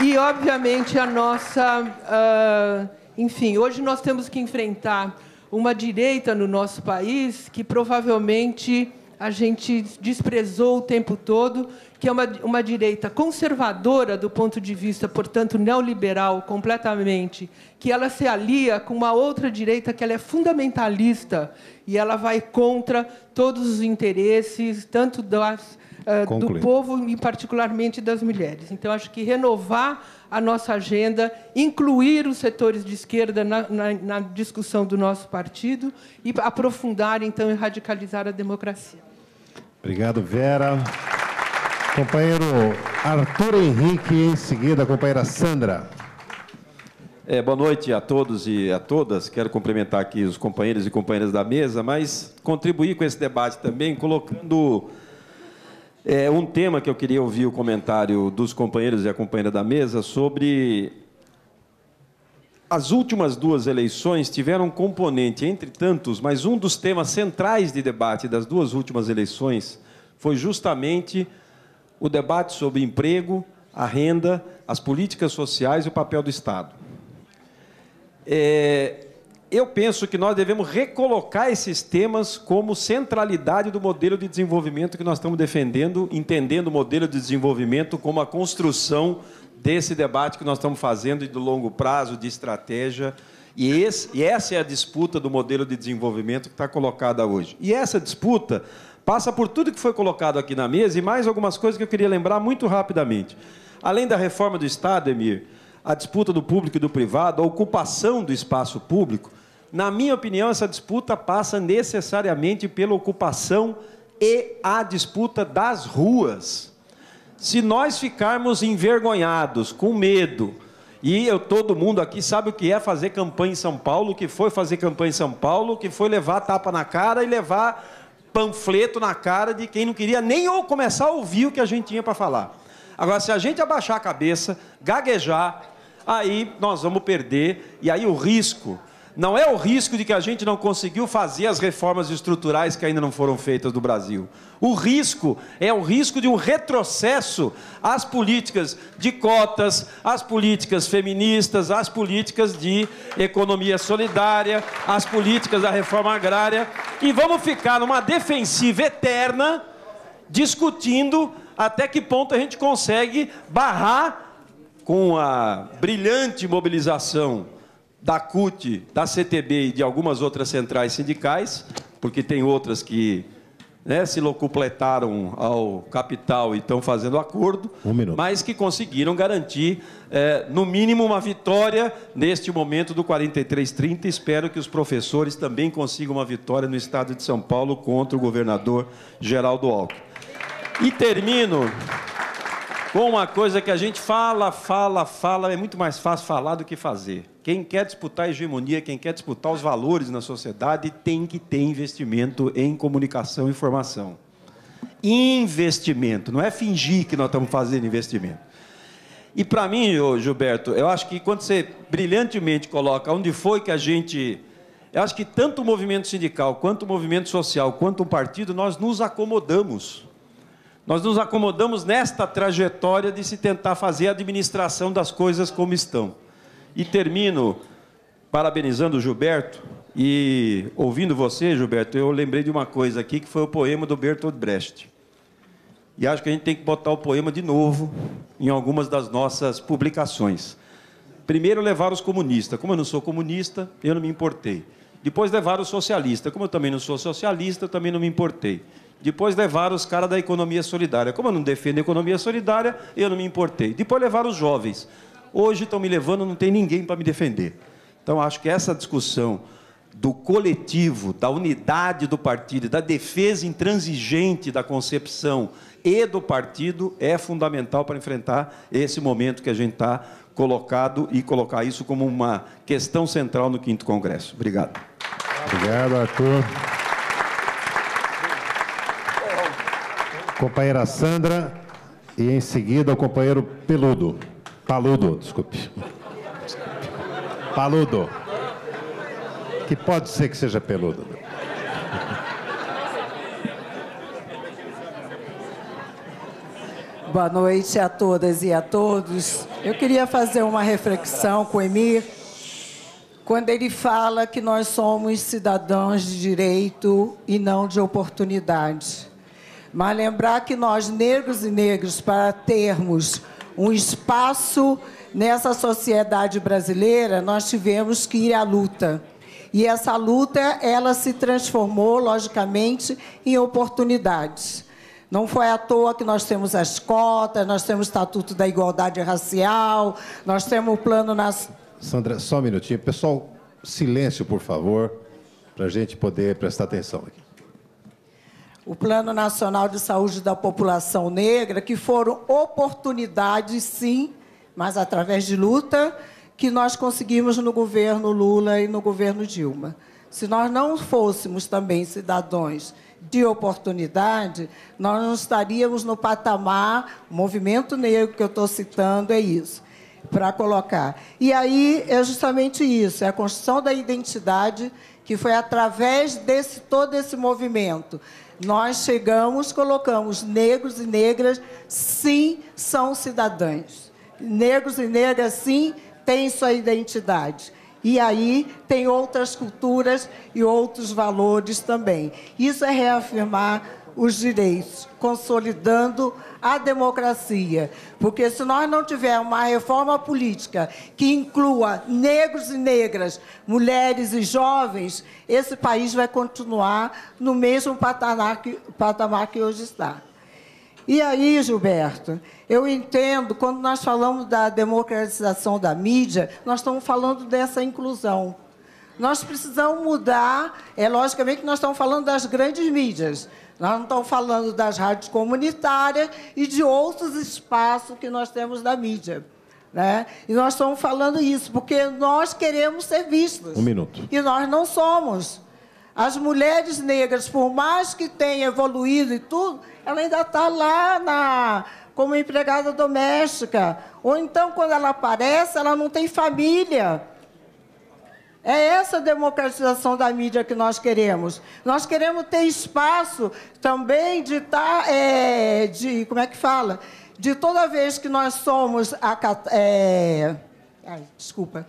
e, obviamente, a nossa. Uh, enfim, hoje nós temos que enfrentar uma direita no nosso país que provavelmente a gente desprezou o tempo todo, que é uma, uma direita conservadora do ponto de vista, portanto, neoliberal completamente, que ela se alia com uma outra direita que ela é fundamentalista e ela vai contra todos os interesses, tanto das, uh, do povo e particularmente das mulheres. Então, acho que renovar a nossa agenda, incluir os setores de esquerda na, na, na discussão do nosso partido e aprofundar, então, e radicalizar a democracia. Obrigado, Vera. Companheiro Arthur Henrique, em seguida, a companheira Sandra. É, boa noite a todos e a todas. Quero cumprimentar aqui os companheiros e companheiras da mesa, mas contribuir com esse debate também, colocando é, um tema que eu queria ouvir o comentário dos companheiros e a companheira da mesa sobre as últimas duas eleições tiveram um componente, entre tantos, mas um dos temas centrais de debate das duas últimas eleições foi justamente o debate sobre emprego, a renda, as políticas sociais e o papel do Estado. É, eu penso que nós devemos recolocar esses temas como centralidade do modelo de desenvolvimento que nós estamos defendendo, entendendo o modelo de desenvolvimento como a construção desse debate que nós estamos fazendo de longo prazo, de estratégia. E, esse, e essa é a disputa do modelo de desenvolvimento que está colocada hoje. E essa disputa passa por tudo que foi colocado aqui na mesa e mais algumas coisas que eu queria lembrar muito rapidamente. Além da reforma do Estado, Emir, a disputa do público e do privado, a ocupação do espaço público, na minha opinião, essa disputa passa necessariamente pela ocupação e a disputa das ruas. Se nós ficarmos envergonhados, com medo, e eu, todo mundo aqui sabe o que é fazer campanha em São Paulo, o que foi fazer campanha em São Paulo, o que foi levar tapa na cara e levar panfleto na cara de quem não queria nem ou começar a ouvir o que a gente tinha para falar. Agora, se a gente abaixar a cabeça, gaguejar, aí nós vamos perder, e aí o risco não é o risco de que a gente não conseguiu fazer as reformas estruturais que ainda não foram feitas no Brasil. O risco é o risco de um retrocesso às políticas de cotas, às políticas feministas, às políticas de economia solidária, às políticas da reforma agrária. E vamos ficar numa defensiva eterna, discutindo até que ponto a gente consegue barrar com a brilhante mobilização da CUT, da CTB e de algumas outras centrais sindicais, porque tem outras que né, se locupletaram ao capital e estão fazendo acordo, um mas que conseguiram garantir, é, no mínimo, uma vitória neste momento do 43-30. Espero que os professores também consigam uma vitória no estado de São Paulo contra o governador Geraldo Alckmin. E termino com uma coisa que a gente fala, fala, fala, é muito mais fácil falar do que fazer. Quem quer disputar a hegemonia, quem quer disputar os valores na sociedade, tem que ter investimento em comunicação e informação. Investimento, não é fingir que nós estamos fazendo investimento. E para mim, Gilberto, eu acho que quando você brilhantemente coloca onde foi que a gente. Eu acho que tanto o movimento sindical, quanto o movimento social, quanto o partido, nós nos acomodamos. Nós nos acomodamos nesta trajetória de se tentar fazer a administração das coisas como estão. E termino parabenizando o Gilberto e ouvindo você, Gilberto, eu lembrei de uma coisa aqui que foi o poema do Bertolt Brecht. E acho que a gente tem que botar o poema de novo em algumas das nossas publicações. Primeiro levar os comunistas. Como eu não sou comunista, eu não me importei. Depois levar os socialistas. Como eu também não sou socialista, eu também não me importei. Depois levaram os caras da economia solidária. Como eu não defendo a economia solidária, eu não me importei. Depois levaram os jovens. Hoje estão me levando, não tem ninguém para me defender. Então, acho que essa discussão do coletivo, da unidade do partido, da defesa intransigente da concepção e do partido é fundamental para enfrentar esse momento que a gente está colocado e colocar isso como uma questão central no quinto congresso. Obrigado. Obrigado, Arthur. Companheira Sandra e em seguida o companheiro Peludo. Paludo, desculpe. Paludo. Que pode ser que seja peludo. Boa noite a todas e a todos. Eu queria fazer uma reflexão com o Emir, quando ele fala que nós somos cidadãos de direito e não de oportunidade. Mas lembrar que nós, negros e negros, para termos um espaço nessa sociedade brasileira, nós tivemos que ir à luta. E essa luta, ela se transformou, logicamente, em oportunidades. Não foi à toa que nós temos as cotas, nós temos o Estatuto da Igualdade Racial, nós temos o Plano Nacional. Sandra, só um minutinho. Pessoal, silêncio, por favor, para a gente poder prestar atenção aqui. O Plano Nacional de Saúde da População Negra, que foram oportunidades, sim, mas através de luta, que nós conseguimos no governo Lula e no governo Dilma. Se nós não fôssemos também cidadãos de oportunidade, nós não estaríamos no patamar, o movimento negro que eu estou citando é isso, para colocar. E aí é justamente isso, é a construção da identidade que foi através desse todo esse movimento. Nós chegamos, colocamos negros e negras, sim, são cidadãos. Negros e negras, sim, têm sua identidade. E aí tem outras culturas e outros valores também. Isso é reafirmar os direitos, consolidando a democracia. Porque se nós não tivermos uma reforma política que inclua negros e negras, mulheres e jovens, esse país vai continuar no mesmo patamar que, patamar que hoje está. E aí, Gilberto, eu entendo, quando nós falamos da democratização da mídia, nós estamos falando dessa inclusão. Nós precisamos mudar, é logicamente que nós estamos falando das grandes mídias. Nós não estamos falando das rádios comunitárias e de outros espaços que nós temos da mídia. Né? E nós estamos falando isso porque nós queremos ser vistos. Um minuto. E nós não somos. As mulheres negras, por mais que tenham evoluído e tudo, ela ainda está lá na, como empregada doméstica. Ou então, quando ela aparece, ela não tem família. É essa democratização da mídia que nós queremos. Nós queremos ter espaço também de estar, tá, é, de como é que fala, de toda vez que nós somos a, é, ai, desculpa,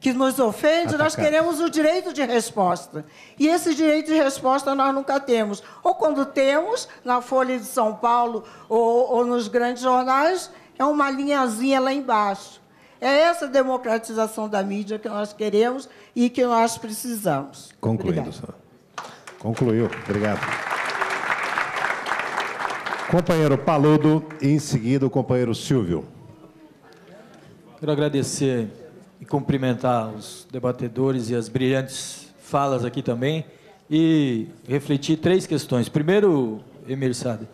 que nos ofende, nós queremos o direito de resposta. E esse direito de resposta nós nunca temos. Ou quando temos, na Folha de São Paulo ou, ou nos grandes jornais, é uma linhazinha lá embaixo. É essa democratização da mídia que nós queremos e que nós precisamos. Concluindo, senhor. Concluiu. Obrigado. Companheiro Paludo e, em seguida, o companheiro Silvio. Quero agradecer e cumprimentar os debatedores e as brilhantes falas aqui também e refletir três questões. Primeiro, Emir Sade,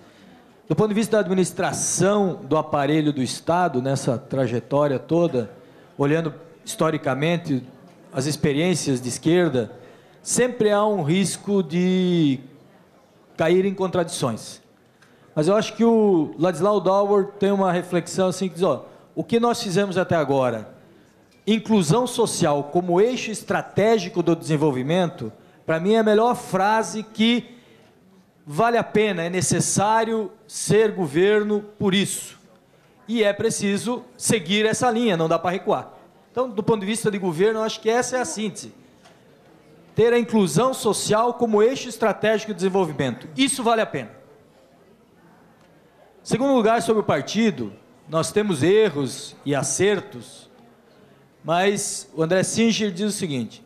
do ponto de vista da administração do aparelho do Estado, nessa trajetória toda, olhando historicamente as experiências de esquerda, sempre há um risco de cair em contradições. Mas eu acho que o Ladislau Dauer tem uma reflexão assim que diz, ó, o que nós fizemos até agora inclusão social como eixo estratégico do desenvolvimento, para mim é a melhor frase que vale a pena, é necessário ser governo por isso. E é preciso seguir essa linha, não dá para recuar. Então, do ponto de vista de governo, eu acho que essa é a síntese. Ter a inclusão social como eixo estratégico de desenvolvimento. Isso vale a pena. Segundo lugar, sobre o partido, nós temos erros e acertos mas o André Singer diz o seguinte: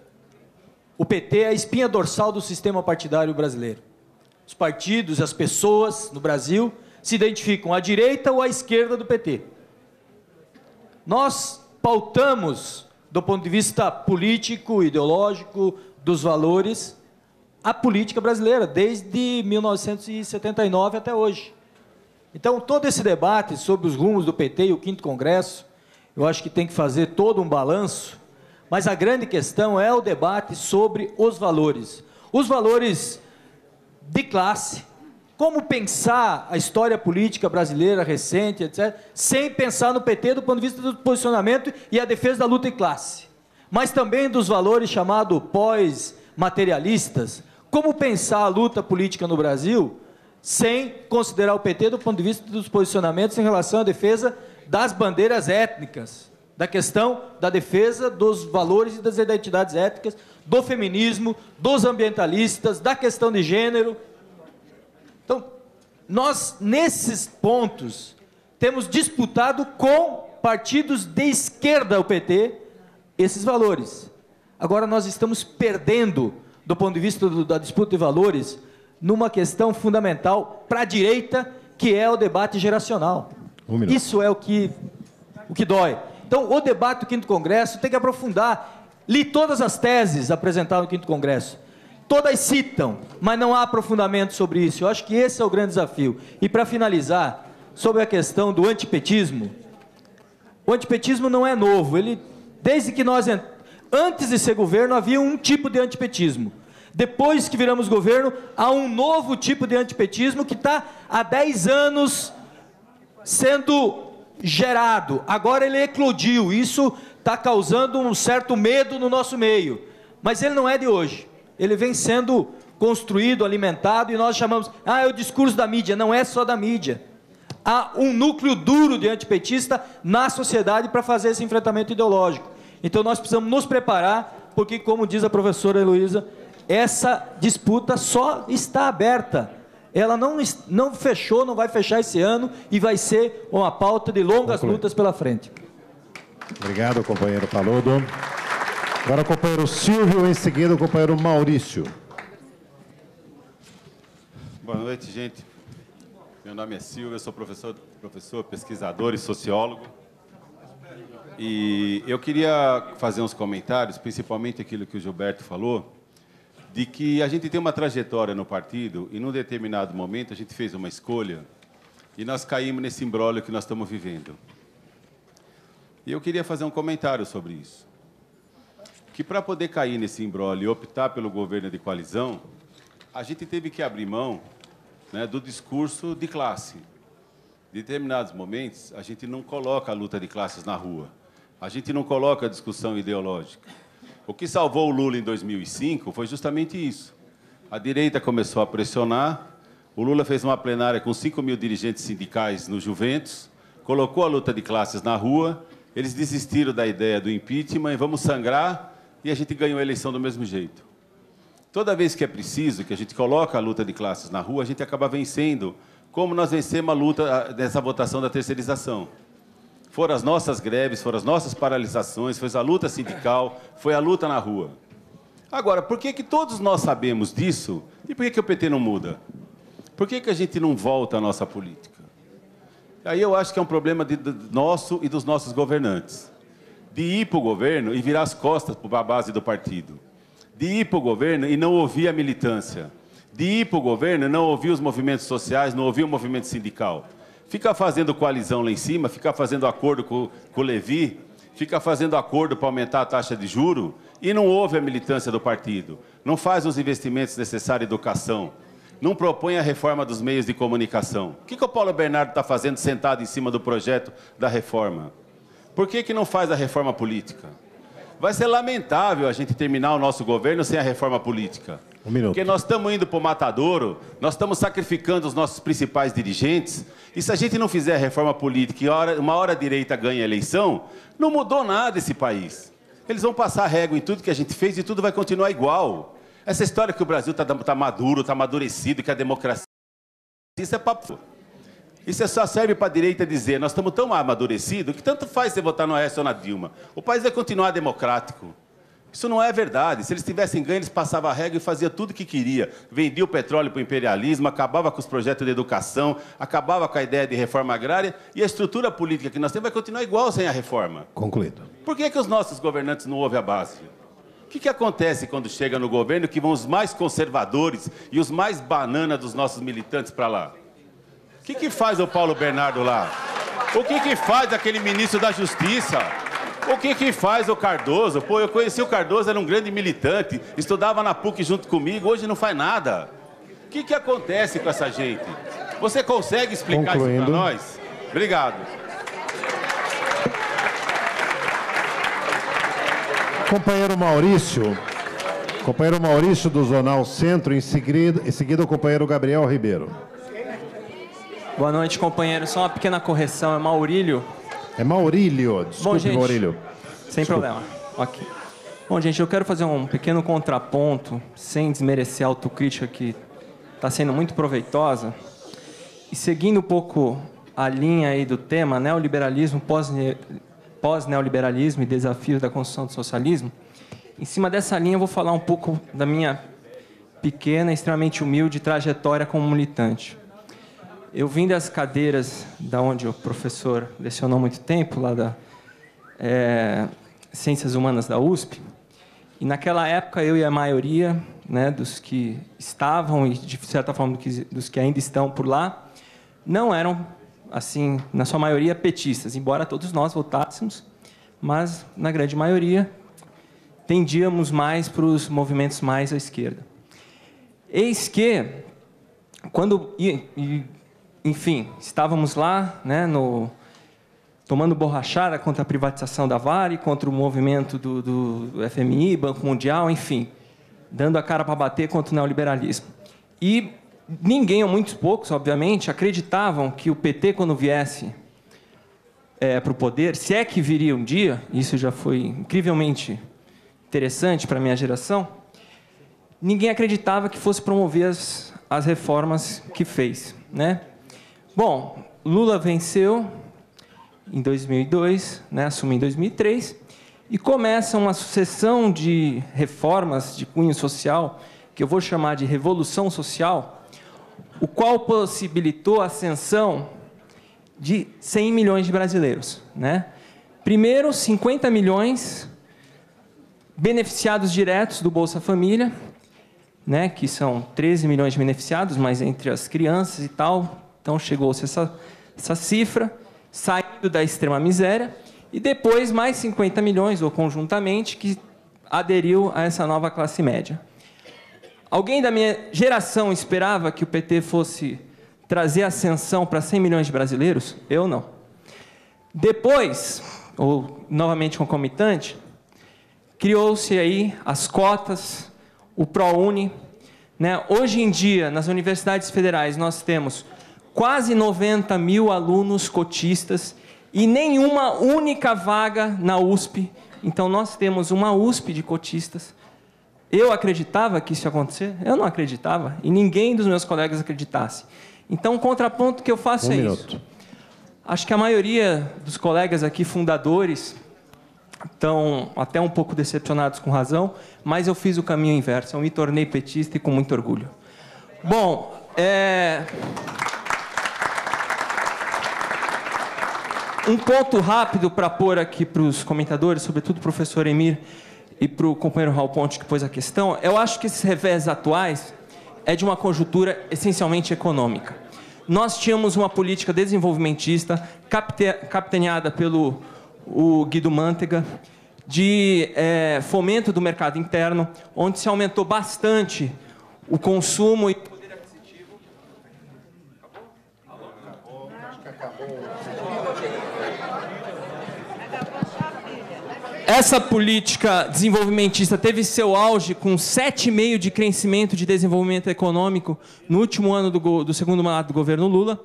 o PT é a espinha dorsal do sistema partidário brasileiro. Os partidos as pessoas no Brasil se identificam à direita ou à esquerda do PT. Nós pautamos, do ponto de vista político, ideológico, dos valores, a política brasileira, desde 1979 até hoje. Então, todo esse debate sobre os rumos do PT e o quinto Congresso, eu acho que tem que fazer todo um balanço, mas a grande questão é o debate sobre os valores. Os valores de classe, como pensar a história política brasileira recente, etc., sem pensar no PT do ponto de vista do posicionamento e a defesa da luta em classe, mas também dos valores chamados pós-materialistas. Como pensar a luta política no Brasil sem considerar o PT do ponto de vista dos posicionamentos em relação à defesa das bandeiras étnicas, da questão da defesa dos valores e das identidades étnicas, do feminismo, dos ambientalistas, da questão de gênero. Então, nós, nesses pontos, temos disputado com partidos de esquerda, o PT, esses valores. Agora, nós estamos perdendo, do ponto de vista do, da disputa de valores, numa questão fundamental para a direita, que é o debate geracional. Um Isso é o que, o que dói. Então, o debate do quinto congresso tem que aprofundar. Li todas as teses apresentadas no quinto congresso. Todas citam, mas não há aprofundamento sobre isso. Eu acho que esse é o grande desafio. E para finalizar, sobre a questão do antipetismo. O antipetismo não é novo. Ele, desde que nós antes de ser governo havia um tipo de antipetismo. Depois que viramos governo, há um novo tipo de antipetismo que está há 10 anos sendo gerado. Agora ele eclodiu. Isso está causando um certo medo no nosso meio. Mas ele não é de hoje. Ele vem sendo construído, alimentado, e nós chamamos, ah, é o discurso da mídia. Não é só da mídia. Há um núcleo duro de antipetista na sociedade para fazer esse enfrentamento ideológico. Então nós precisamos nos preparar, porque, como diz a professora Heloísa, essa disputa só está aberta. Ela não, não fechou, não vai fechar esse ano e vai ser uma pauta de longas lutas pela frente. Obrigado, companheiro Paludo. Agora o companheiro Silvio, em seguida o companheiro Maurício. Boa noite, gente. Meu nome é Silvio, eu sou professor, professor, pesquisador e sociólogo. E eu queria fazer uns comentários, principalmente aquilo que o Gilberto falou, de que a gente tem uma trajetória no partido e, num determinado momento, a gente fez uma escolha e nós caímos nesse imbróglio que nós estamos vivendo. E eu queria fazer um comentário sobre isso. Que para poder cair nesse imbróglio e optar pelo governo de coalizão, a gente teve que abrir mão né, do discurso de classe. Em determinados momentos, a gente não coloca a luta de classes na rua. A gente não coloca a discussão ideológica. O que salvou o Lula em 2005 foi justamente isso. A direita começou a pressionar, o Lula fez uma plenária com 5 mil dirigentes sindicais no Juventus, colocou a luta de classes na rua, eles desistiram da ideia do impeachment, vamos sangrar, e a gente ganhou a eleição do mesmo jeito. Toda vez que é preciso, que a gente coloca a luta de classes na rua, a gente acaba vencendo, como nós vencemos a luta dessa votação da terceirização. Foram as nossas greves, foram as nossas paralisações, foi a luta sindical, foi a luta na rua. Agora, por que, que todos nós sabemos disso e por que, que o PT não muda? Por que, que a gente não volta à nossa política? Aí eu acho que é um problema de, de, nosso e dos nossos governantes. De ir para o governo e virar as costas para a base do partido. De ir para o governo e não ouvir a militância. De ir para o governo e não ouvir os movimentos sociais, não ouvir o movimento sindical. Fica fazendo coalizão lá em cima, fica fazendo acordo com, com o Levi, fica fazendo acordo para aumentar a taxa de juro e não ouve a militância do partido. Não faz os investimentos necessários em educação. Não propõe a reforma dos meios de comunicação. O que, que o Paulo Bernardo está fazendo sentado em cima do projeto da reforma? Por que, que não faz a reforma política? Vai ser lamentável a gente terminar o nosso governo sem a reforma política. Um minuto. Porque nós estamos indo para o matadouro, nós estamos sacrificando os nossos principais dirigentes, e se a gente não fizer a reforma política e uma hora a direita ganha a eleição, não mudou nada esse país. Eles vão passar régua em tudo que a gente fez e tudo vai continuar igual. Essa história que o Brasil está tá maduro, está amadurecido, que a democracia. Isso é papo. Isso só serve para a direita dizer: nós estamos tão amadurecidos que tanto faz você votar no Aécio ou na Dilma. O país vai continuar democrático. Isso não é verdade. Se eles tivessem ganho, eles passavam a regra e faziam tudo o que queria. Vendia o petróleo para o imperialismo, acabava com os projetos de educação, acabava com a ideia de reforma agrária e a estrutura política que nós temos vai continuar igual sem a reforma. Concluído. Por que, que os nossos governantes não ouvem a base? O que, que acontece quando chega no governo que vão os mais conservadores e os mais banana dos nossos militantes para lá? O que, que faz o Paulo Bernardo lá? O que, que faz aquele ministro da Justiça? O que que faz o Cardoso? Pô, eu conheci o Cardoso, era um grande militante, estudava na PUC junto comigo, hoje não faz nada. O que que acontece com essa gente? Você consegue explicar Concluindo. isso para nós? Obrigado. Companheiro Maurício. Companheiro Maurício do Zonal Centro, em seguida, em seguida o companheiro Gabriel Ribeiro. Boa noite, companheiro. Só uma pequena correção, é Maurílio. É Maurílio, desculpe, Bom, gente, Maurílio. Sem problema. Ok. Bom, gente, eu quero fazer um pequeno contraponto, sem desmerecer a autocrítica que está sendo muito proveitosa. E seguindo um pouco a linha aí do tema, neoliberalismo, pós-ne- pós-neoliberalismo e desafios da construção do socialismo, em cima dessa linha eu vou falar um pouco da minha pequena, extremamente humilde trajetória como militante. Eu vim das cadeiras da onde o professor lecionou muito tempo, lá da é, Ciências Humanas da USP, e naquela época eu e a maioria né, dos que estavam e de certa forma dos que, ainda estão por lá não eram assim na sua maioria petistas, embora todos nós votássemos, mas na grande maioria tendíamos mais para os movimentos mais à esquerda. Eis que quando e- e, enfim estávamos lá né no tomando borrachada contra a privatização da Vale contra o movimento do, do FMI Banco Mundial enfim dando a cara para bater contra o neoliberalismo e ninguém ou muitos poucos obviamente acreditavam que o PT quando viesse para o poder se é que viria um dia isso já foi incrivelmente interessante para a minha geração ninguém acreditava que fosse promover as, as reformas que fez, né? Bom, Lula venceu em 2002, né, assumiu em 2003 e começa uma sucessão de reformas de cunho social que eu vou chamar de revolução social, o qual possibilitou a ascensão de 100 milhões de brasileiros, né? Primeiro, 50 milhões beneficiados diretos do Bolsa Família, né, que são 13 milhões de beneficiados, mas entre as crianças e tal, então chegou-se essa, essa cifra, saindo da extrema miséria, e depois mais 50 milhões, ou conjuntamente, que aderiu a essa nova classe média. Alguém da minha geração esperava que o PT fosse trazer ascensão para 100 milhões de brasileiros? Eu não. Depois, ou novamente concomitante, criou-se aí as cotas, o ProUni. Né? Hoje em dia, nas universidades federais, nós temos quase 90 mil alunos cotistas e nenhuma única vaga na USP. Então, nós temos uma USP de cotistas. Eu acreditava que isso ia acontecer? Eu não acreditava. E ninguém dos meus colegas acreditasse. Então, o contraponto que eu faço Um é minuto. isso. Acho que a maioria dos colegas aqui, fundadores, estão até um pouco decepcionados com razão, mas eu fiz o caminho inverso. Eu me tornei petista e com muito orgulho. Bom, é... um ponto rápido para pôr aqui para os comentadores, sobretudo o professor Emir e para o companheiro Raul Ponte que pôs a questão. Eu acho que esses revés atuais é de uma conjuntura essencialmente econômica. Nós tínhamos uma política desenvolvimentista capitaneada pelo o Guido Mantega, de eh, fomento do mercado interno, onde se aumentou bastante o consumo e Essa política desenvolvimentista teve seu auge com 7,5% de crescimento de desenvolvimento econômico no último ano do, do segundo mandato do governo Lula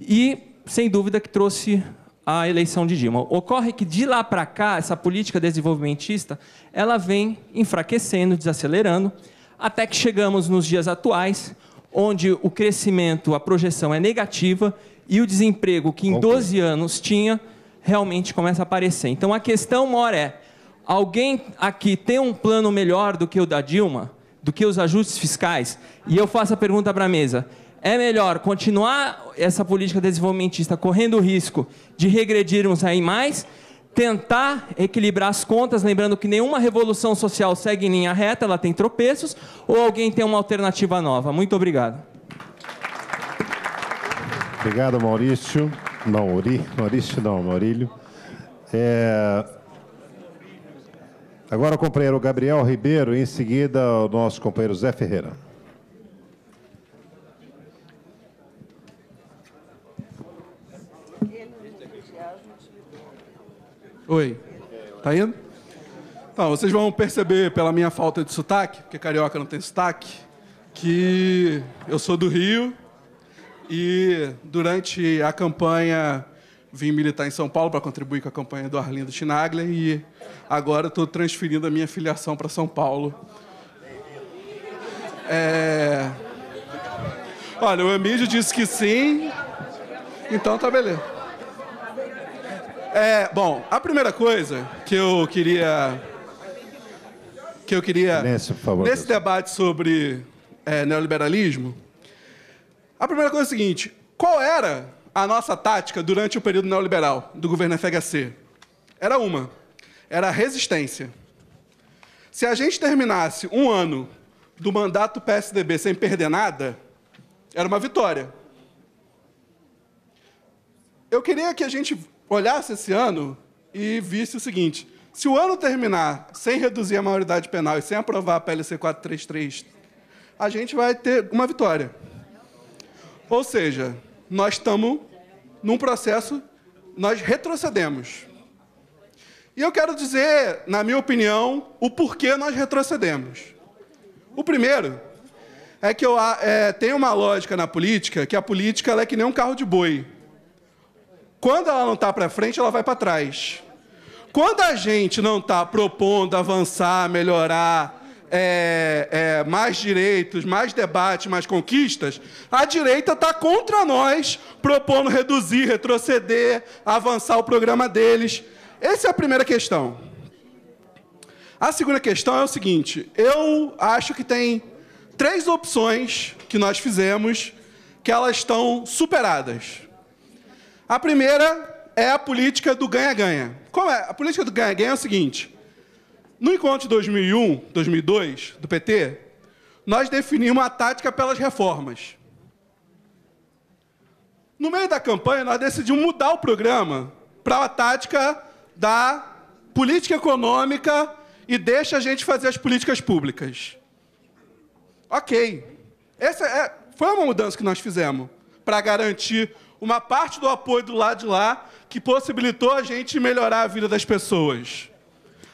e, sem dúvida, que trouxe a eleição de Dilma. Ocorre que, de lá para cá, essa política desenvolvimentista ela vem enfraquecendo, desacelerando, até que chegamos nos dias atuais, onde o crescimento, a projeção é negativa e o desemprego, que em 12 anos tinha, realmente começa a aparecer. Então a questão maior é: Alguém aqui tem um plano melhor do que o da Dilma? Do que os ajustes fiscais? E eu faço a pergunta para a mesa. É melhor continuar essa política desenvolvimentista correndo o risco de regredirmos aí mais, tentar equilibrar as contas, lembrando que nenhuma revolução social segue em linha reta, ela tem tropeços, ou alguém tem uma alternativa nova? Muito obrigado. Obrigado, Maurício. Não. Maurício não, Maurílio. É... Agora o companheiro Gabriel Ribeiro, em seguida o nosso companheiro Zé Ferreira. Oi. Tá indo? Então, vocês vão perceber pela minha falta de sotaque, porque carioca não tem sotaque, que eu sou do Rio e durante a campanha vim militar em São Paulo para contribuir com a campanha do Arlindo Chinaglia e agora estou transferindo a minha filiação para São Paulo. É... Olha, o Emílio disse que sim, então tá beleza. É, bom, a primeira coisa que eu queria que eu queria por favor, nesse debate sobre é, neoliberalismo, a primeira coisa é a seguinte: qual era a nossa tática durante o período neoliberal do governo FHC? Era uma: era a resistência. Se a gente terminasse um ano do mandato PSDB sem perder nada, era uma vitória. Eu queria que a gente olhasse esse ano e visse o seguinte: se o ano terminar sem reduzir a maioridade penal e sem aprovar a PLC 433, a gente vai ter uma vitória. Ou seja, nós estamos num processo, nós retrocedemos. E eu quero dizer, na minha opinião, o porquê nós retrocedemos. O primeiro é que eu, é, tem uma lógica na política que a política é que nem um carro de boi. Quando ela não está para frente, ela vai para trás. Quando a gente não está propondo avançar, melhorar, é, é, mais direitos, mais debate, mais conquistas, a direita está contra nós, propondo reduzir, retroceder, avançar o programa deles. Essa é a primeira questão. A segunda questão é o seguinte: eu acho que tem três opções que nós fizemos que elas estão superadas. A primeira é a política do ganha-ganha. Como é? A política do ganha-ganha é o seguinte: no encontro de 2001, 2002 do PT, nós definimos a tática pelas reformas. No meio da campanha, nós decidimos mudar o programa para a tática da política econômica e deixa a gente fazer as políticas públicas. Ok. Essa é, foi uma mudança que nós fizemos para garantir uma parte do apoio do lado de lá que possibilitou a gente melhorar a vida das pessoas.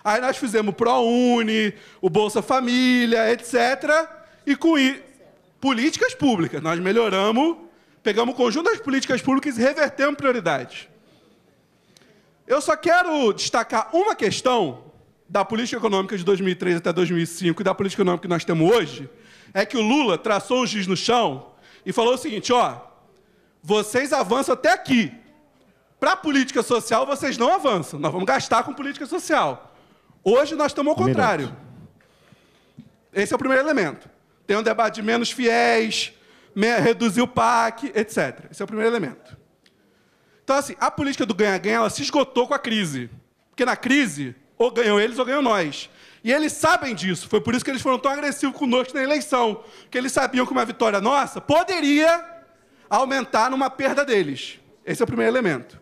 Aí nós fizemos o ProUni, o Bolsa Família, etc. E com isso, políticas públicas. Nós melhoramos, pegamos o conjunto das políticas públicas e revertemos prioridades. Eu só quero destacar uma questão da política econômica de 2003 até 2005 e da política econômica que nós temos hoje, é que o Lula traçou um giz no chão e falou o seguinte, ó, vocês avançam até aqui. Para a política social, vocês não avançam. Nós vamos gastar com política social. Hoje nós estamos ao contrário. Esse é o primeiro elemento. Tem um debate de menos fiéis, reduzir o PAC, etc. Esse é o primeiro elemento. Então, assim, a política do ganha-ganha ela se esgotou com a crise. Porque na crise, ou ganham eles ou ganham nós. E eles sabem disso. Foi por isso que eles foram tão agressivos conosco na eleição. Porque eles sabiam que uma vitória nossa poderia aumentar numa perda deles. Esse é o primeiro elemento.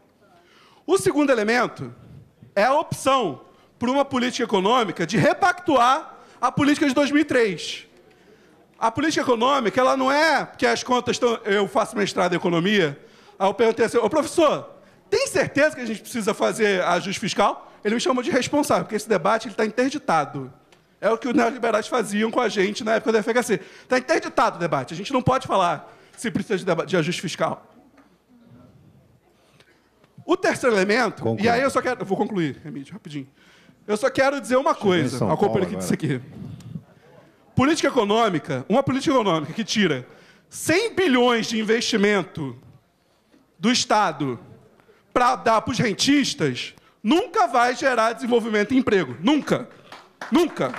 O segundo elemento é a opção por uma política econômica de repactuar a política de 2003. A política econômica, ela não é porque as contas estão. Eu faço mestrado em economia, aí eu perguntei assim: ô professor, tem certeza que a gente precisa fazer ajuste fiscal? Ele me chamou de responsável, porque esse debate está interditado. É o que os neoliberais faziam com a gente na época da FHC. Está interditado o debate. A gente não pode falar se precisa de, de ajuste fiscal. O terceiro elemento, e aí eu só quero. Eu vou concluir, Remídio, rapidinho. Eu só quero dizer uma coisa ao companheiro que disse aqui. Política econômica, uma política econômica que tira 100 bilhões de investimento do Estado para dar para os rentistas, nunca vai gerar desenvolvimento e emprego. Nunca. Nunca.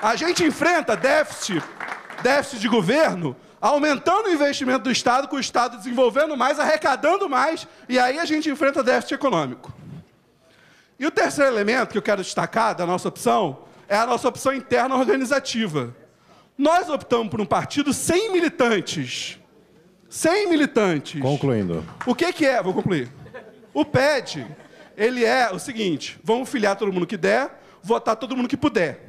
A gente enfrenta déficit, déficit de governo, aumentando o investimento do Estado, com o Estado desenvolvendo mais, arrecadando mais, e aí a gente enfrenta déficit econômico. E o terceiro elemento que eu quero destacar da nossa opção é a nossa opção interna organizativa. Nós optamos por um partido sem militantes. Sem militantes. Concluindo. O que, que é? Vou concluir. O PED, ele é o seguinte: vamos filiar todo mundo que der, votar todo mundo que puder.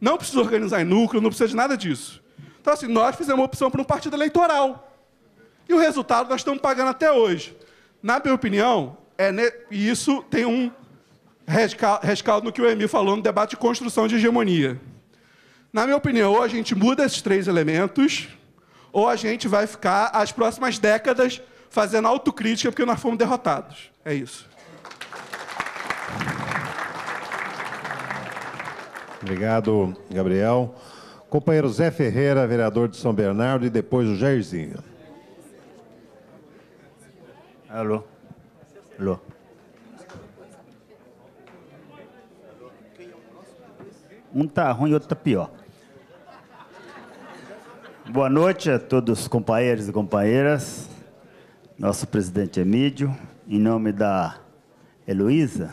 Não precisa organizar em núcleo, não precisa de nada disso. Então, assim, nós fizemos uma opção por um partido eleitoral. E o resultado nós estamos pagando até hoje. Na minha opinião, é ne... e isso tem um rescaldo no que o Emil falou no debate de construção de hegemonia. Na minha opinião, ou a gente muda esses três elementos, ou a gente vai ficar as próximas décadas fazendo autocrítica porque nós fomos derrotados. É isso. Obrigado, Gabriel. Companheiro Zé Ferreira, vereador de São Bernardo, e depois o Jairzinho. Alô? Alô? Um tá ruim, outro tá pior. Boa noite a todos os companheiros e companheiras. Nosso presidente Emílio, em nome da Heloísa,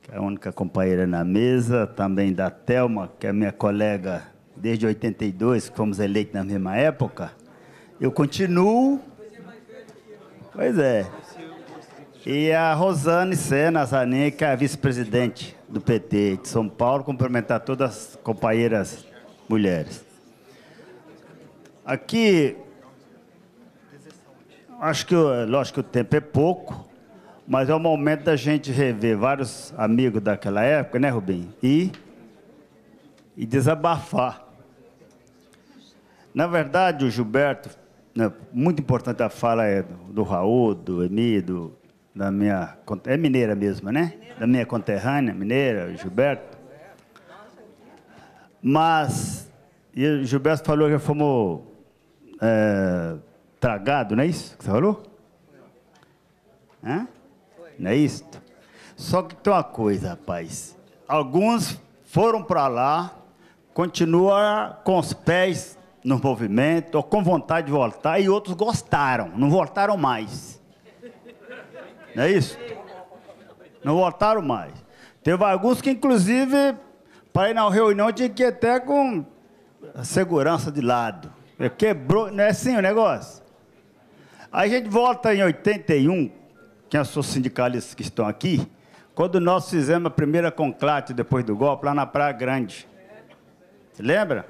que é a única companheira na mesa, também da Telma, que é minha colega desde 82, que fomos eleitos na mesma época. Eu continuo. Pois é. E a Rosane Sena Zanin, que é vice-presidente do PT de São Paulo, cumprimentar todas as companheiras mulheres. Aqui, acho que, lógico que o tempo é pouco, mas é o momento da gente rever vários amigos daquela época, né, Rubim? E, e desabafar. Na verdade, o Gilberto, né, muito importante a fala é do, do Raul, do Emi, do, da minha. É mineira mesmo, né? Da minha conterrânea, mineira, Gilberto. Mas. E o Gilberto falou que fomos é, tragado, não é isso que você falou? Hã? Não é isso? Só que tem uma coisa, rapaz. Alguns foram para lá, continuam com os pés no movimento, ou com vontade de voltar, e outros gostaram, não voltaram mais. Não é isso? Não voltaram mais. Teve alguns que, inclusive, para ir na reunião, tinha que ir até com a segurança de lado. Quebrou, não é assim o negócio? Aí a gente volta em 81, que são os sindicalistas que estão aqui, quando nós fizemos a primeira conclate depois do golpe, lá na Praia Grande. Você lembra?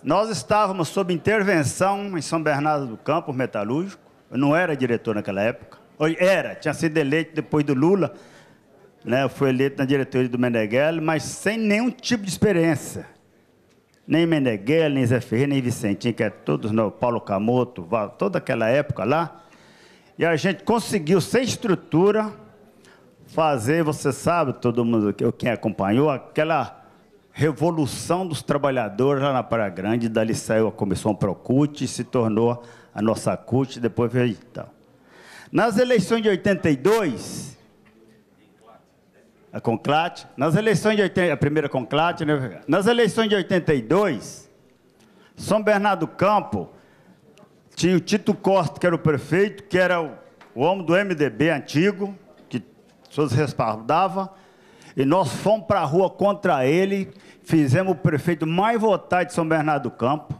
Nós estávamos sob intervenção em São Bernardo do Campo, metalúrgico. Eu não era diretor naquela época. Era, tinha sido eleito depois do Lula, né? Foi eleito na diretoria do Meneghelli, mas sem nenhum tipo de experiência. Nem Meneghelli, nem Zé Ferreira, nem Vicentinho, que é todos, não, Paulo Camoto, toda aquela época lá. E a gente conseguiu, sem estrutura, fazer, você sabe, todo mundo, quem acompanhou, aquela revolução dos trabalhadores lá na Praia Grande. Dali saiu a Comissão Procute, se tornou a nossa CUT, depois veio então. Nas eleições de 82, a Conclate, nas eleições de 80, a primeira Conclate, né? nas eleições de 82, São Bernardo do Campo tinha o Tito Costa, que era o prefeito, que era o, o homem do MDB antigo, que todos respaldavam, e nós fomos para a rua contra ele, fizemos o prefeito mais votado de São Bernardo do Campo,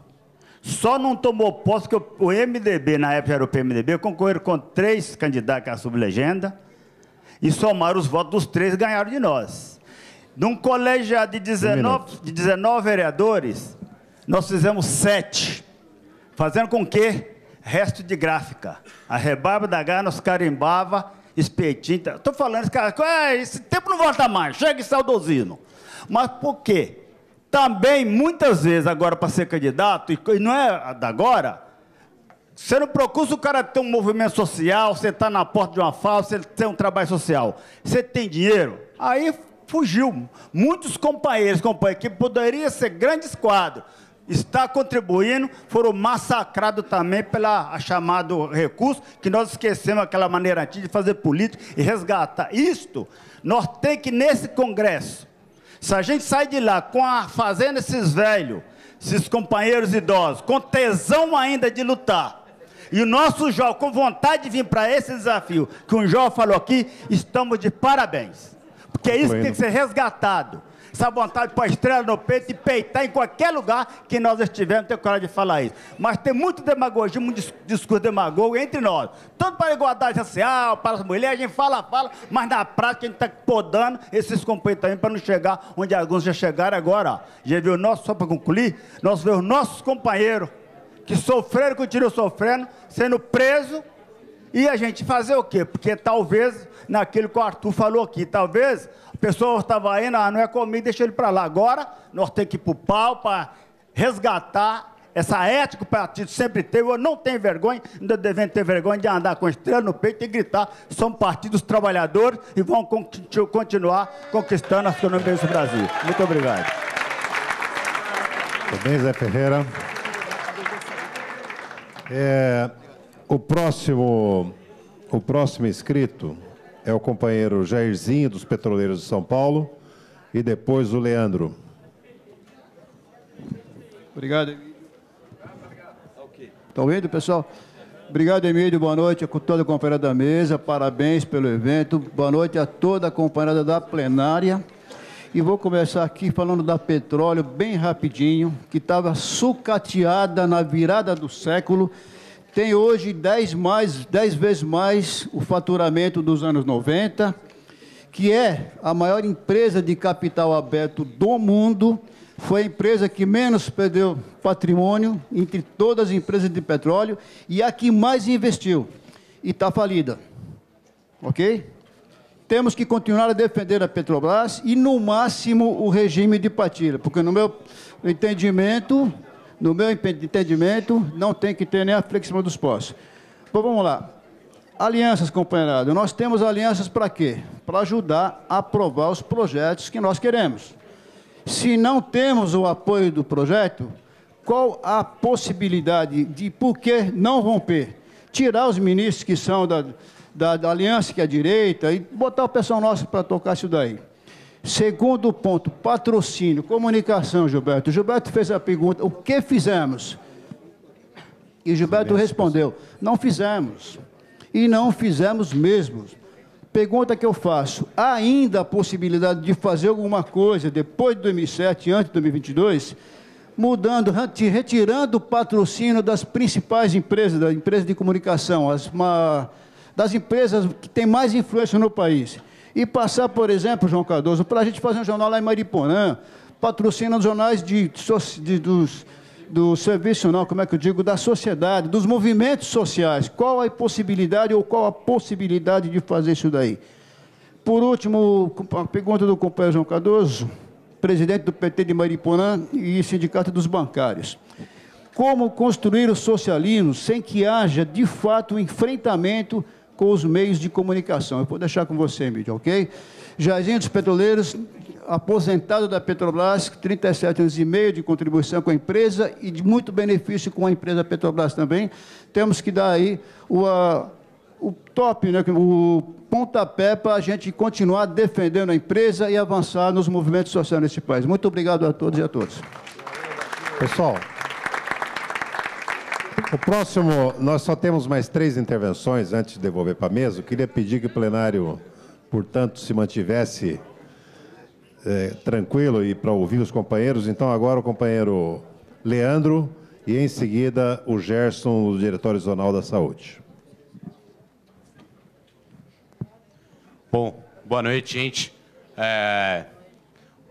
só não tomou posse porque o MDB, na época era o PMDB, concorreram com três candidatos à sublegenda e somaram os votos dos três ganharam de nós. Num colegiado de 19, de 19 vereadores, nós fizemos sete, fazendo com que resto de gráfica. A rebarba da garra nos carimbava, espetinho. Estou falando, esse cara, ah, esse tempo não volta mais, chega e saudosino. Mas por quê? Também, muitas vezes, agora para ser candidato, e não é da agora, você não procura o cara tem um movimento social, você está na porta de uma fala, você tem um trabalho social, você tem dinheiro, aí fugiu. Muitos companheiros, companheiros, que poderiam ser grandes quadros, está contribuindo, foram massacrados também pela chamado recurso, que nós esquecemos aquela maneira antiga de fazer política e resgatar. Isto, nós temos que, nesse Congresso, se a gente sai de lá com a fazendo esses velhos, esses companheiros idosos, com tesão ainda de lutar, e o nosso jovem com vontade de vir para esse desafio, que um jovem falou aqui, estamos de parabéns. Porque isso tem que ser resgatado essa vontade para estrela no peito e peitar em qualquer lugar que nós estivermos, ter coragem de falar isso. Mas tem muito demagogia, muito discurso demagogo entre nós. Tanto para a igualdade social, para as mulheres, a gente fala, fala, mas na prática a gente está podando esses também para não chegar onde alguns já chegaram agora. Já viu o nosso, só para concluir, nós vemos nossos companheiros que sofreram, continuam sofrendo, sendo presos, e a gente fazer o quê? Porque talvez, naquilo que o Arthur falou aqui, talvez pessoa estava indo, ah, não é comigo, deixa ele para lá. Agora, nós temos que ir para o pau para resgatar essa ética que o partido sempre teve. Eu não tenho vergonha, ainda devendo ter vergonha de andar com estrela no peito e gritar: somos partidos trabalhadores e vão continuar conquistando a economia do Brasil. Muito obrigado. Tudo bem, Zé Ferreira? É, o próximo, o próximo inscrito é o companheiro Jairzinho, dos Petroleiros de São Paulo, e depois o Leandro. Obrigado, Emílio. Está ouvindo, pessoal? Obrigado, Emílio. Boa noite a toda a companheira da mesa. Parabéns pelo evento. Boa noite a toda a companheira da plenária. E vou começar aqui falando da petróleo, bem rapidinho, que estava sucateada na virada do século tem hoje 10, mais, 10 vezes mais o faturamento dos anos 90, que é a maior empresa de capital aberto do mundo, foi a empresa que menos perdeu patrimônio entre todas as empresas de petróleo e a que mais investiu. E está falida. Ok? Temos que continuar a defender a Petrobras e, no máximo, o regime de partilha, porque, no meu entendimento, no meu entendimento, não tem que ter nem a flexão dos postos. Bom, vamos lá. Alianças, companheirado. Nós temos alianças para quê? Para ajudar a aprovar os projetos que nós queremos. Se não temos o apoio do projeto, qual a possibilidade de por que não romper? Tirar os ministros que são da, da, da aliança, que é a direita, e botar o pessoal nosso para tocar isso daí. Segundo ponto, patrocínio, comunicação, Gilberto. Gilberto fez a pergunta: o que fizemos? E Gilberto respondeu: não fizemos. E não fizemos mesmo. Pergunta que eu faço: há ainda a possibilidade de fazer alguma coisa depois de 2007, antes de 2022, mudando, retirando o patrocínio das principais empresas, das empresas de comunicação, as, uma, das empresas que têm mais influência no país? E passar, por exemplo, João Cardoso, para a gente fazer um jornal lá em Mariporã, patrocina os jornais de, de, dos, do serviço, não, como é que eu digo, da sociedade, dos movimentos sociais. Qual a possibilidade ou qual a possibilidade de fazer isso daí? Por último, a pergunta do companheiro João Cardoso, presidente do PT de Mariporã e sindicato dos bancários. Como construir o socialismo sem que haja, de fato, um enfrentamento com os meios de comunicação. Eu vou deixar com você, Mídia, ok? Jairzinho dos Petroleiros, aposentado da Petrobras, 37 anos e meio de contribuição com a empresa e de muito benefício com a empresa Petrobras também. Temos que dar aí o, a, o top, né, o pontapé para a gente continuar defendendo a empresa e avançar nos movimentos sociais nesse país. Muito obrigado a todos e a todas. Pessoal, o próximo, nós só temos mais três intervenções antes de devolver para a mesa. Eu queria pedir que o plenário, portanto, se mantivesse é, tranquilo e para ouvir os companheiros. Então, agora o companheiro Leandro e, em seguida, o Gerson, do Diretório Zonal da Saúde. Bom, boa noite, gente. É,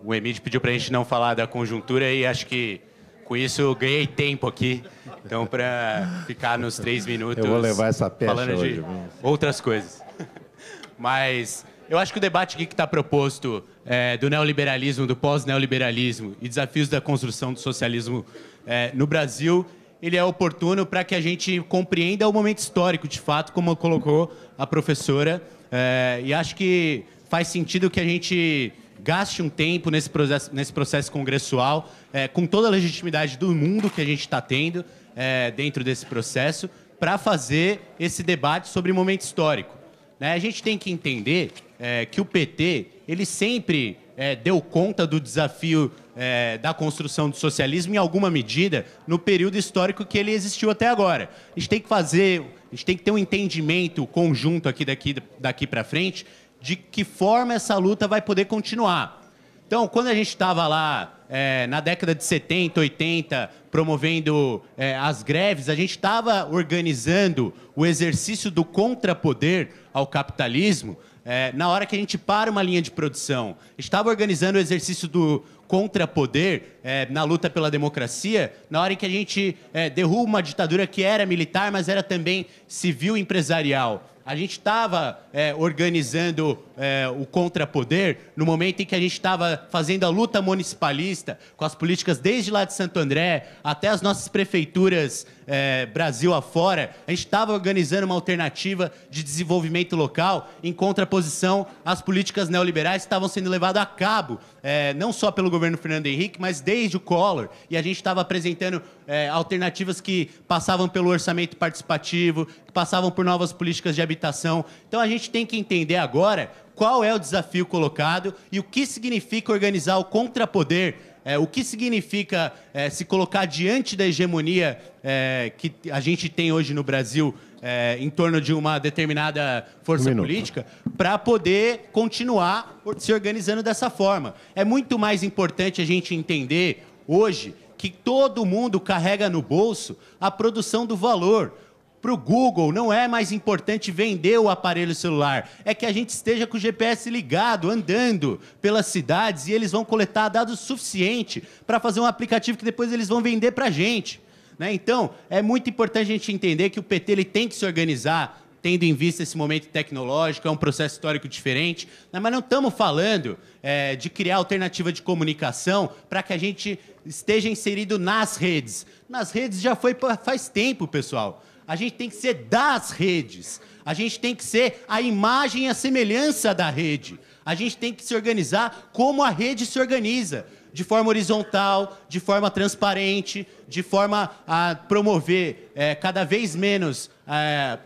o Emílio pediu para a gente não falar da conjuntura e acho que com isso eu ganhei tempo aqui. Então, para ficar nos três minutos. Eu vou levar essa peça falando hoje, de outras coisas. Mas eu acho que o debate que está proposto é, do neoliberalismo, do pós-neoliberalismo e desafios da construção do socialismo é, no Brasil, ele é oportuno para que a gente compreenda o momento histórico, de fato, como colocou a professora. É, e acho que faz sentido que a gente gaste um tempo nesse processo, nesse processo congressual, é, com toda a legitimidade do mundo que a gente está tendo é, dentro desse processo, para fazer esse debate sobre momento histórico. Né? A gente tem que entender é, que o PT ele sempre é, deu conta do desafio é, da construção do socialismo em alguma medida no período histórico que ele existiu até agora. A gente tem que fazer, a gente tem que ter um entendimento conjunto aqui daqui, daqui para frente de que forma essa luta vai poder continuar. Então, quando a gente estava lá é, na década de 70, 80, promovendo é, as greves, a gente estava organizando o exercício do contrapoder ao capitalismo é, na hora que a gente para uma linha de produção. Estava organizando o exercício do contrapoder é, na luta pela democracia, na hora em que a gente é, derruba uma ditadura que era militar, mas era também civil empresarial. A gente estava é, organizando é, o contrapoder no momento em que a gente estava fazendo a luta municipalista com as políticas desde lá de Santo André até as nossas prefeituras é, Brasil afora. A gente estava organizando uma alternativa de desenvolvimento local em contraposição às políticas neoliberais que estavam sendo levadas a cabo, é, não só pelo governo Fernando Henrique, mas desde o Collor. E a gente estava apresentando é, alternativas que passavam pelo orçamento participativo, que passavam por novas políticas de habitação. Então a gente tem que entender agora qual é o desafio colocado e o que significa organizar o contrapoder, é, o que significa é, se colocar diante da hegemonia é, que a gente tem hoje no Brasil é, em torno de uma determinada força um política, para poder continuar se organizando dessa forma. É muito mais importante a gente entender hoje que todo mundo carrega no bolso a produção do valor. Para o Google, não é mais importante vender o aparelho celular, é que a gente esteja com o GPS ligado, andando pelas cidades e eles vão coletar dados suficiente para fazer um aplicativo que depois eles vão vender para a gente. Né? Então, é muito importante a gente entender que o PT ele tem que se organizar tendo em vista esse momento tecnológico, é um processo histórico diferente, né? mas não estamos falando é, de criar alternativa de comunicação para que a gente esteja inserido nas redes. Nas redes já foi faz tempo, pessoal. A gente tem que ser das redes. A gente tem que ser a imagem e a semelhança da rede. A gente tem que se organizar como a rede se organiza, de forma horizontal, de forma transparente, de forma a promover é, cada vez menos é,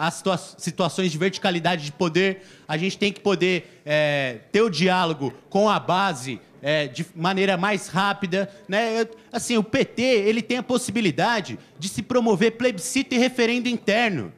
as situa situações de verticalidade de poder. A gente tem que poder é, ter o diálogo com a base é, de maneira mais rápida. Né? Assim, o PT ele tem a possibilidade de se promover plebiscito e referendo interno.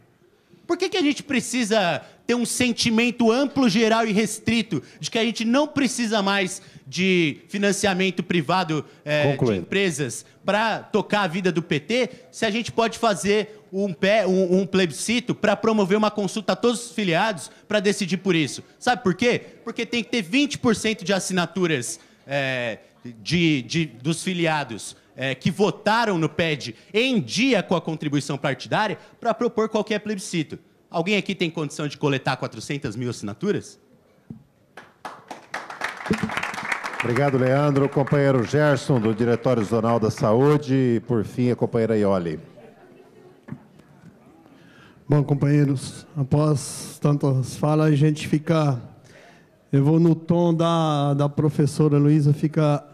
Por que, que a gente precisa ter um sentimento amplo, geral e restrito de que a gente não precisa mais de financiamento privado é, de empresas para tocar a vida do PT, se a gente pode fazer um, pé, um, um plebiscito para promover uma consulta a todos os filiados para decidir por isso? Sabe por quê? Porque tem que ter 20% de assinaturas é, de, de, dos filiados é, que votaram no PED em dia com a contribuição partidária para propor qualquer plebiscito. Alguém aqui tem condição de coletar 400 mil assinaturas? Obrigado, Leandro. O companheiro Gerson, do Diretório Zonal da Saúde. E, por fim, a companheira Ioli. Bom, companheiros, após tantas falas, a gente fica eu vou no tom da, da professora Luísa, fica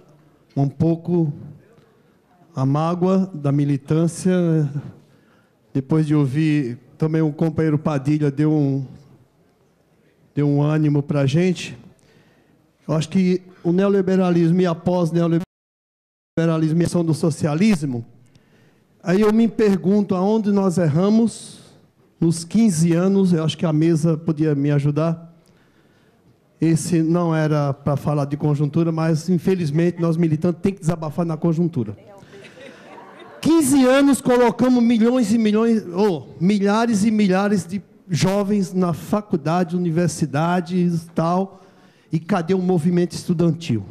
um pouco a mágoa da militância. Depois de ouvir também o companheiro Padilha deu um, deu um ânimo para a gente. Eu acho que o neoliberalismo e após neoliberalismo e ação do socialismo, aí eu me pergunto aonde nós erramos nos 15 anos, eu acho que a mesa podia me ajudar esse não era para falar de conjuntura, mas infelizmente nós militantes tem que desabafar na conjuntura. 15 anos colocamos milhões e milhões, ou oh, milhares e milhares de jovens na faculdade, universidades e tal, e cadê o movimento estudantil?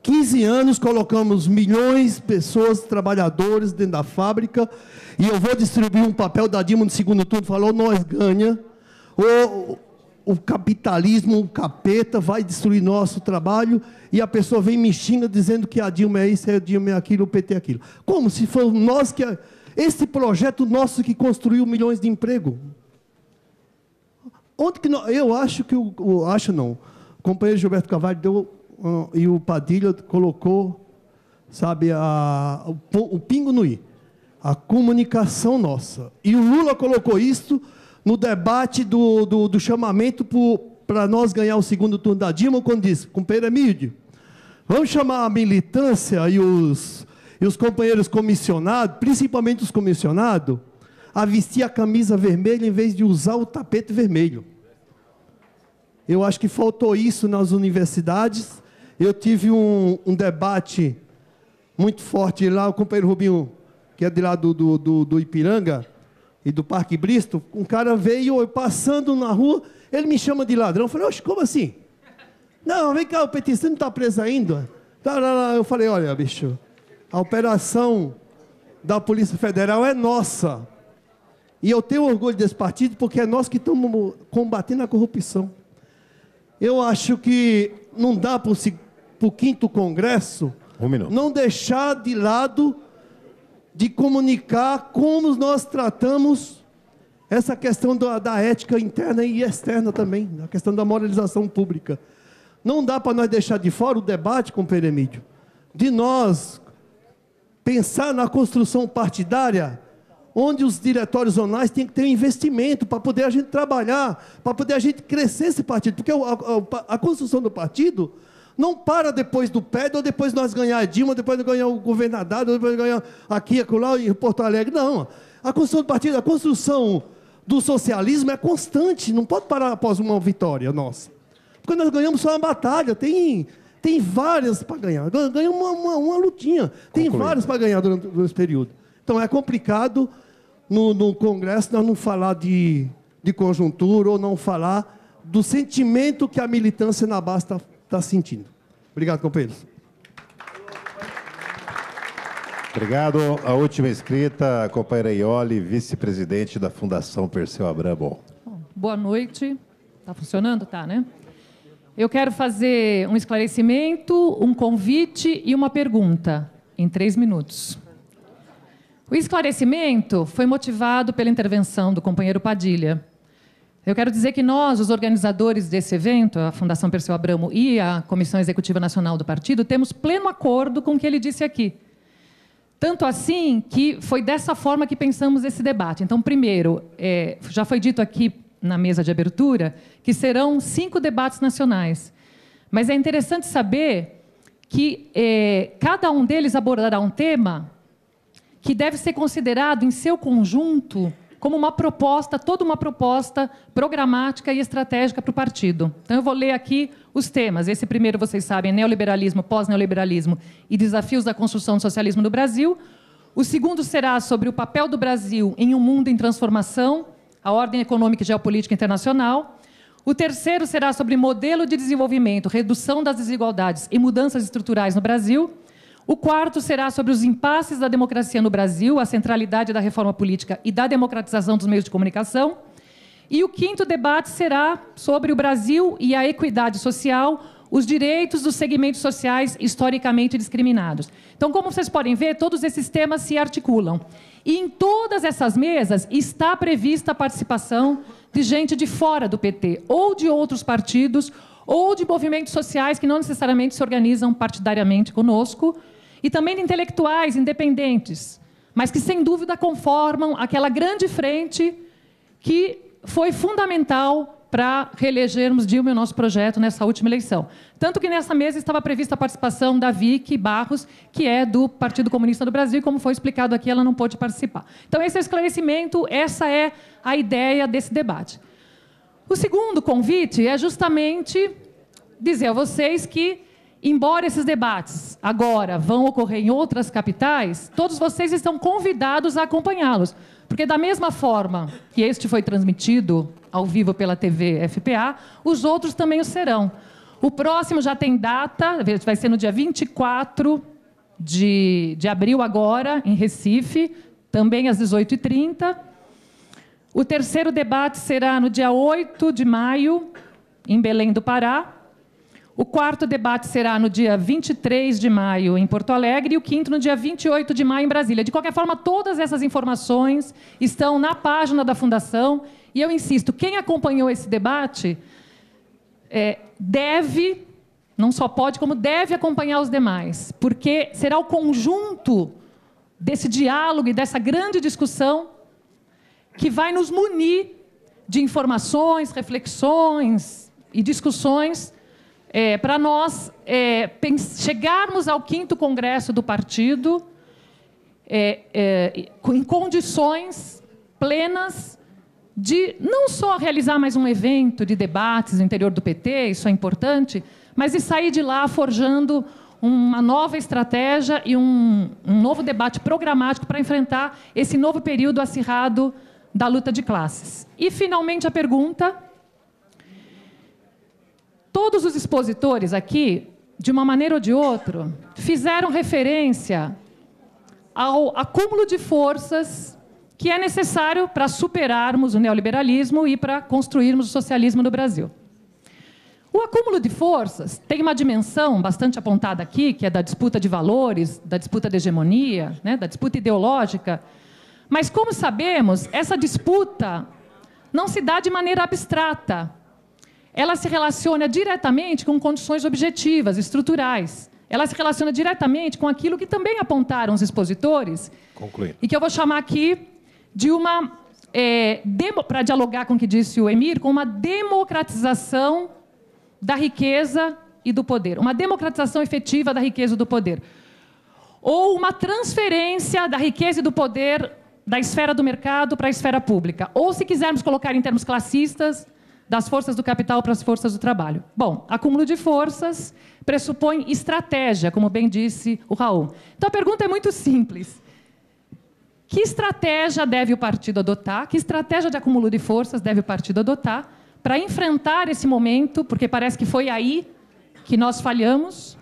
15 anos colocamos milhões de pessoas, trabalhadores dentro da fábrica, e eu vou distribuir um papel da Dilma no segundo turno, falou, nós ganha, ou o capitalismo, o capeta, vai destruir nosso trabalho e a pessoa vem me xinga dizendo que a Dilma é isso, a Dilma é aquilo, o PT é aquilo. Como se for nós que. Esse projeto nosso que construiu milhões de emprego. Onde que nós, eu acho que o. Acho não. o companheiro Gilberto Carvalho deu, uh, e o Padilha colocou, sabe, a, o, o pingo no i. A comunicação nossa. E o Lula colocou isso no debate do, do, do chamamento para nós ganhar o segundo turno da Dilma, quando disse, companheiro Emílio, vamos chamar a militância e os, e os companheiros comissionados, principalmente os comissionados, a vestir a camisa vermelha em vez de usar o tapete vermelho. Eu acho que faltou isso nas universidades. Eu tive um, um debate muito forte lá, o companheiro Rubinho, que é de lá do, do, do, do Ipiranga e do Parque Bristo, um cara veio passando na rua, ele me chama de ladrão. Eu falei, oxe, como assim? Não, vem cá, o petista não está preso ainda. Eu falei, olha, bicho, a operação da Polícia Federal é nossa. E eu tenho orgulho desse partido porque é nós que estamos combatendo a corrupção. Eu acho que não dá para o quinto congresso um não deixar de lado de comunicar como nós tratamos essa questão da, da ética interna e externa também, a questão da moralização pública. Não dá para nós deixar de fora o debate, com o Peremídio, de nós pensar na construção partidária onde os diretórios zonais têm que ter um investimento para poder a gente trabalhar, para poder a gente crescer esse partido. Porque a, a, a, construção do partido não para depois do PED, ou depois nós ganhar a Dilma, depois de ganhar o governador, depois de ganhar aqui, acolá, em Porto Alegre. Não. A construção do partido, a construção do socialismo é constante, não pode parar após uma vitória nossa. Porque nós ganhamos só uma batalha, tem, tem várias para ganhar. Ganhamos uma, uma, uma lutinha, tem várias para ganhar durante, durante esse período. Então é complicado no, no Congresso nós não falar de, de conjuntura ou não falar do sentimento que a militância na base está tá sentindo. Obrigado, companheiros. Obrigado. A última escrita, a companheira Ioli, vice-presidente da Fundação Perseu Abramo. Boa noite. Está funcionando? Tá, né? Eu quero fazer um esclarecimento, um convite e uma pergunta em três minutos. O esclarecimento foi motivado pela intervenção do companheiro Padilha. Eu quero dizer que nós, os organizadores desse evento, a Fundação Perseu Abramo e a Comissão Executiva Nacional do Partido, temos pleno acordo com o que ele disse aqui. Tanto assim que foi dessa forma que pensamos esse debate. Então, primeiro, é, já foi dito aqui na mesa de abertura que serão cinco debates nacionais. Mas é interessante saber que é, cada um deles abordará um tema que deve ser considerado em seu conjunto como uma proposta, toda uma proposta programática e estratégica para o partido. Então, eu vou ler aqui os temas. Esse primeiro, vocês sabem, neoliberalismo, pós-neoliberalismo e desafios da construção do socialismo no Brasil. O segundo será sobre o papel do Brasil em um mundo em transformação, a ordem econômica e geopolítica internacional. O terceiro será sobre modelo de desenvolvimento, redução das desigualdades e mudanças estruturais no Brasil. O quarto será sobre os impasses da democracia no Brasil, a centralidade da reforma política e da democratização dos meios de comunicação. E o quinto debate será sobre o Brasil e a equidade social, os direitos dos segmentos sociais historicamente discriminados. Então, como vocês podem ver, todos esses temas se articulam. E em todas essas mesas está prevista a participação de gente de fora do PT, ou de outros partidos, ou de movimentos sociais que não necessariamente se organizam partidariamente conosco, e também de intelectuais independentes, mas que sem dúvida conformam aquela grande frente que foi fundamental para reelegermos Dilma e o nosso projeto nessa última eleição. Tanto que nessa mesa estava prevista a participação da Vicky Barros, que é do Partido Comunista do Brasil, e como foi explicado aqui, ela não pôde participar. Então, esse é o esclarecimento, essa é a ideia desse debate. O segundo convite é justamente dizer a vocês que Embora esses debates agora vão ocorrer em outras capitais, todos vocês estão convidados a acompanhá-los. Porque, da mesma forma que este foi transmitido ao vivo pela TV FPA, os outros também o serão. O próximo já tem data, vai ser no dia 24 de, de abril, agora, em Recife, também às 18h30. O terceiro debate será no dia 8 de maio, em Belém do Pará. O quarto debate será no dia 23 de maio em Porto Alegre e o quinto no dia 28 de maio em Brasília. De qualquer forma, todas essas informações estão na página da Fundação. E eu insisto, quem acompanhou esse debate é, deve, não só pode, como deve acompanhar os demais, porque será o conjunto desse diálogo e dessa grande discussão que vai nos munir de informações, reflexões e discussões é, para nós é, chegarmos ao quinto congresso do partido é, é, em condições plenas de não só realizar mais um evento de debates no interior do PT, isso é importante, mas de sair de lá forjando uma nova estratégia e um, um novo debate programático para enfrentar esse novo período acirrado da luta de classes. E, finalmente, a pergunta. Todos os expositores aqui, de uma maneira ou de outra, fizeram referência ao acúmulo de forças que é necessário para superarmos o neoliberalismo e para construirmos o socialismo no Brasil. O acúmulo de forças tem uma dimensão bastante apontada aqui, que é da disputa de valores, da disputa de hegemonia, né, da disputa ideológica. Mas, como sabemos, essa disputa não se dá de maneira abstrata. Ela se relaciona diretamente com condições objetivas, estruturais. Ela se relaciona diretamente com aquilo que também apontaram os expositores. Concluindo. E que eu vou chamar aqui de uma. É, para dialogar com o que disse o Emir, com uma democratização da riqueza e do poder. Uma democratização efetiva da riqueza e do poder. Ou uma transferência da riqueza e do poder da esfera do mercado para a esfera pública. Ou, se quisermos colocar em termos classistas, das forças do capital para as forças do trabalho. Bom, acúmulo de forças pressupõe estratégia, como bem disse o Raul. Então a pergunta é muito simples. Que estratégia deve o partido adotar? Que estratégia de acúmulo de forças deve o partido adotar para enfrentar esse momento? Porque parece que foi aí que nós falhamos,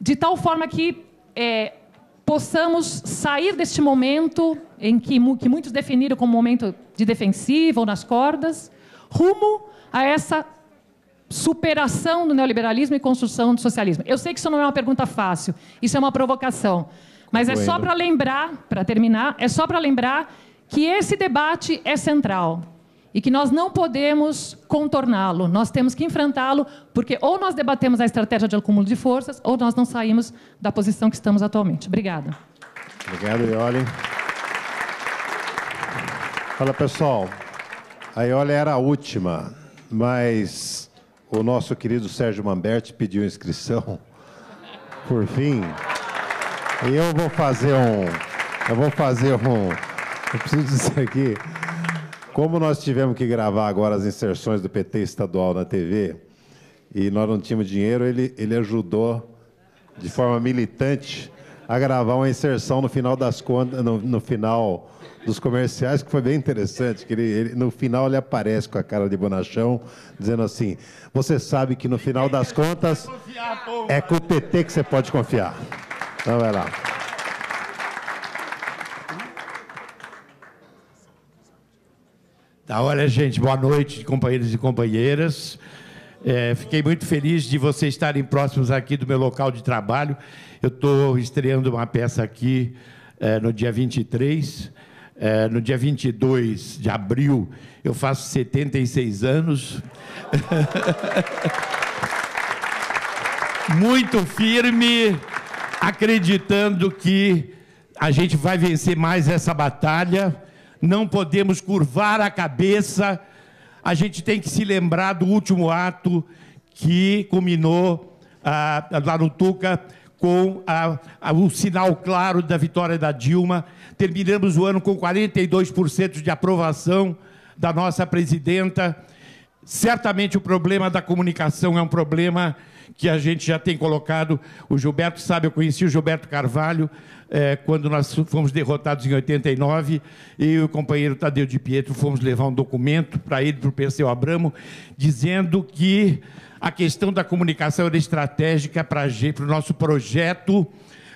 de tal forma que é, possamos sair deste momento em que, que muitos definiram como momento de defensiva ou nas cordas, rumo a essa superação do neoliberalismo e construção do socialismo. Eu sei que isso não é uma pergunta fácil, isso é uma provocação. Mas é só para lembrar, para terminar, é só para lembrar que esse debate é central e que nós não podemos contorná-lo, nós temos que enfrentá-lo, porque ou nós debatemos a estratégia de acúmulo de forças, ou nós não saímos da posição que estamos atualmente. Obrigada. Obrigado, Ioli. Fala, pessoal. A Ioli era a última, mas o nosso querido Sérgio Mamberti pediu inscrição. Por fim, eu vou fazer um. Eu vou fazer um. Eu preciso dizer aqui. Como nós tivemos que gravar agora as inserções do PT estadual na TV, e nós não tínhamos dinheiro, ele, ele ajudou de forma militante a gravar uma inserção no final das contas, no, no final dos comerciais, que foi bem interessante, que ele, ele, no final ele aparece com a cara de bonachão, dizendo assim, você sabe que no final das contas é com o PT que você pode confiar. Então vai lá. Tá, olha, gente, boa noite, companheiros e companheiras. É, fiquei muito feliz de vocês estarem próximos aqui do meu local de trabalho. Eu estou estreando uma peça aqui é, no dia 23. É, no dia 22 de abril, eu faço 76 anos. muito firme, acreditando que a gente vai vencer mais essa batalha, não podemos curvar a cabeça, a gente tem que se lembrar do último ato que culminou ah, lá no Tuca com ah, ah, o sinal claro da vitória da Dilma. Terminamos o ano com 42% de aprovação da nossa presidenta. Certamente o problema da comunicação é um problema que a gente já tem colocado. O Gilberto sabe, eu conheci o Gilberto Carvalho é, quando nós fomos derrotados em 89, e o companheiro Tadeu de Pietro fomos levar um documento para ele, para o Perseu Abramo, dizendo que a questão da comunicação era estratégica para o nosso projeto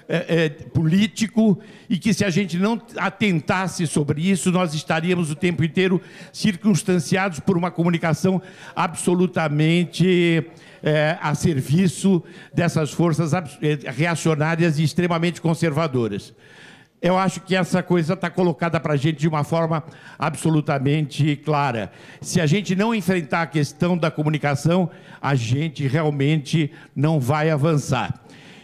é, é, político e que se a gente não atentasse sobre isso, nós estaríamos o tempo inteiro circunstanciados por uma comunicação absolutamente é, a serviço dessas forças é, reacionárias e extremamente conservadoras. Eu acho que essa coisa está colocada para a gente de uma forma absolutamente clara. Se a gente não enfrentar a questão da comunicação, a gente realmente não vai avançar.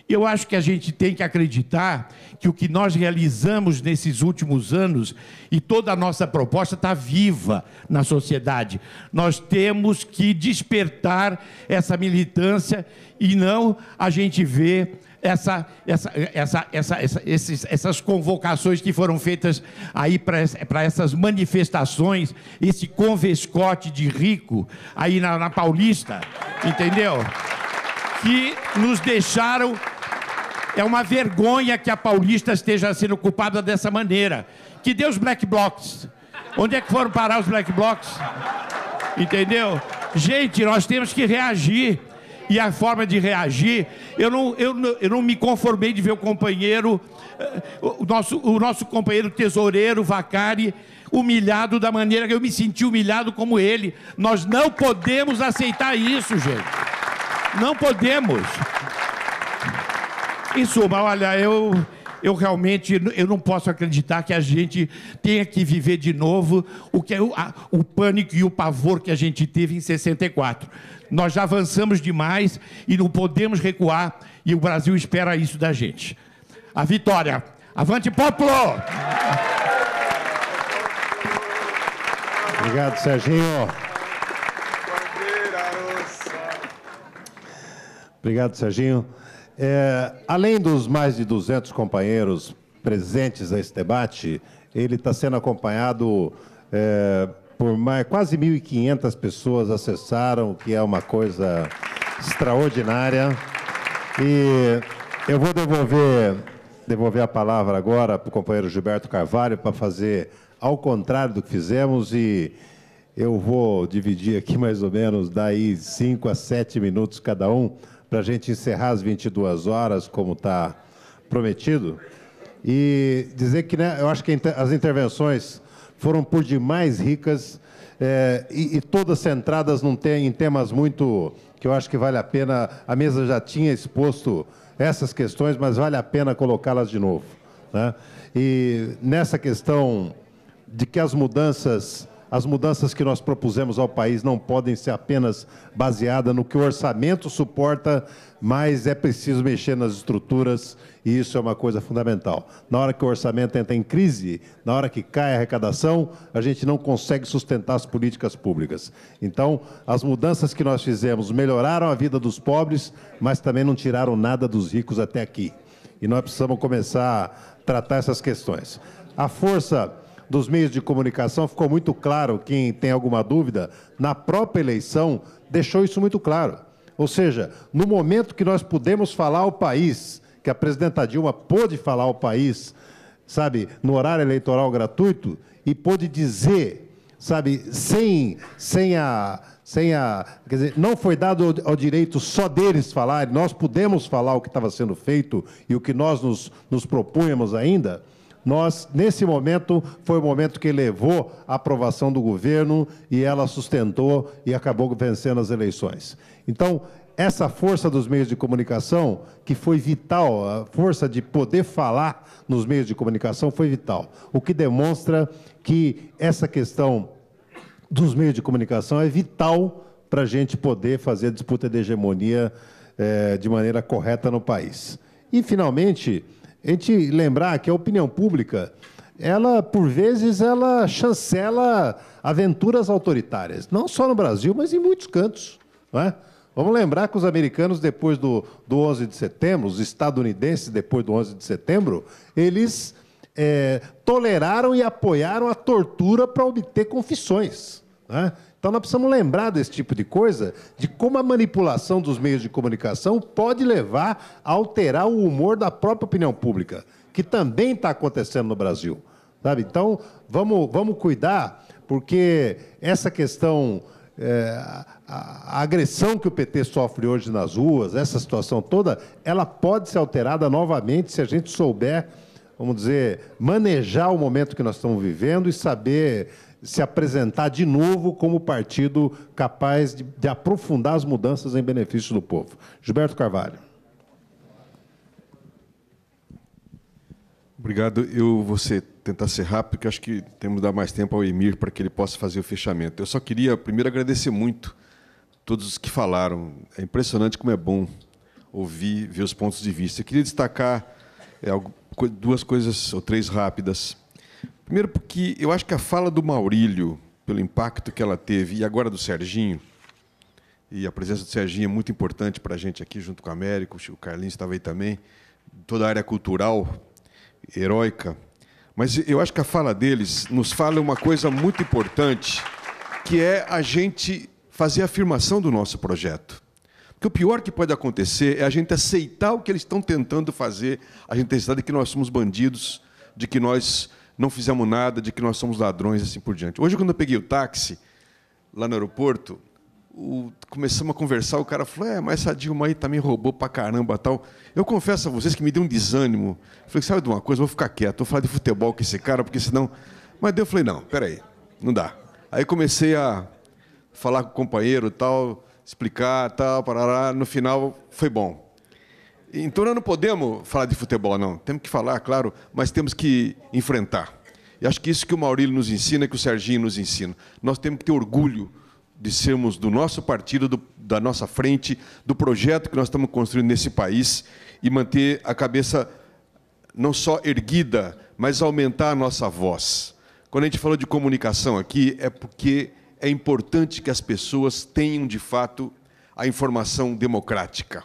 Eu acho que a gente tem que acreditar que o que nós realizamos nesses últimos anos e toda a nossa proposta está viva na sociedade. Nós temos que despertar essa militância e não a gente ver essa, essa, essa, essa, essa esses, essas convocações que foram feitas aí para essas manifestações, esse convescote de rico aí na, na Paulista, entendeu? Que nos deixaram é uma vergonha que a Paulista esteja sendo ocupada dessa maneira. Que deu os black blocs? Onde é que foram parar os black blocs? Entendeu? Gente, nós temos que reagir. E a forma de reagir, eu não, eu, eu não me conformei de ver o companheiro, eh, o nosso, o nosso companheiro tesoureiro, Vacari, humilhado da maneira que eu me senti humilhado como ele. Nós não podemos aceitar isso, gente. Não podemos. Em suma, olha, eu, eu realmente eu não posso acreditar que a gente tenha que viver de novo o, que é o, a, o pânico e o pavor que a gente teve em 64. Nós já avançamos demais e não podemos recuar, e o Brasil espera isso da gente. A vitória. Avante, popolo! Obrigado, Serginho. Obrigado, Serginho. É, além dos mais de 200 companheiros presentes nesse debate, ele está sendo acompanhado é, por mais, quase 1.500 pessoas acessaram, que é uma coisa extraordinária. E eu vou devolver, devolver a palavra agora para o companheiro Gilberto Carvalho para fazer ao contrário do que fizemos e eu vou dividir aqui mais ou menos daí 5 a 7 minutos cada um para a gente encerrar às 22 horas, como está prometido, e dizer que né, eu acho que as intervenções foram por demais ricas é, e, e, todas centradas num te, em temas muito que eu acho que vale a pena. A mesa já tinha exposto essas questões, mas vale a pena colocá-las de novo. Né? E nessa questão de que as mudanças as mudanças que nós propusemos ao país não podem ser apenas baseadas no que o orçamento suporta, mas é preciso mexer nas estruturas e isso é uma coisa fundamental. Na hora que o orçamento entra em crise, na hora que cai a arrecadação, a gente não consegue sustentar as políticas públicas. Então, as mudanças que nós fizemos melhoraram a vida dos pobres, mas também não tiraram nada dos ricos até aqui. E nós precisamos começar a tratar essas questões. A força dos meios de comunicação, ficou muito claro, quem tem alguma dúvida, na própria eleição, deixou isso muito claro. Ou seja, no momento que nós pudemos falar ao país, que a presidenta Dilma pôde falar ao país, sabe, no horário eleitoral gratuito, e pôde dizer, sabe, sem, sem a. Sem a, quer dizer, não foi dado ao direito só deles falar, nós pudemos falar o que estava sendo feito e o que nós nos, nos propunhamos ainda, nós, nesse momento, foi o momento que levou a aprovação do governo e ela sustentou e acabou vencendo as eleições. Então, essa força dos meios de comunicação, que foi vital, a força de poder falar nos meios de comunicação foi vital. O que demonstra que essa questão dos meios de comunicação é vital para a gente poder fazer a disputa de hegemonia eh, de maneira correta no país. E, finalmente, a gente lembrar que a opinião pública, ela, por vezes, ela chancela aventuras autoritárias, não só no Brasil, mas em muitos cantos. Não é? Vamos lembrar que os americanos, depois do, do 11 de setembro, os estadunidenses, depois do 11 de setembro, eles é, toleraram e apoiaram a tortura para obter confissões. Né? Então nós precisamos lembrar desse tipo de coisa, de como a manipulação dos meios de comunicação pode levar a alterar o humor da própria opinião pública, que também está acontecendo no Brasil. Sabe? Então, vamos, vamos cuidar, porque essa questão, é, a, a, agressão que o PT sofre hoje nas ruas, essa situação toda, ela pode ser alterada novamente se a gente souber, vamos dizer, manejar o momento que nós estamos vivendo e saber se apresentar de novo como partido capaz de, de aprofundar as mudanças em benefício do povo. Gilberto Carvalho. Obrigado. Eu vou ser, tentar ser rápido, porque acho que temos que dar mais tempo ao Emir para que ele possa fazer o fechamento. Eu só queria, primeiro, agradecer muito todos os que falaram. É impressionante como é bom ouvir, ver os pontos de vista. Eu queria destacar é, duas coisas, ou três rápidas. Primeiro, porque eu acho que a fala do Maurílio, pelo impacto que ela teve, e agora do Serginho, e a presença do Serginho é muito importante para a gente aqui, junto com o Américo, o Carlinhos estava aí também, toda a área cultural, heróica. Mas eu acho que a fala deles nos fala uma coisa muito importante, que é a gente fazer a afirmação do nosso projeto. Porque o pior que pode acontecer é a gente aceitar o que eles estão tentando fazer, a gente aceitar de que nós somos bandidos, de que nós não fizemos nada, de que nós somos ladrões, assim por diante. Hoje, quando eu peguei o táxi, lá no aeroporto, o, começamos a conversar, o cara falou, é, mas essa Dilma aí também roubou pra caramba tal. Eu confesso a vocês que me deu um desânimo. Eu falei, sabe de uma coisa, vou ficar quieto, vou falar de futebol com esse cara, porque senão... Mas daí eu falei, não, peraí, não dá. Aí comecei a falar com o companheiro tal, explicar tal, parará. no final foi bom. Então nós não podemos falar de futebol, não. Temos que falar, claro, mas temos que enfrentar. E acho que isso que o Maurílio nos ensina, que o Serginho nos ensina. Nós temos que ter orgulho de sermos do nosso partido, do, da nossa frente, do projeto que nós estamos construindo nesse país e manter a cabeça não só erguida, mas aumentar a nossa voz. Quando a gente falou de comunicação aqui, é porque é importante que as pessoas tenham, de fato, a informação democrática.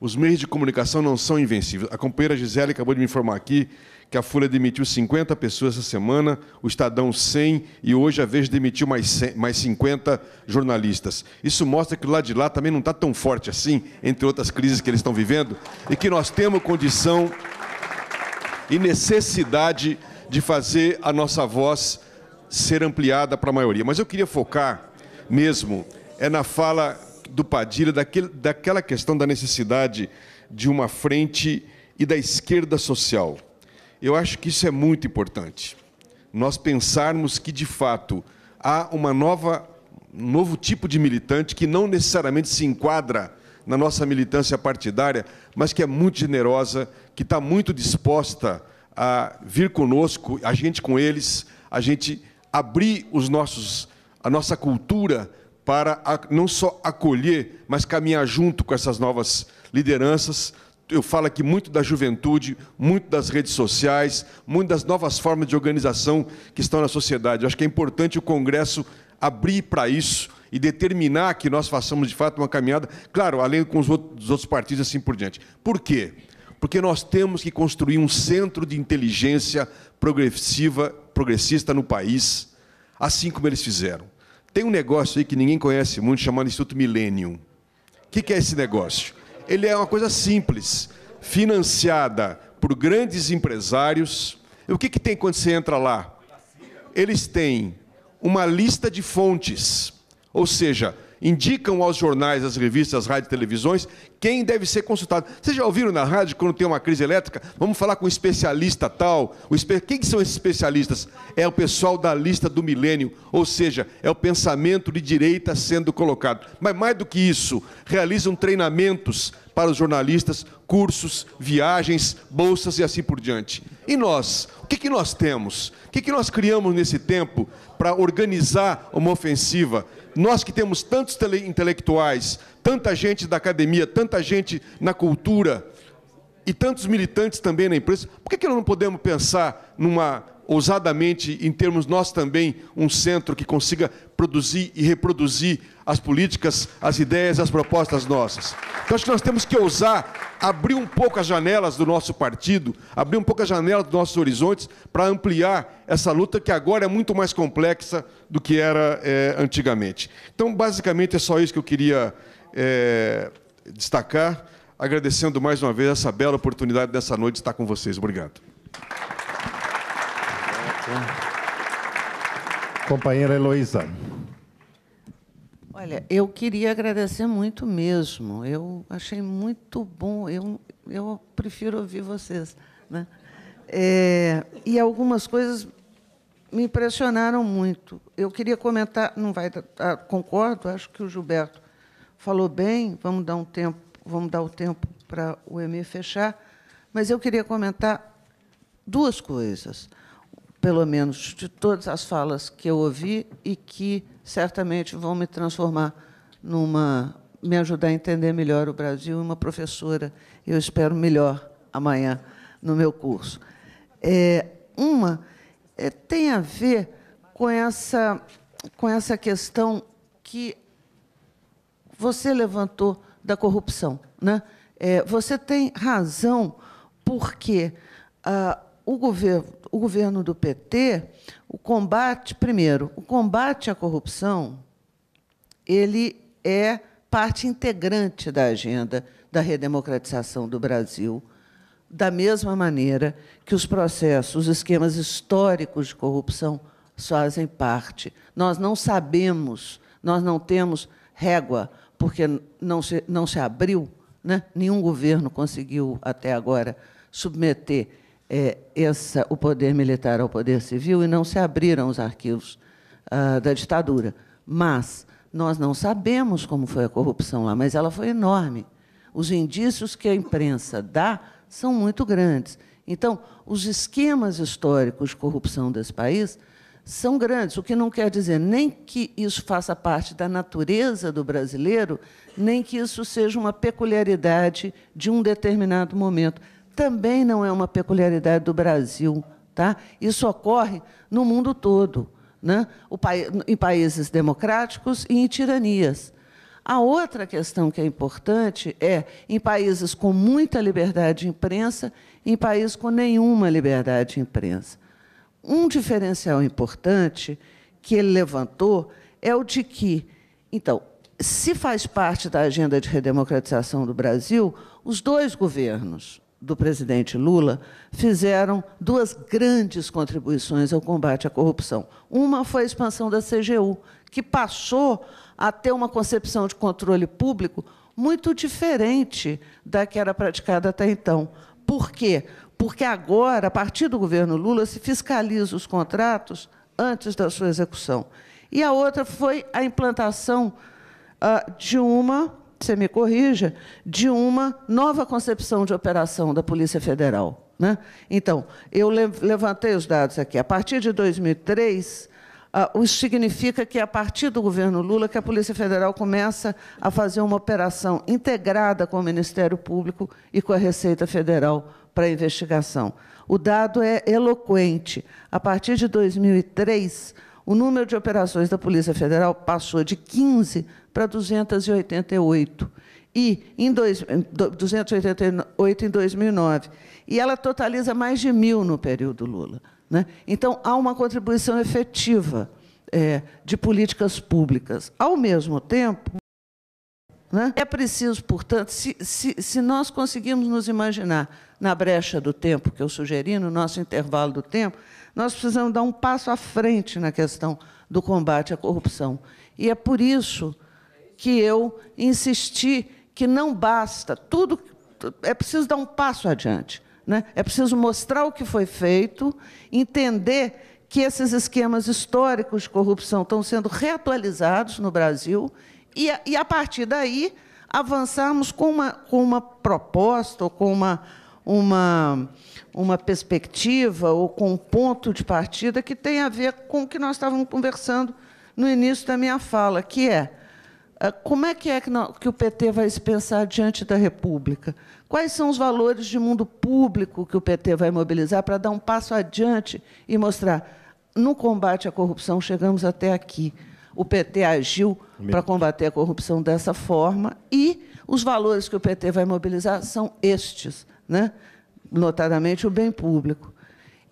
Os meios de comunicação não são invencíveis. A companheira Gisele acabou de me informar aqui que a Folha demitiu 50 pessoas essa semana, o Estadão 100 e hoje a Veja demitiu mais, 100, mais 50 jornalistas. Isso mostra que o lado de lá também não está tão forte assim, entre outras crises que eles estão vivendo, e que nós temos condição e necessidade de fazer a nossa voz ser ampliada para a maioria. Mas eu queria focar mesmo é na fala do Padilha daquele, daquela questão da necessidade de uma frente e da esquerda social. Eu acho que isso é muito importante. Nós pensarmos que, de fato, há uma nova, um novo tipo de militante que não necessariamente se enquadra na nossa militância partidária, mas que é muito generosa, que está muito disposta a vir conosco, a gente com eles, a gente abrir os nossos, a nossa cultura para não só acolher, mas caminhar junto com essas novas lideranças, eu falo aqui muito da juventude, muito das redes sociais, muito das novas formas de organização que estão na sociedade. Eu acho que é importante o Congresso abrir para isso e determinar que nós façamos de fato uma caminhada, claro, além com os outros partidos assim por diante. Por quê? Porque nós temos que construir um centro de inteligência progressiva, progressista no país, assim como eles fizeram. Tem um negócio aí que ninguém conhece muito, chamado Instituto Millennium. O que é esse negócio? ele é uma coisa simples, financiada por grandes empresários. E o que, que tem quando você entra lá? Eles têm uma lista de fontes, ou seja, indicam aos jornais, às revistas, às rádios e televisões quem deve ser consultado. Vocês já ouviram na rádio, quando tem uma crise elétrica, vamos falar com um especialista tal? O espe... Quem são esses especialistas? É o pessoal da lista do milênio, ou seja, é o pensamento de direita sendo colocado. Mas mais do que isso, realizam treinamentos para os jornalistas, cursos, viagens, bolsas e assim por diante. E nós? O que, que nós temos? O que, que nós criamos nesse tempo para organizar uma ofensiva? Nós que temos tantos intelectuais, tanta gente da academia, tanta gente na cultura e tantos militantes também na imprensa, por que, que nós não podemos pensar numa ousadamente em termos nós também um centro que consiga produzir e reproduzir as políticas, as ideias, as propostas nossas. Então acho que nós temos que ousar abrir um pouco as janelas do nosso partido, abrir um pouco as janelas dos nossos horizontes para ampliar essa luta que agora é muito mais complexa do que era é, antigamente. Então, basicamente, é só isso que eu queria é, destacar, agradecendo mais uma vez essa bela oportunidade dessa noite de estar com vocês. Obrigado. Companheira Heloísa. Olha, eu queria agradecer muito mesmo. Eu achei muito bom. Eu, eu prefiro ouvir vocês. Né? É, e algumas coisas me impressionaram muito. Eu queria comentar, não vai, ah, concordo, acho que o Gilberto falou bem, vamos dar um tempo, vamos dar o tempo para o EME fechar, mas eu queria comentar duas coisas, pelo menos de todas as falas que eu ouvi e que certamente vão me transformar numa me ajudar a entender melhor o Brasil uma professora, eu espero melhor amanhã no meu curso. É, uma é, tem a ver com essa com essa questão que você levantou da corrupção, né? É, você tem razão porque ah, o governo, o governo do PT, o combate, primeiro, o combate à corrupção, ele é parte integrante da agenda da redemocratização do Brasil, da mesma maneira que os processos, os esquemas históricos de corrupção fazem parte. Nós não sabemos, nós não temos régua, porque não se, não se abriu, né? nenhum governo conseguiu até agora submeter é, essa, o poder militar ao poder civil e não se abriram os arquivos ah, da ditadura. Mas nós não sabemos como foi a corrupção lá, mas ela foi enorme. Os indícios que a imprensa dá são muito grandes. Então, os esquemas históricos de corrupção desse país são grandes, o que não quer dizer nem que isso faça parte da natureza do brasileiro, nem que isso seja uma peculiaridade de um determinado momento também não é uma peculiaridade do Brasil. Tá? Isso ocorre no mundo todo, né? em países democráticos e em tiranias. A outra questão que é importante é em países com muita liberdade de imprensa em países com nenhuma liberdade de imprensa. Um diferencial importante que ele levantou é o de que, então, se faz parte da agenda de redemocratização do Brasil, os dois governos, do presidente Lula fizeram duas grandes contribuições ao combate à corrupção. Uma foi a expansão da CGU, que passou a ter uma concepção de controle público muito diferente da que era praticada até então. Por quê? Porque agora, a partir do governo Lula, se fiscaliza os contratos antes da sua execução. E a outra foi a implantação uh, de uma você me corrija, de uma nova concepção de operação da Polícia Federal. Né? Então, eu levantei os dados aqui. A partir de 2003, uh, isso significa que, a partir do governo Lula, que a Polícia Federal começa a fazer uma operação integrada com o Ministério Público e com a Receita Federal para a investigação. O dado é eloquente. A partir de 2003, o número de operações da Polícia Federal passou de 15 para 288. E em dois, 288 em 2009. E ela totaliza mais de mil no período Lula. Né? Então, há uma contribuição efetiva é, de políticas públicas. Ao mesmo tempo, né, é preciso, portanto, se, se, se nós conseguirmos nos imaginar na brecha do tempo que eu sugeri, no nosso intervalo do tempo, nós precisamos dar um passo à frente na questão do combate à corrupção. E é por isso que eu insisti que não basta, tudo é preciso dar um passo adiante. Né? É preciso mostrar o que foi feito, entender que esses esquemas históricos de corrupção estão sendo reatualizados no Brasil e, e a partir daí, avançarmos com uma, com uma proposta ou com uma, uma, uma perspectiva ou com um ponto de partida que tem a ver com o que nós estávamos conversando no início da minha fala, que é como é que é que o PT vai se pensar diante da República? Quais são os valores de mundo público que o PT vai mobilizar para dar um passo adiante e mostrar no combate à corrupção chegamos até aqui. O PT agiu para combater a corrupção dessa forma e os valores que o PT vai mobilizar são estes, né? notadamente o bem público.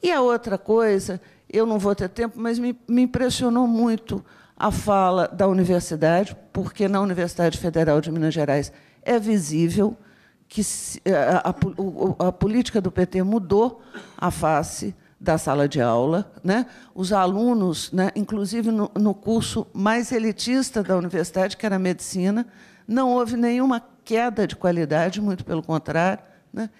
E a outra coisa, eu não vou ter tempo, mas me, me impressionou muito a fala da universidade, porque na Universidade Federal de Minas Gerais é visível que a, a, a política do PT mudou a face da sala de aula. Né? Os alunos, né, inclusive no, no, curso mais elitista da universidade, que era medicina, não houve nenhuma queda de qualidade, muito pelo contrário. Né?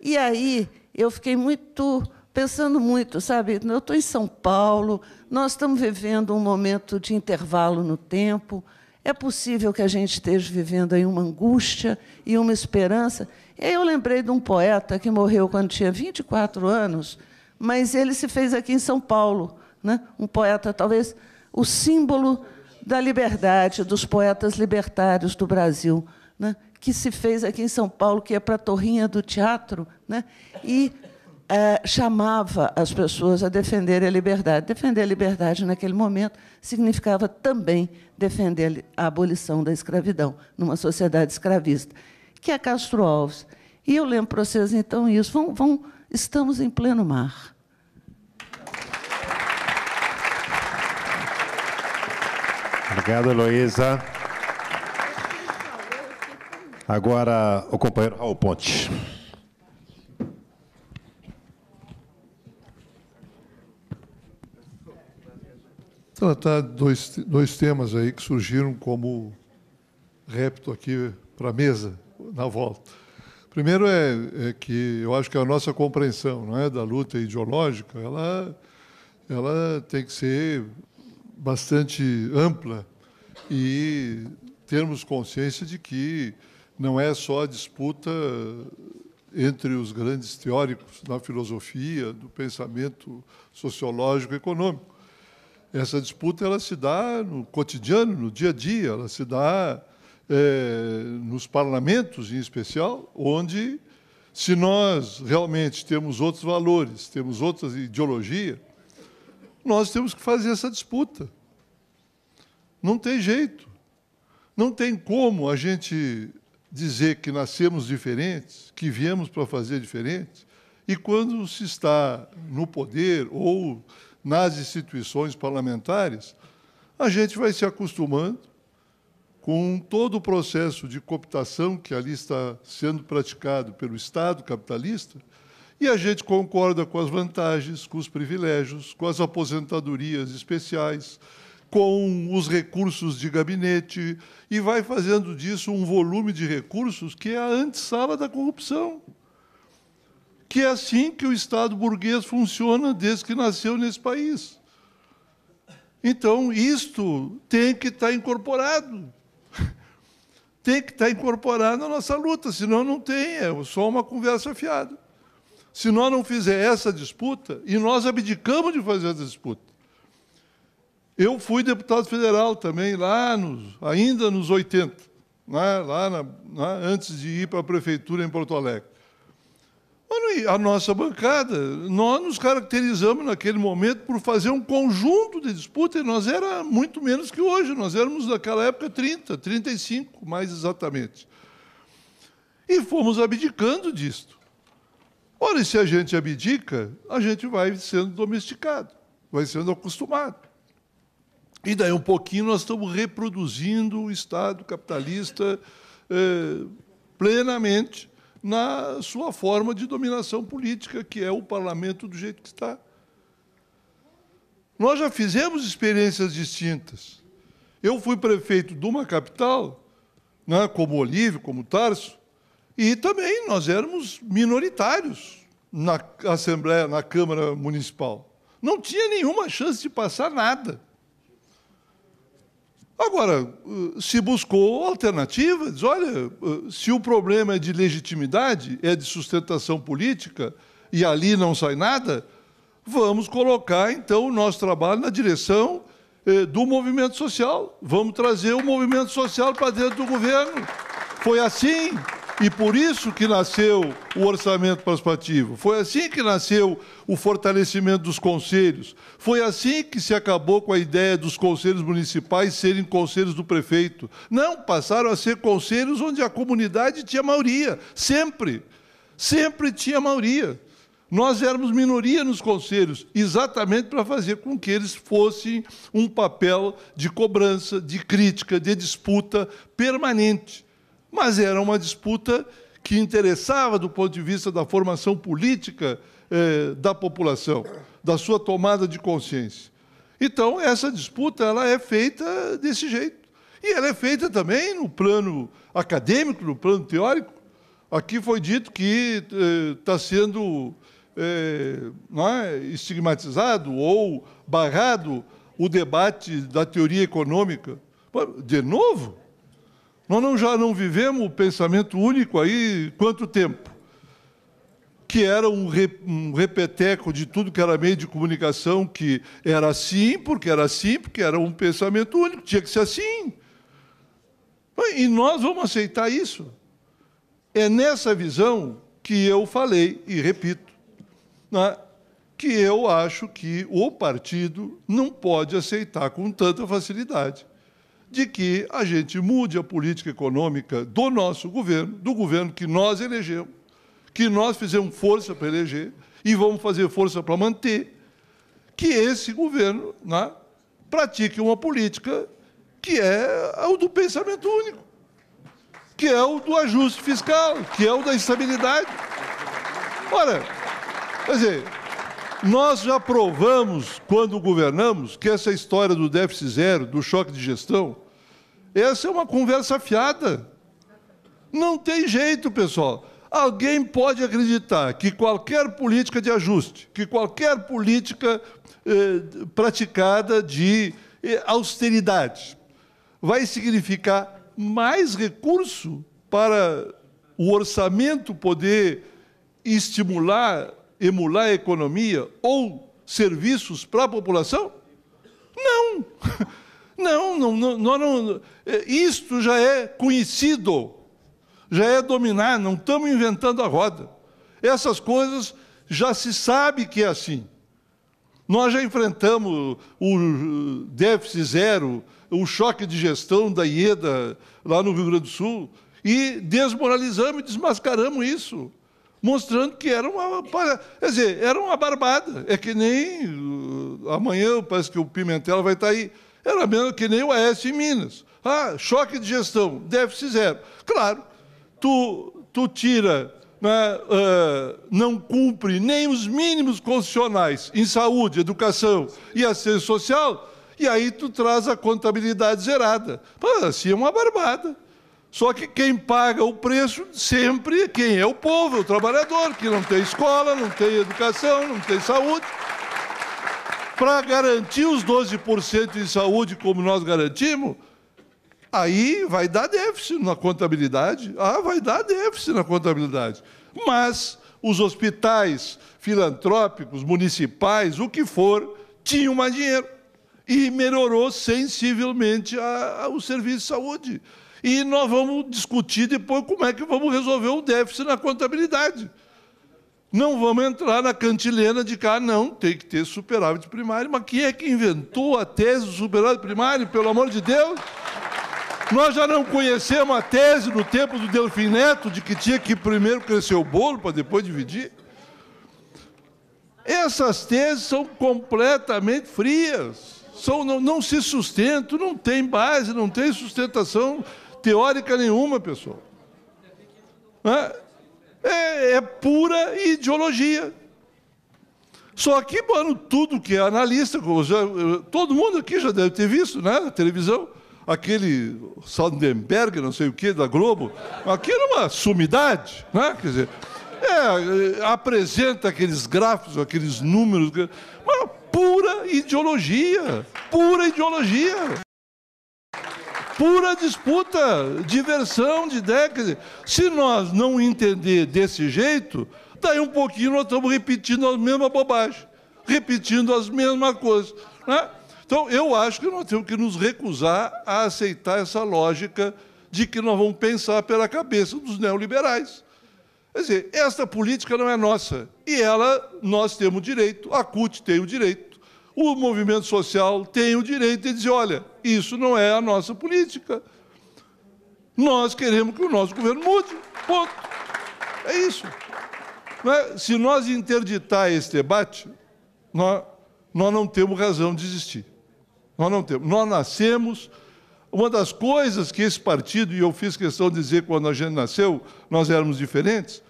E aí eu fiquei muito pensando muito, sabe? Eu estou em São Paulo, nós estamos vivendo um momento de intervalo no tempo. É possível que a gente esteja vivendo aí uma angústia e uma esperança. E aí eu lembrei de um poeta que morreu quando tinha 24 anos, mas ele se fez aqui em São Paulo, né? um poeta, talvez o símbolo da liberdade, dos poetas libertários do Brasil, né? que se fez aqui em São Paulo, que ia para a torrinha do teatro, né? e é, chamava as pessoas a defender a liberdade. Defender a liberdade naquele momento significava também defender a abolição da escravidão numa sociedade escravista, que é Castro Alves. E eu lembro para vocês, então, isso. Vão, vão, estamos em pleno mar. Obrigado, Heloísa. Agora, o companheiro Raul Ponte. Tratar dois, dois temas aí que surgiram como repto aqui para a mesa, na volta. Primeiro é, é, que eu acho que a nossa compreensão não é, da luta ideológica ela, ela tem que ser bastante ampla e termos consciência de que não é só a disputa entre os grandes teóricos da filosofia, do pensamento sociológico e econômico essa disputa ela se dá no cotidiano, no dia a dia, ela se dá é, nos parlamentos, em especial, onde, se nós realmente temos outros valores, temos outras ideologias, nós temos que fazer essa disputa. Não tem jeito. Não tem como a gente dizer que nascemos diferentes, que viemos para fazer diferente, e quando se está no poder ou nas instituições parlamentares, a gente vai se acostumando com todo o processo de cooptação que ali está sendo praticado pelo Estado capitalista, e a gente concorda com as vantagens, com os privilégios, com as aposentadorias especiais, com os recursos de gabinete, e vai fazendo disso um volume de recursos que é a antessala da corrupção que é assim que o Estado burguês funciona desde que nasceu nesse país. Então, isto tem que estar incorporado. Tem que estar incorporado na nossa luta, senão não tem, é só uma conversa fiada. Se nós não fizer essa disputa, e nós abdicamos de fazer essa disputa. Eu fui deputado federal também, lá nos, ainda nos 80, né, lá na, na, antes de ir para a prefeitura em Porto Alegre a nossa bancada, nós nos caracterizamos naquele momento por fazer um conjunto de disputas, e nós era muito menos que hoje, nós éramos naquela época 30, 35, mais exatamente. E fomos abdicando disto. Ora, e se a gente abdica, a gente vai sendo domesticado, vai sendo acostumado. E daí um pouquinho nós estamos reproduzindo o Estado capitalista eh, plenamente, na sua forma de dominação política, que é o parlamento do jeito que está. Nós já fizemos experiências distintas. Eu fui prefeito de uma capital, né, como Olívio, como Tarso, e também nós éramos minoritários na Assembleia, na Câmara Municipal. Não tinha nenhuma chance de passar nada. Agora, uh, se buscou alternativas, olha, uh, se o problema é de legitimidade, é de sustentação política, e ali não sai nada, vamos colocar, então, o nosso trabalho na direção eh, do movimento social. Vamos trazer o movimento social para dentro do governo. Foi assim e por isso que nasceu o orçamento participativo. Foi assim que nasceu o fortalecimento dos conselhos. Foi assim que se acabou com a ideia dos conselhos municipais serem conselhos do prefeito. Não, passaram a ser conselhos onde a comunidade tinha maioria. Sempre. Sempre tinha maioria. Nós éramos minoria nos conselhos, exatamente para fazer com que eles fossem um papel de cobrança, de crítica, de disputa permanente mas era uma disputa que interessava do ponto de vista da formação política eh, da população, da sua tomada de consciência. Então, essa disputa ela é feita desse jeito. E ela é feita também no plano acadêmico, no plano teórico. Aqui foi dito que está eh, sendo eh, é, estigmatizado ou barrado o debate da teoria econômica. De novo, nós não, já não vivemos o pensamento único aí quanto tempo? que era um, um repeteco de tudo que era meio de comunicação, que era assim, porque era assim, porque era um pensamento único, tinha que ser assim. E nós vamos aceitar isso. É nessa visão que eu falei, e repito, né, que eu acho que o partido não pode aceitar com tanta facilidade de que a gente mude a política econômica do nosso governo, do governo que nós elegemos, que nós fizemos força para eleger e vamos fazer força para manter, que esse governo né, pratique uma política que é o do pensamento único, que é o do ajuste fiscal, que é o da estabilidade. Ora, quer dizer, nós já provamos, quando governamos, que essa história do déficit zero, do choque de gestão, essa é uma conversa fiada. Não tem jeito, pessoal. Alguém pode acreditar que qualquer política de ajuste, que qualquer política eh, praticada de eh, austeridade, vai significar mais recurso para o orçamento poder estimular, emular a economia ou serviços para a população? Não. Não, não, não, não. É, isto já é conhecido, já é dominar, não estamos inventando a roda. Essas coisas já se sabe que é assim. Nós já enfrentamos o déficit zero, o choque de gestão da IEDA lá no Rio Grande do Sul, e desmoralizamos e desmascaramos isso, mostrando que era uma. Quer dizer, era uma barbada. É que nem. Uh, amanhã parece que o Pimentel vai estar aí. Era mesmo que nem o AS em Minas. Ah, choque de gestão, déficit zero. Claro, tu, tu tira né, uh, não cumpre nem os mínimos constitucionais em saúde, educação e assistência social, e aí tu traz a contabilidade zerada. Pô, assim é uma barbada. Só que quem paga o preço sempre é quem é o povo, o trabalhador, que não tem escola, não tem educação, não tem saúde. Para garantir os 12% em saúde como nós garantimos, Aí vai dar déficit na contabilidade. Ah, vai dar déficit na contabilidade. Mas os hospitais filantrópicos, municipais, o que for, tinham mais dinheiro. E melhorou sensivelmente a, a, o serviço de saúde. E nós vamos discutir depois como é que vamos resolver o déficit na contabilidade. Não vamos entrar na cantilena de cá, ah, não, tem que ter superávit primário. Mas quem é que inventou a tese do superávit primário, pelo amor de Deus? Nós já não conhecemos a tese no tempo do Delfim Neto de que tinha que primeiro crescer o bolo para depois dividir? Essas teses são completamente frias, são, não, não se sustentam, não tem base, não tem sustentação teórica nenhuma, pessoal. É, é pura ideologia. Só que, mano, tudo que é analista, já, todo mundo aqui já deve ter visto, né, na televisão, aquele Sandenberg, não sei o que, da Globo, aquilo é uma sumidade, né? Quer dizer, é, apresenta aqueles gráficos, aqueles números, uma pura ideologia, pura ideologia. Pura disputa, diversão de décadas. Se nós não entender desse jeito, daí um pouquinho nós estamos repetindo as mesmas bobagens, repetindo as mesmas coisas. Né? Então, eu acho que nós temos que nos recusar a aceitar essa lógica de que nós vamos pensar pela cabeça dos neoliberais. Quer dizer, esta política não é nossa. E ela, nós temos direito, a CUT tem o direito, o movimento social tem o direito de dizer: olha, isso não é a nossa política. Nós queremos que o nosso governo mude. Ponto. É isso. É? Se nós interditar esse debate, nós, nós não temos razão de existir. Nós não temos. Nós nascemos. Uma das coisas que esse partido, e eu fiz questão de dizer quando a gente nasceu, nós éramos diferentes,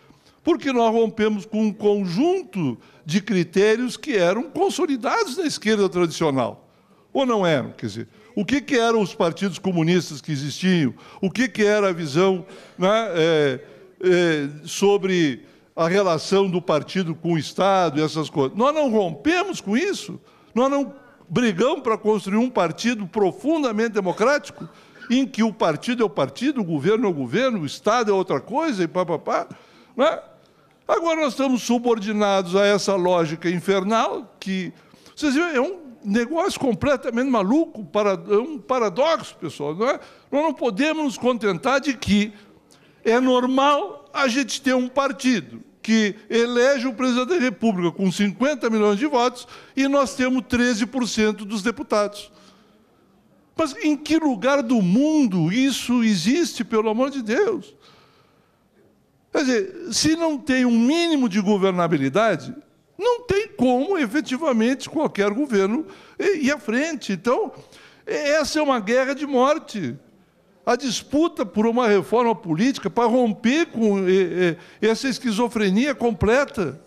porque nós rompemos com um conjunto de critérios que eram consolidados na esquerda tradicional. Ou não eram? Quer dizer, o que, que eram os partidos comunistas que existiam? O que, que era a visão né, é, é, sobre a relação do partido com o Estado e essas coisas? Nós não rompemos com isso. Nós não brigamos para construir um partido profundamente democrático, em que o partido é o partido, o governo é o governo, o Estado é outra coisa, e papapá. Não é? Agora nós estamos subordinados a essa lógica infernal que, vocês viram, é um negócio completamente maluco, é um paradoxo, pessoal. Não é? Nós não podemos nos contentar de que é normal a gente ter um partido que elege o presidente da República com 50 milhões de votos e nós temos 13% dos deputados. Mas em que lugar do mundo isso existe, pelo amor de Deus? Quer dizer, se não tem um mínimo de governabilidade, não tem como, efetivamente, qualquer governo ir à frente. Então, essa é uma guerra de morte. A disputa por uma reforma política para romper com essa esquizofrenia completa.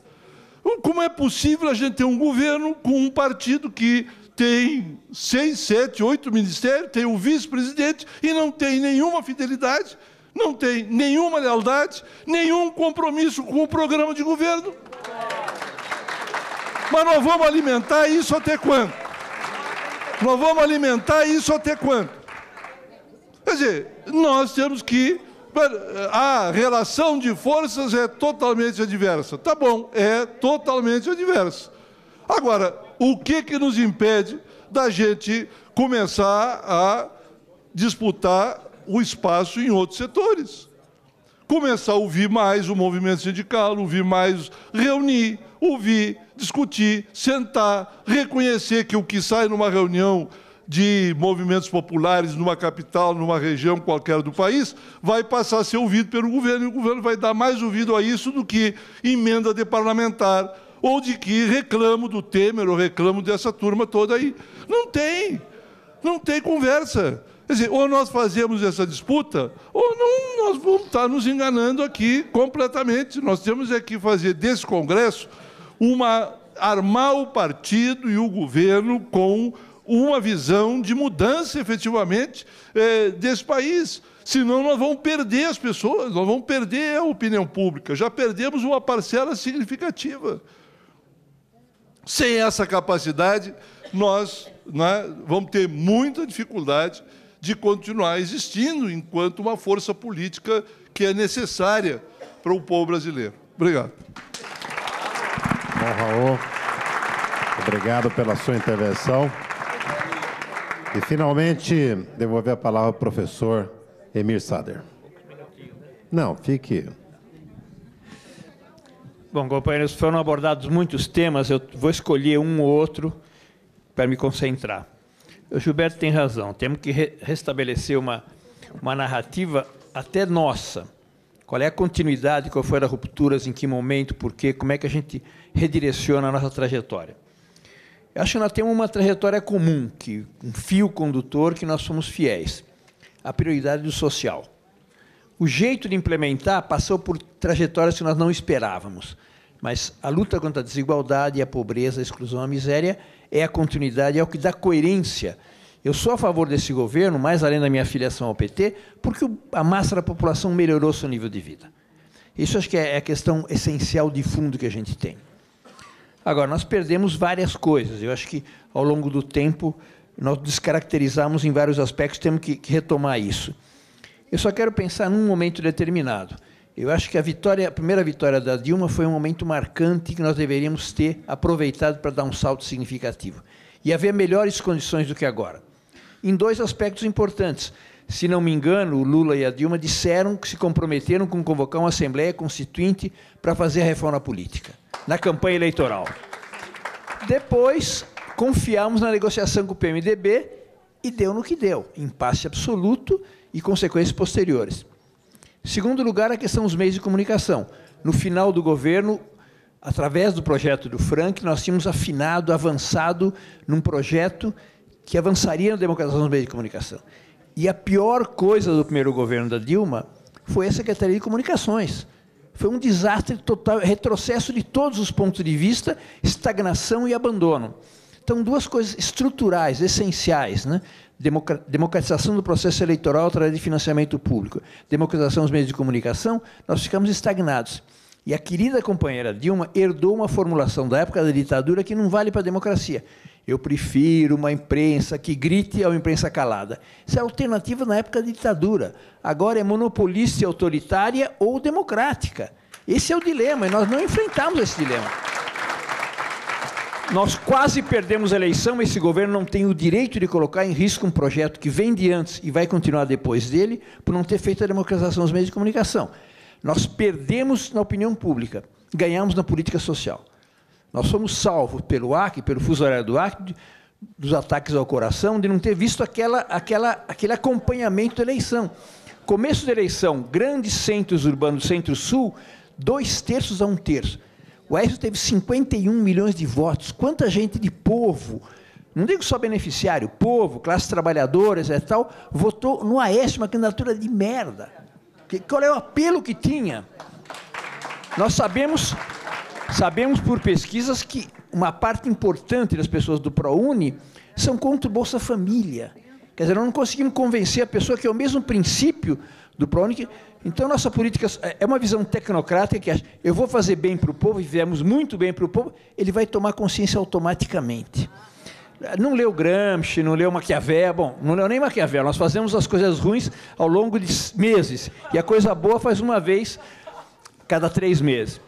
Como é possível a gente ter um governo com um partido que tem seis, sete, oito ministérios, tem o vice-presidente e não tem nenhuma fidelidade, não tem nenhuma lealdade, nenhum compromisso com o programa de governo. Mas nós vamos alimentar isso até quando? Nós vamos alimentar isso até quando? Quer dizer, nós temos que. A relação de forças é totalmente adversa. Tá bom, é totalmente adversa. Agora, o que, que nos impede da gente começar a disputar o espaço em outros setores? Começar a ouvir mais o movimento sindical, ouvir mais, reunir, ouvir, discutir, sentar, reconhecer que o que sai numa reunião de movimentos populares numa capital, numa região qualquer do país, vai passar a ser ouvido pelo governo, e o governo vai dar mais ouvido a isso do que emenda de parlamentar, ou de que reclamo do Temer, ou reclamo dessa turma toda aí. Não tem. Não tem conversa. Quer dizer, ou nós fazemos essa disputa, ou não, nós vamos estar nos enganando aqui completamente. Nós temos é que fazer desse Congresso uma armar o partido e o governo com uma visão de mudança, efetivamente, é, desse país. Senão nós vamos perder as pessoas, nós vamos perder a opinião pública. Já perdemos uma parcela significativa. Sem essa capacidade, nós né, vamos ter muita dificuldade de continuar existindo enquanto uma força política que é necessária para o povo brasileiro. Obrigado. Bom, Raul, obrigado pela sua intervenção. E, finalmente, devolver a palavra ao professor Emir Sader. Não, fique. Bom, companheiros, foram abordados muitos temas, eu vou escolher um ou outro para me concentrar. O Gilberto tem razão, temos que re restabelecer uma, uma narrativa até nossa. Qual é a continuidade, qual foram as rupturas, em que momento, por quê, como é que a gente redireciona a nossa trajetória. Eu acho que nós temos uma trajetória comum, que um fio condutor que nós somos fiéis. A prioridade do social. O jeito de implementar passou por trajetórias que nós não esperávamos. Mas a luta contra a desigualdade, a pobreza, a exclusão, a miséria é a continuidade, é o que dá coerência. Eu sou a favor desse governo, mais além da minha filiação ao PT, porque a massa da população melhorou seu nível de vida. Isso acho que é a questão essencial de fundo que a gente tem. Agora, nós perdemos várias coisas. Eu acho que, ao longo do tempo, nós descaracterizamos em vários aspectos, temos que, que retomar isso. Eu só quero pensar num momento determinado. Eu acho que a vitória, a primeira vitória da Dilma foi um momento marcante que nós deveríamos ter aproveitado para dar um salto significativo. E haver melhores condições do que agora. Em dois aspectos importantes. Se não me engano, o Lula e a Dilma disseram que se comprometeram com convocar uma Assembleia Constituinte para fazer a reforma política, na campanha eleitoral. Depois, confiamos na negociação com o PMDB e deu no que deu, impasse absoluto e consequências posteriores. Segundo lugar, a questão dos meios de comunicação. No final do governo, através do projeto do Frank, nós tínhamos afinado, avançado num projeto que avançaria na democratização dos meios de comunicação. E a pior coisa do primeiro governo da Dilma foi a Secretaria de Comunicações. Foi um desastre total, retrocesso de todos os pontos de vista, estagnação e abandono. Então, duas coisas estruturais, essenciais, né? democratização do processo eleitoral através de financiamento público, democratização dos meios de comunicação, nós ficamos estagnados. E a querida companheira Dilma herdou uma formulação da época da ditadura que não vale para a democracia. Eu prefiro uma imprensa que grite a uma imprensa calada. Isso é alternativa na época da ditadura. Agora é monopolista autoritária ou democrática. Esse é o dilema, e nós não enfrentamos esse dilema. Nós quase perdemos a eleição, esse governo não tem o direito de colocar em risco um projeto que vem de antes e vai continuar depois dele, por não ter feito a democratização dos meios de comunicação. Nós perdemos na opinião pública, ganhamos na política social. Nós fomos salvos pelo Acre, pelo fuso horário do Acre, dos ataques ao coração, de não ter visto aquela, aquela, aquele acompanhamento da eleição. Começo da eleição, grandes centros urbanos, centro-sul, dois terços a um terço. O Aécio teve 51 milhões de votos. Quanta gente de povo, não digo só beneficiário, povo, classes trabalhadoras e tal, votou no Aécio, uma candidatura de merda. Qual é o apelo que tinha? Nós sabemos, sabemos por pesquisas que uma parte importante das pessoas do ProUni são contra o Bolsa Família. Quer dizer, nós não conseguimos convencer a pessoa que é o mesmo princípio do ProUni. Então, nossa política é uma visão tecnocrática que acha, eu vou fazer bem para o povo, e fizemos muito bem para o povo, ele vai tomar consciência automaticamente. Não leu Gramsci, não leu Maquiavel, bom, não leu nem Maquiavel, nós fazemos as coisas ruins ao longo de meses, e a coisa boa faz uma vez cada três meses.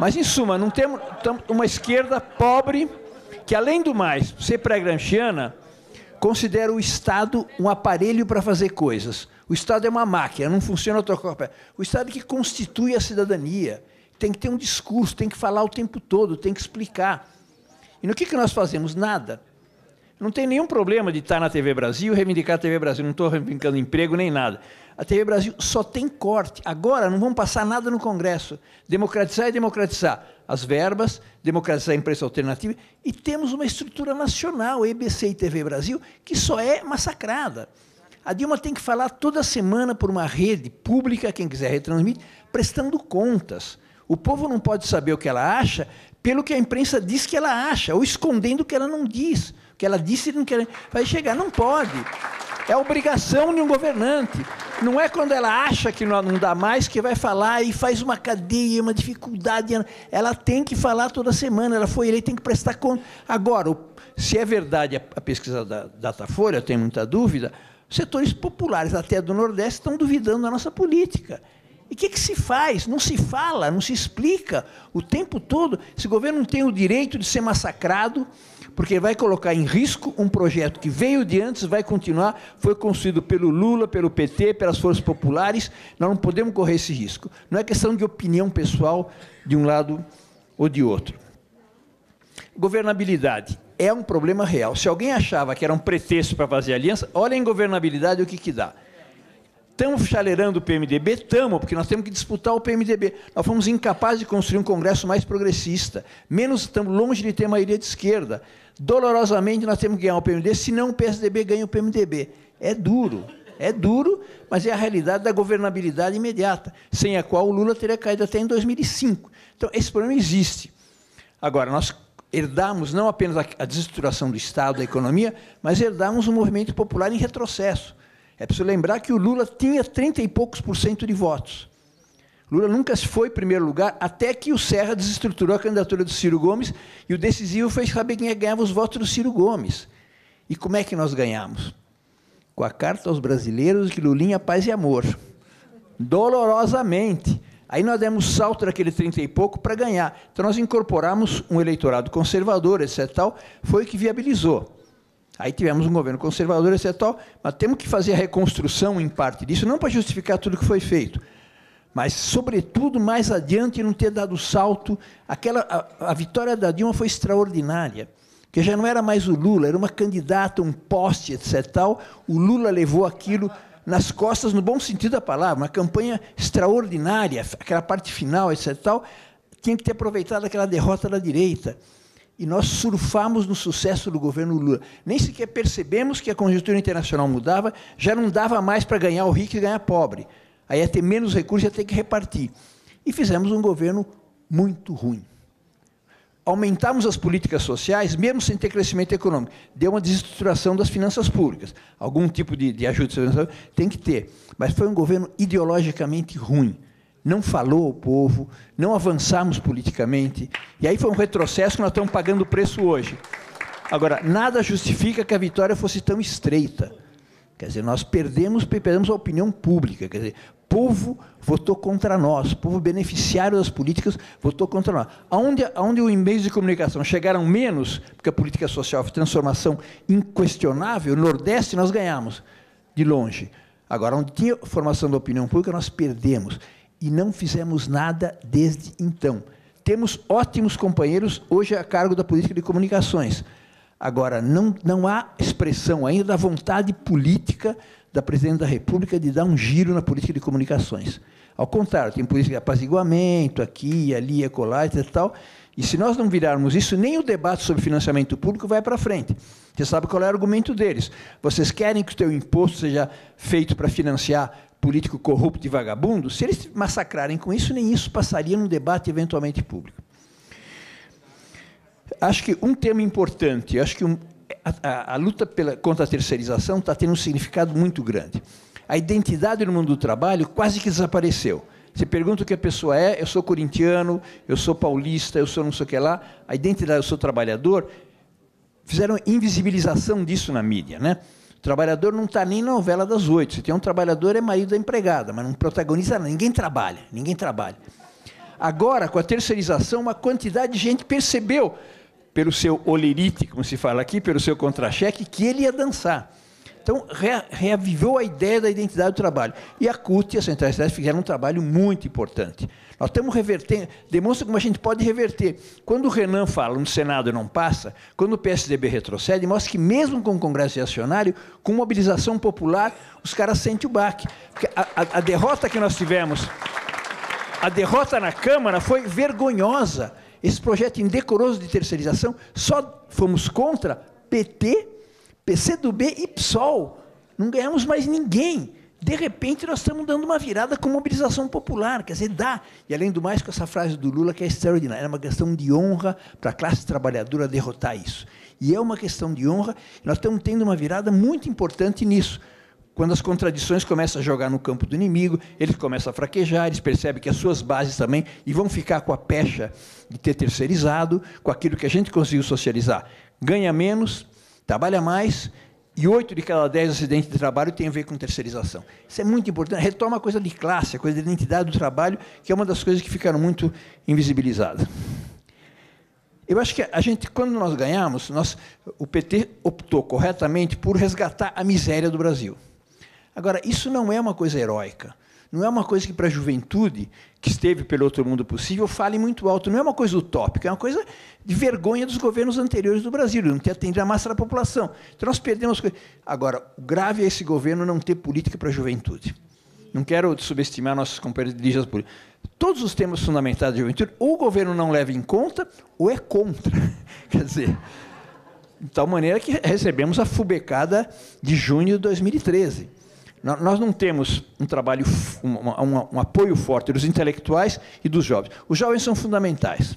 Mas, em suma, não temos uma esquerda pobre que, além do mais, ser pré-gramsciana, considera o Estado um aparelho para fazer coisas. O Estado é uma máquina, não funciona outra coisa. O Estado é que constitui a cidadania. Tem que ter um discurso, tem que falar o tempo todo, tem que explicar. E no que, que nós fazemos? Nada. Não tem nenhum problema de estar na TV Brasil, reivindicar a TV Brasil. Não estou reivindicando emprego nem nada. A TV Brasil só tem corte. Agora não vão passar nada no Congresso. Democratizar é democratizar as verbas, democratizar a imprensa alternativa. E temos uma estrutura nacional, EBC e TV Brasil, que só é massacrada. A Dilma tem que falar toda semana por uma rede pública, quem quiser retransmite, prestando contas. O povo não pode saber o que ela acha pelo que a imprensa diz que ela acha, ou escondendo o que ela não diz. Que ela disse não quer. Vai chegar, não pode. É obrigação de um governante. Não é quando ela acha que não dá mais que vai falar e faz uma cadeia, uma dificuldade. Ela tem que falar toda semana. Ela foi eleita, tem que prestar conta. Agora, se é verdade a pesquisa da Datafolha, tem muita dúvida, setores populares, até do Nordeste, estão duvidando da nossa política. E o que, que, se faz? Não se fala, não se explica o tempo todo. Esse governo não tem o direito de ser massacrado, porque vai colocar em risco um projeto que veio de antes, vai continuar, foi construído pelo Lula, pelo PT, pelas forças populares. Nós não podemos correr esse risco. Não é questão de opinião pessoal de um lado ou de outro. Governabilidade é um problema real. Se alguém achava que era um pretexto para fazer aliança, olha a ingovernabilidade o que, que dá. Estamos chalerando o PMDB? Estamos, porque nós temos que disputar o PMDB. Nós fomos incapazes de construir um Congresso mais progressista. Menos estamos longe de ter maioria de esquerda. Dolorosamente nós temos que ganhar o PMDB, senão o PSDB ganha o PMDB. É duro, é duro, mas é a realidade da governabilidade imediata, sem a qual o Lula teria caído até em 2005. Então, esse problema existe. Agora, nós herdamos não apenas a desestruturação do Estado, da economia, mas herdamos um movimento popular em retrocesso. É preciso lembrar que o Lula tinha 30 e poucos por cento de votos. Lula nunca foi primeiro lugar, até que o Serra desestruturou a candidatura do Ciro Gomes, e o decisivo foi saber quem ganhava os votos do Ciro Gomes. E como é que nós ganhamos? Com a carta aos brasileiros de Lulinha, paz e amor. Dolorosamente. Aí nós demos salto daquele 30 e pouco para ganhar. Então nós incorporamos um eleitorado conservador, etc. Tal, foi o que viabilizou. Aí tivemos um governo conservador, etc. Tal, mas temos que fazer a reconstrução em parte disso, não para justificar tudo que foi feito, mas, sobretudo, mais adiante, não ter dado salto. Aquela, a, a vitória da Dilma foi extraordinária, que já não era mais o Lula, era uma candidata, um poste, etc. Tal. O Lula levou aquilo nas costas, no bom sentido da palavra, uma campanha extraordinária, aquela parte final, etc. Tal, tinha que ter aproveitado aquela derrota da direita. E nós surfamos no sucesso do governo Lula. Nem sequer percebemos que a conjuntura internacional mudava, já não dava mais para ganhar o rico e ganhar pobre. Aí ia ter menos recursos, ia ter que repartir. E fizemos um governo muito ruim aumentamos as políticas sociais, mesmo sem ter crescimento econômico. Deu uma desestruturação das finanças públicas. Algum tipo de, de ajuda tem que ter. Mas foi um governo ideologicamente ruim. Não falou ao povo, não avançamos politicamente. E aí foi um retrocesso que nós estamos pagando o preço hoje. Agora, nada justifica que a vitória fosse tão estreita. Quer dizer, nós perdemos, perdemos a opinião pública. Quer dizer, povo votou contra nós, o povo beneficiário das políticas votou contra nós. Aonde, aonde os meios de comunicação chegaram menos, porque a política social foi transformação inquestionável, no Nordeste nós ganhamos, de longe. Agora, onde tinha formação da opinião pública, nós perdemos. E não fizemos nada desde então. Temos ótimos companheiros hoje a cargo da política de comunicações. Agora, não, não há expressão ainda da vontade política da Presidente da República de dar um giro na política de comunicações. Ao contrário, tem política de apaziguamento aqui, ali, acolá, e tal. E se nós não virarmos isso, nem o debate sobre financiamento público vai para frente. Você sabe qual é o argumento deles. Vocês querem que o seu imposto seja feito para financiar político corrupto e vagabundo? Se eles massacrarem com isso, nem isso passaria num debate eventualmente público. Acho que um tema importante, acho que um, a, a, luta pela, contra a terceirização está tendo um significado muito grande. A identidade no mundo do trabalho quase que desapareceu. Você pergunta o que a pessoa é, eu sou corintiano, eu sou paulista, eu sou não sei o que lá, a identidade, eu sou trabalhador, fizeram invisibilização disso na mídia. Né? O trabalhador não está nem na novela das oito. Se tem um trabalhador, é marido da empregada, mas não protagoniza nada. Ninguém trabalha, ninguém trabalha. Agora, com a terceirização, uma quantidade de gente percebeu pelo seu olerite, como se fala aqui, pelo seu contra-cheque, que ele ia dançar. Então, reavivou a ideia da identidade do trabalho. E a CUT e a Centrais Cidades fizeram um trabalho muito importante. Nós estamos revertendo, demonstra como a gente pode reverter. Quando o Renan fala no Senado não passa, quando o PSDB retrocede, mostra que mesmo com o Congresso reacionário, com mobilização popular, os caras sentem o baque. Porque a, a, a derrota que nós tivemos, a derrota na Câmara foi vergonhosa. Esse projeto indecoroso de terceirização, só fomos contra PT, PCdoB e PSOL. Não ganhamos mais ninguém. De repente, nós estamos dando uma virada com mobilização popular, quer dizer, dá. E, além do mais, com essa frase do Lula, que é extraordinária, é uma questão de honra para a classe trabalhadora derrotar isso. E é uma questão de honra, nós estamos tendo uma virada muito importante nisso. Quando as contradições começam a jogar no campo do inimigo, eles começam a fraquejar, eles percebem que as suas bases também, e vão ficar com a pecha de ter terceirizado, com aquilo que a gente conseguiu socializar. Ganha menos, trabalha mais, e oito de cada dez acidentes de trabalho tem a ver com terceirização. Isso é muito importante. Retoma a coisa de classe, a coisa de identidade do trabalho, que é uma das coisas que ficaram muito invisibilizadas. Eu acho que a gente, quando nós ganhamos, nós, o PT optou corretamente por resgatar a miséria do Brasil. Agora, isso não é uma coisa heróica. Não é uma coisa que, para a juventude, que esteve pelo outro mundo possível, fale muito alto. Não é uma coisa utópica, é uma coisa de vergonha dos governos anteriores do Brasil, não ter atendido a massa da população. Então, nós perdemos. Agora, o grave é esse governo não ter política para a juventude. Não quero subestimar nossos companheiros de dirigentes políticos. Todos os temas fundamentais da juventude, ou o governo não leva em conta, ou é contra. Quer dizer, de tal maneira que recebemos a fubecada de junho de 2013. Nós não temos um trabalho, um, um, um, apoio forte dos intelectuais e dos jovens. Os jovens são fundamentais.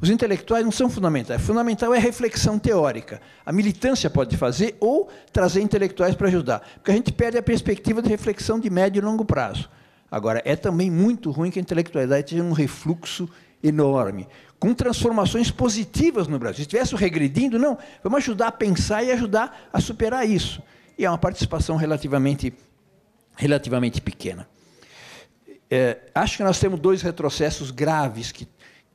Os intelectuais não são fundamentais. Fundamental é a reflexão teórica. A militância pode fazer ou trazer intelectuais para ajudar. Porque a gente perde a perspectiva de reflexão de médio e longo prazo. Agora, é também muito ruim que a intelectualidade tenha um refluxo enorme, com transformações positivas no Brasil. Se estivesse regredindo, não, vamos ajudar a pensar e ajudar a superar isso e é uma participação relativamente, relativamente pequena. É, acho que nós temos dois retrocessos graves que,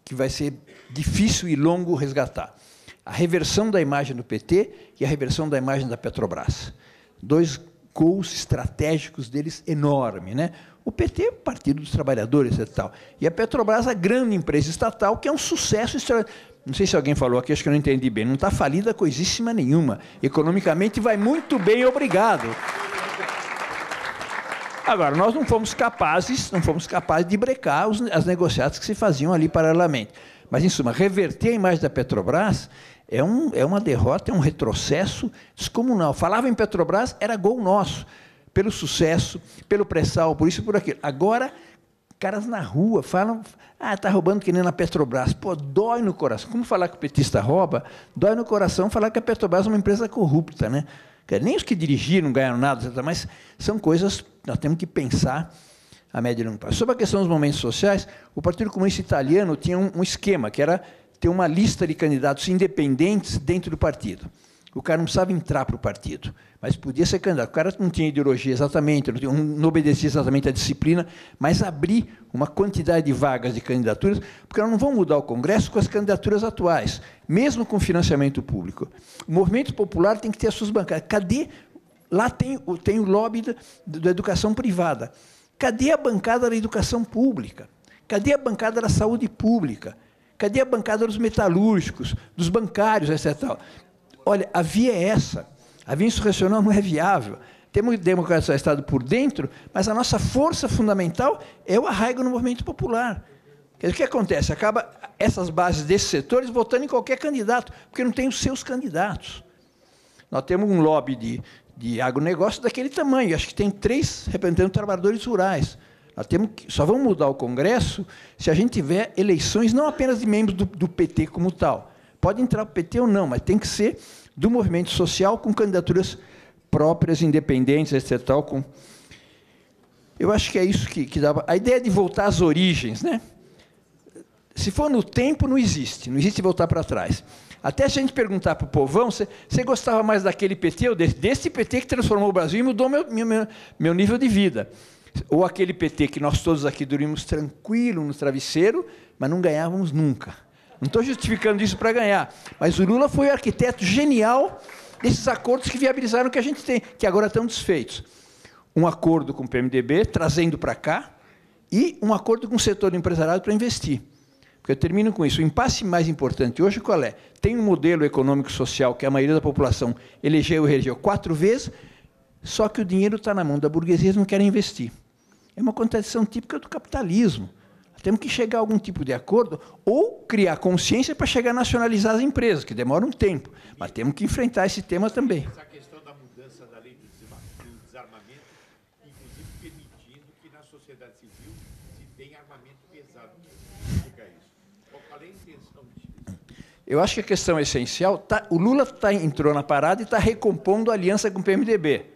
que vai ser difícil e longo resgatar. A reversão da imagem do PT e a reversão da imagem da Petrobras. Dois gols estratégicos deles enormes. Né? O PT é o Partido dos Trabalhadores e tal. E a Petrobras, a grande empresa estatal, que é um sucesso extraordinário. Não sei se alguém falou aqui, acho que eu não entendi bem. Não está falida coisíssima nenhuma. Economicamente vai muito bem, obrigado. Agora, nós não fomos capazes, não fomos capazes de brecar os, as negociatas que se faziam ali paralelamente. Mas, em suma, reverter a imagem da Petrobras é, um, é uma derrota, é um retrocesso descomunal. Falava em Petrobras, era gol nosso, pelo sucesso, pelo pré-sal, por isso e por aquilo. Agora, caras na rua falam, ah, está roubando que nem na Petrobras. Pô, dói no coração. Como falar que o petista rouba? Dói no coração falar que a Petrobras é uma empresa corrupta, né? Nem os que dirigiram ganharam nada, mas são coisas nós temos que pensar a médio e longo prazo. Sobre a questão dos momentos sociais, o Partido Comunista Italiano tinha um, um esquema, que era ter uma lista de candidatos independentes dentro do partido. O cara não precisava entrar para o partido, mas podia ser candidato. O cara não tinha ideologia exatamente, não, tinha, não obedecia exatamente à disciplina, mas abrir uma quantidade de vagas de candidaturas, porque não vamos mudar o Congresso com as candidaturas atuais, mesmo com financiamento público. O movimento popular tem que ter as suas bancadas. Cadê? Lá tem, tem o lobby da, da educação privada. Cadê a bancada da educação pública? Cadê a bancada da saúde pública? Cadê a bancada dos metalúrgicos, dos bancários, etc. Olha, a via é essa. A via insurrecional não é viável. Temos democracia do Estado por dentro, mas a nossa força fundamental é o arraigo no movimento popular. o que acontece? Acaba essas bases desses setores votando em qualquer candidato, porque não tem os seus candidatos. Nós temos um lobby de, de agronegócio daquele tamanho. Acho que tem três representantes trabalhadores rurais. Nós temos que, só vamos mudar o Congresso se a gente tiver eleições não apenas de membros do, do PT como tal. Pode entrar o PT ou não, mas tem que ser do movimento social com candidaturas próprias, independentes, etc. Com... Eu acho que é isso que, que dá. A ideia de voltar às origens, né? Se for no tempo, não existe. Não existe voltar para trás. Até se a gente perguntar para o povão, você, gostava mais daquele PT ou desse, desse PT que transformou o Brasil e mudou meu, meu, meu nível de vida? Ou aquele PT que nós todos aqui dormimos tranquilo no travesseiro, mas não ganhávamos nunca. Não estou justificando isso para ganhar, mas o Lula foi o arquiteto genial desses acordos que viabilizaram o que a gente tem, que agora estão desfeitos. Um acordo com o PMDB, trazendo para cá, e um acordo com o setor empresarial para investir. Porque eu termino com isso. O impasse mais importante hoje qual é? Tem um modelo econômico-social que a maioria da população elegeu e reelegeu quatro vezes, só que o dinheiro está na mão da burguesia e não querem investir. É uma contradição típica do capitalismo. Temos que chegar a algum tipo de acordo ou criar consciência para chegar a nacionalizar as empresas, que demora um tempo. Mas temos que enfrentar esse tema também. Essa questão da mudança da lei do desarmamento, inclusive permitindo que na sociedade civil se tenha armamento pesado. Eu acho que a questão essencial, tá, o Lula tá, entrou na parada e está recompondo a aliança com o PMDB.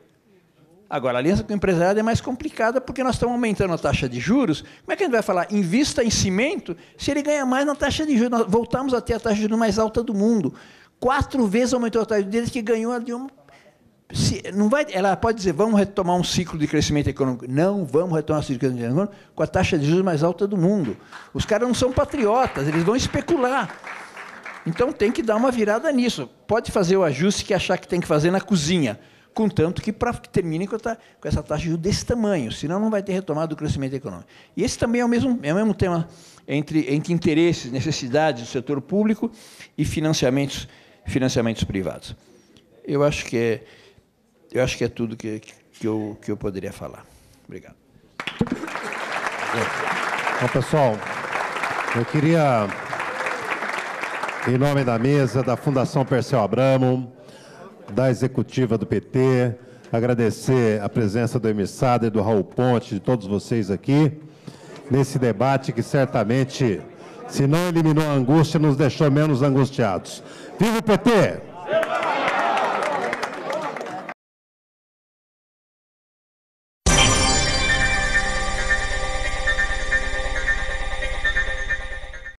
Agora, a aliança com o empresariado é mais complicada porque nós estamos aumentando a taxa de juros. Como é que a gente vai falar? Invista em cimento se ele ganha mais na taxa de juros. Nós voltamos a ter a taxa de juros mais alta do mundo. Quatro vezes aumentou a taxa de juros que ganhou de uma. Se, não vai, ela pode dizer, vamos retomar um ciclo de crescimento econômico. Não, vamos retomar um ciclo de crescimento econômico com a taxa de juros mais alta do mundo. Os caras não são patriotas, eles vão especular. Então tem que dar uma virada nisso. Pode fazer o ajuste que achar que tem que fazer na cozinha, contanto que, pra, que termine com, essa taxa de juros desse tamanho, senão não vai ter retomada do crescimento econômico. E esse também é o mesmo, é o mesmo tema entre, entre interesses, necessidades do setor público e financiamentos, financiamentos privados. Eu acho que é, eu acho que é tudo que, que, eu, que eu poderia falar. Obrigado. Bom, pessoal, eu queria em nome da mesa, da Fundação Perseu Abramo, da executiva do PT, agradecer a presença do Emissado e do Raul Ponte, de todos vocês aqui, nesse debate que certamente, se não eliminou a angústia, nos deixou menos angustiados. Viva o PT!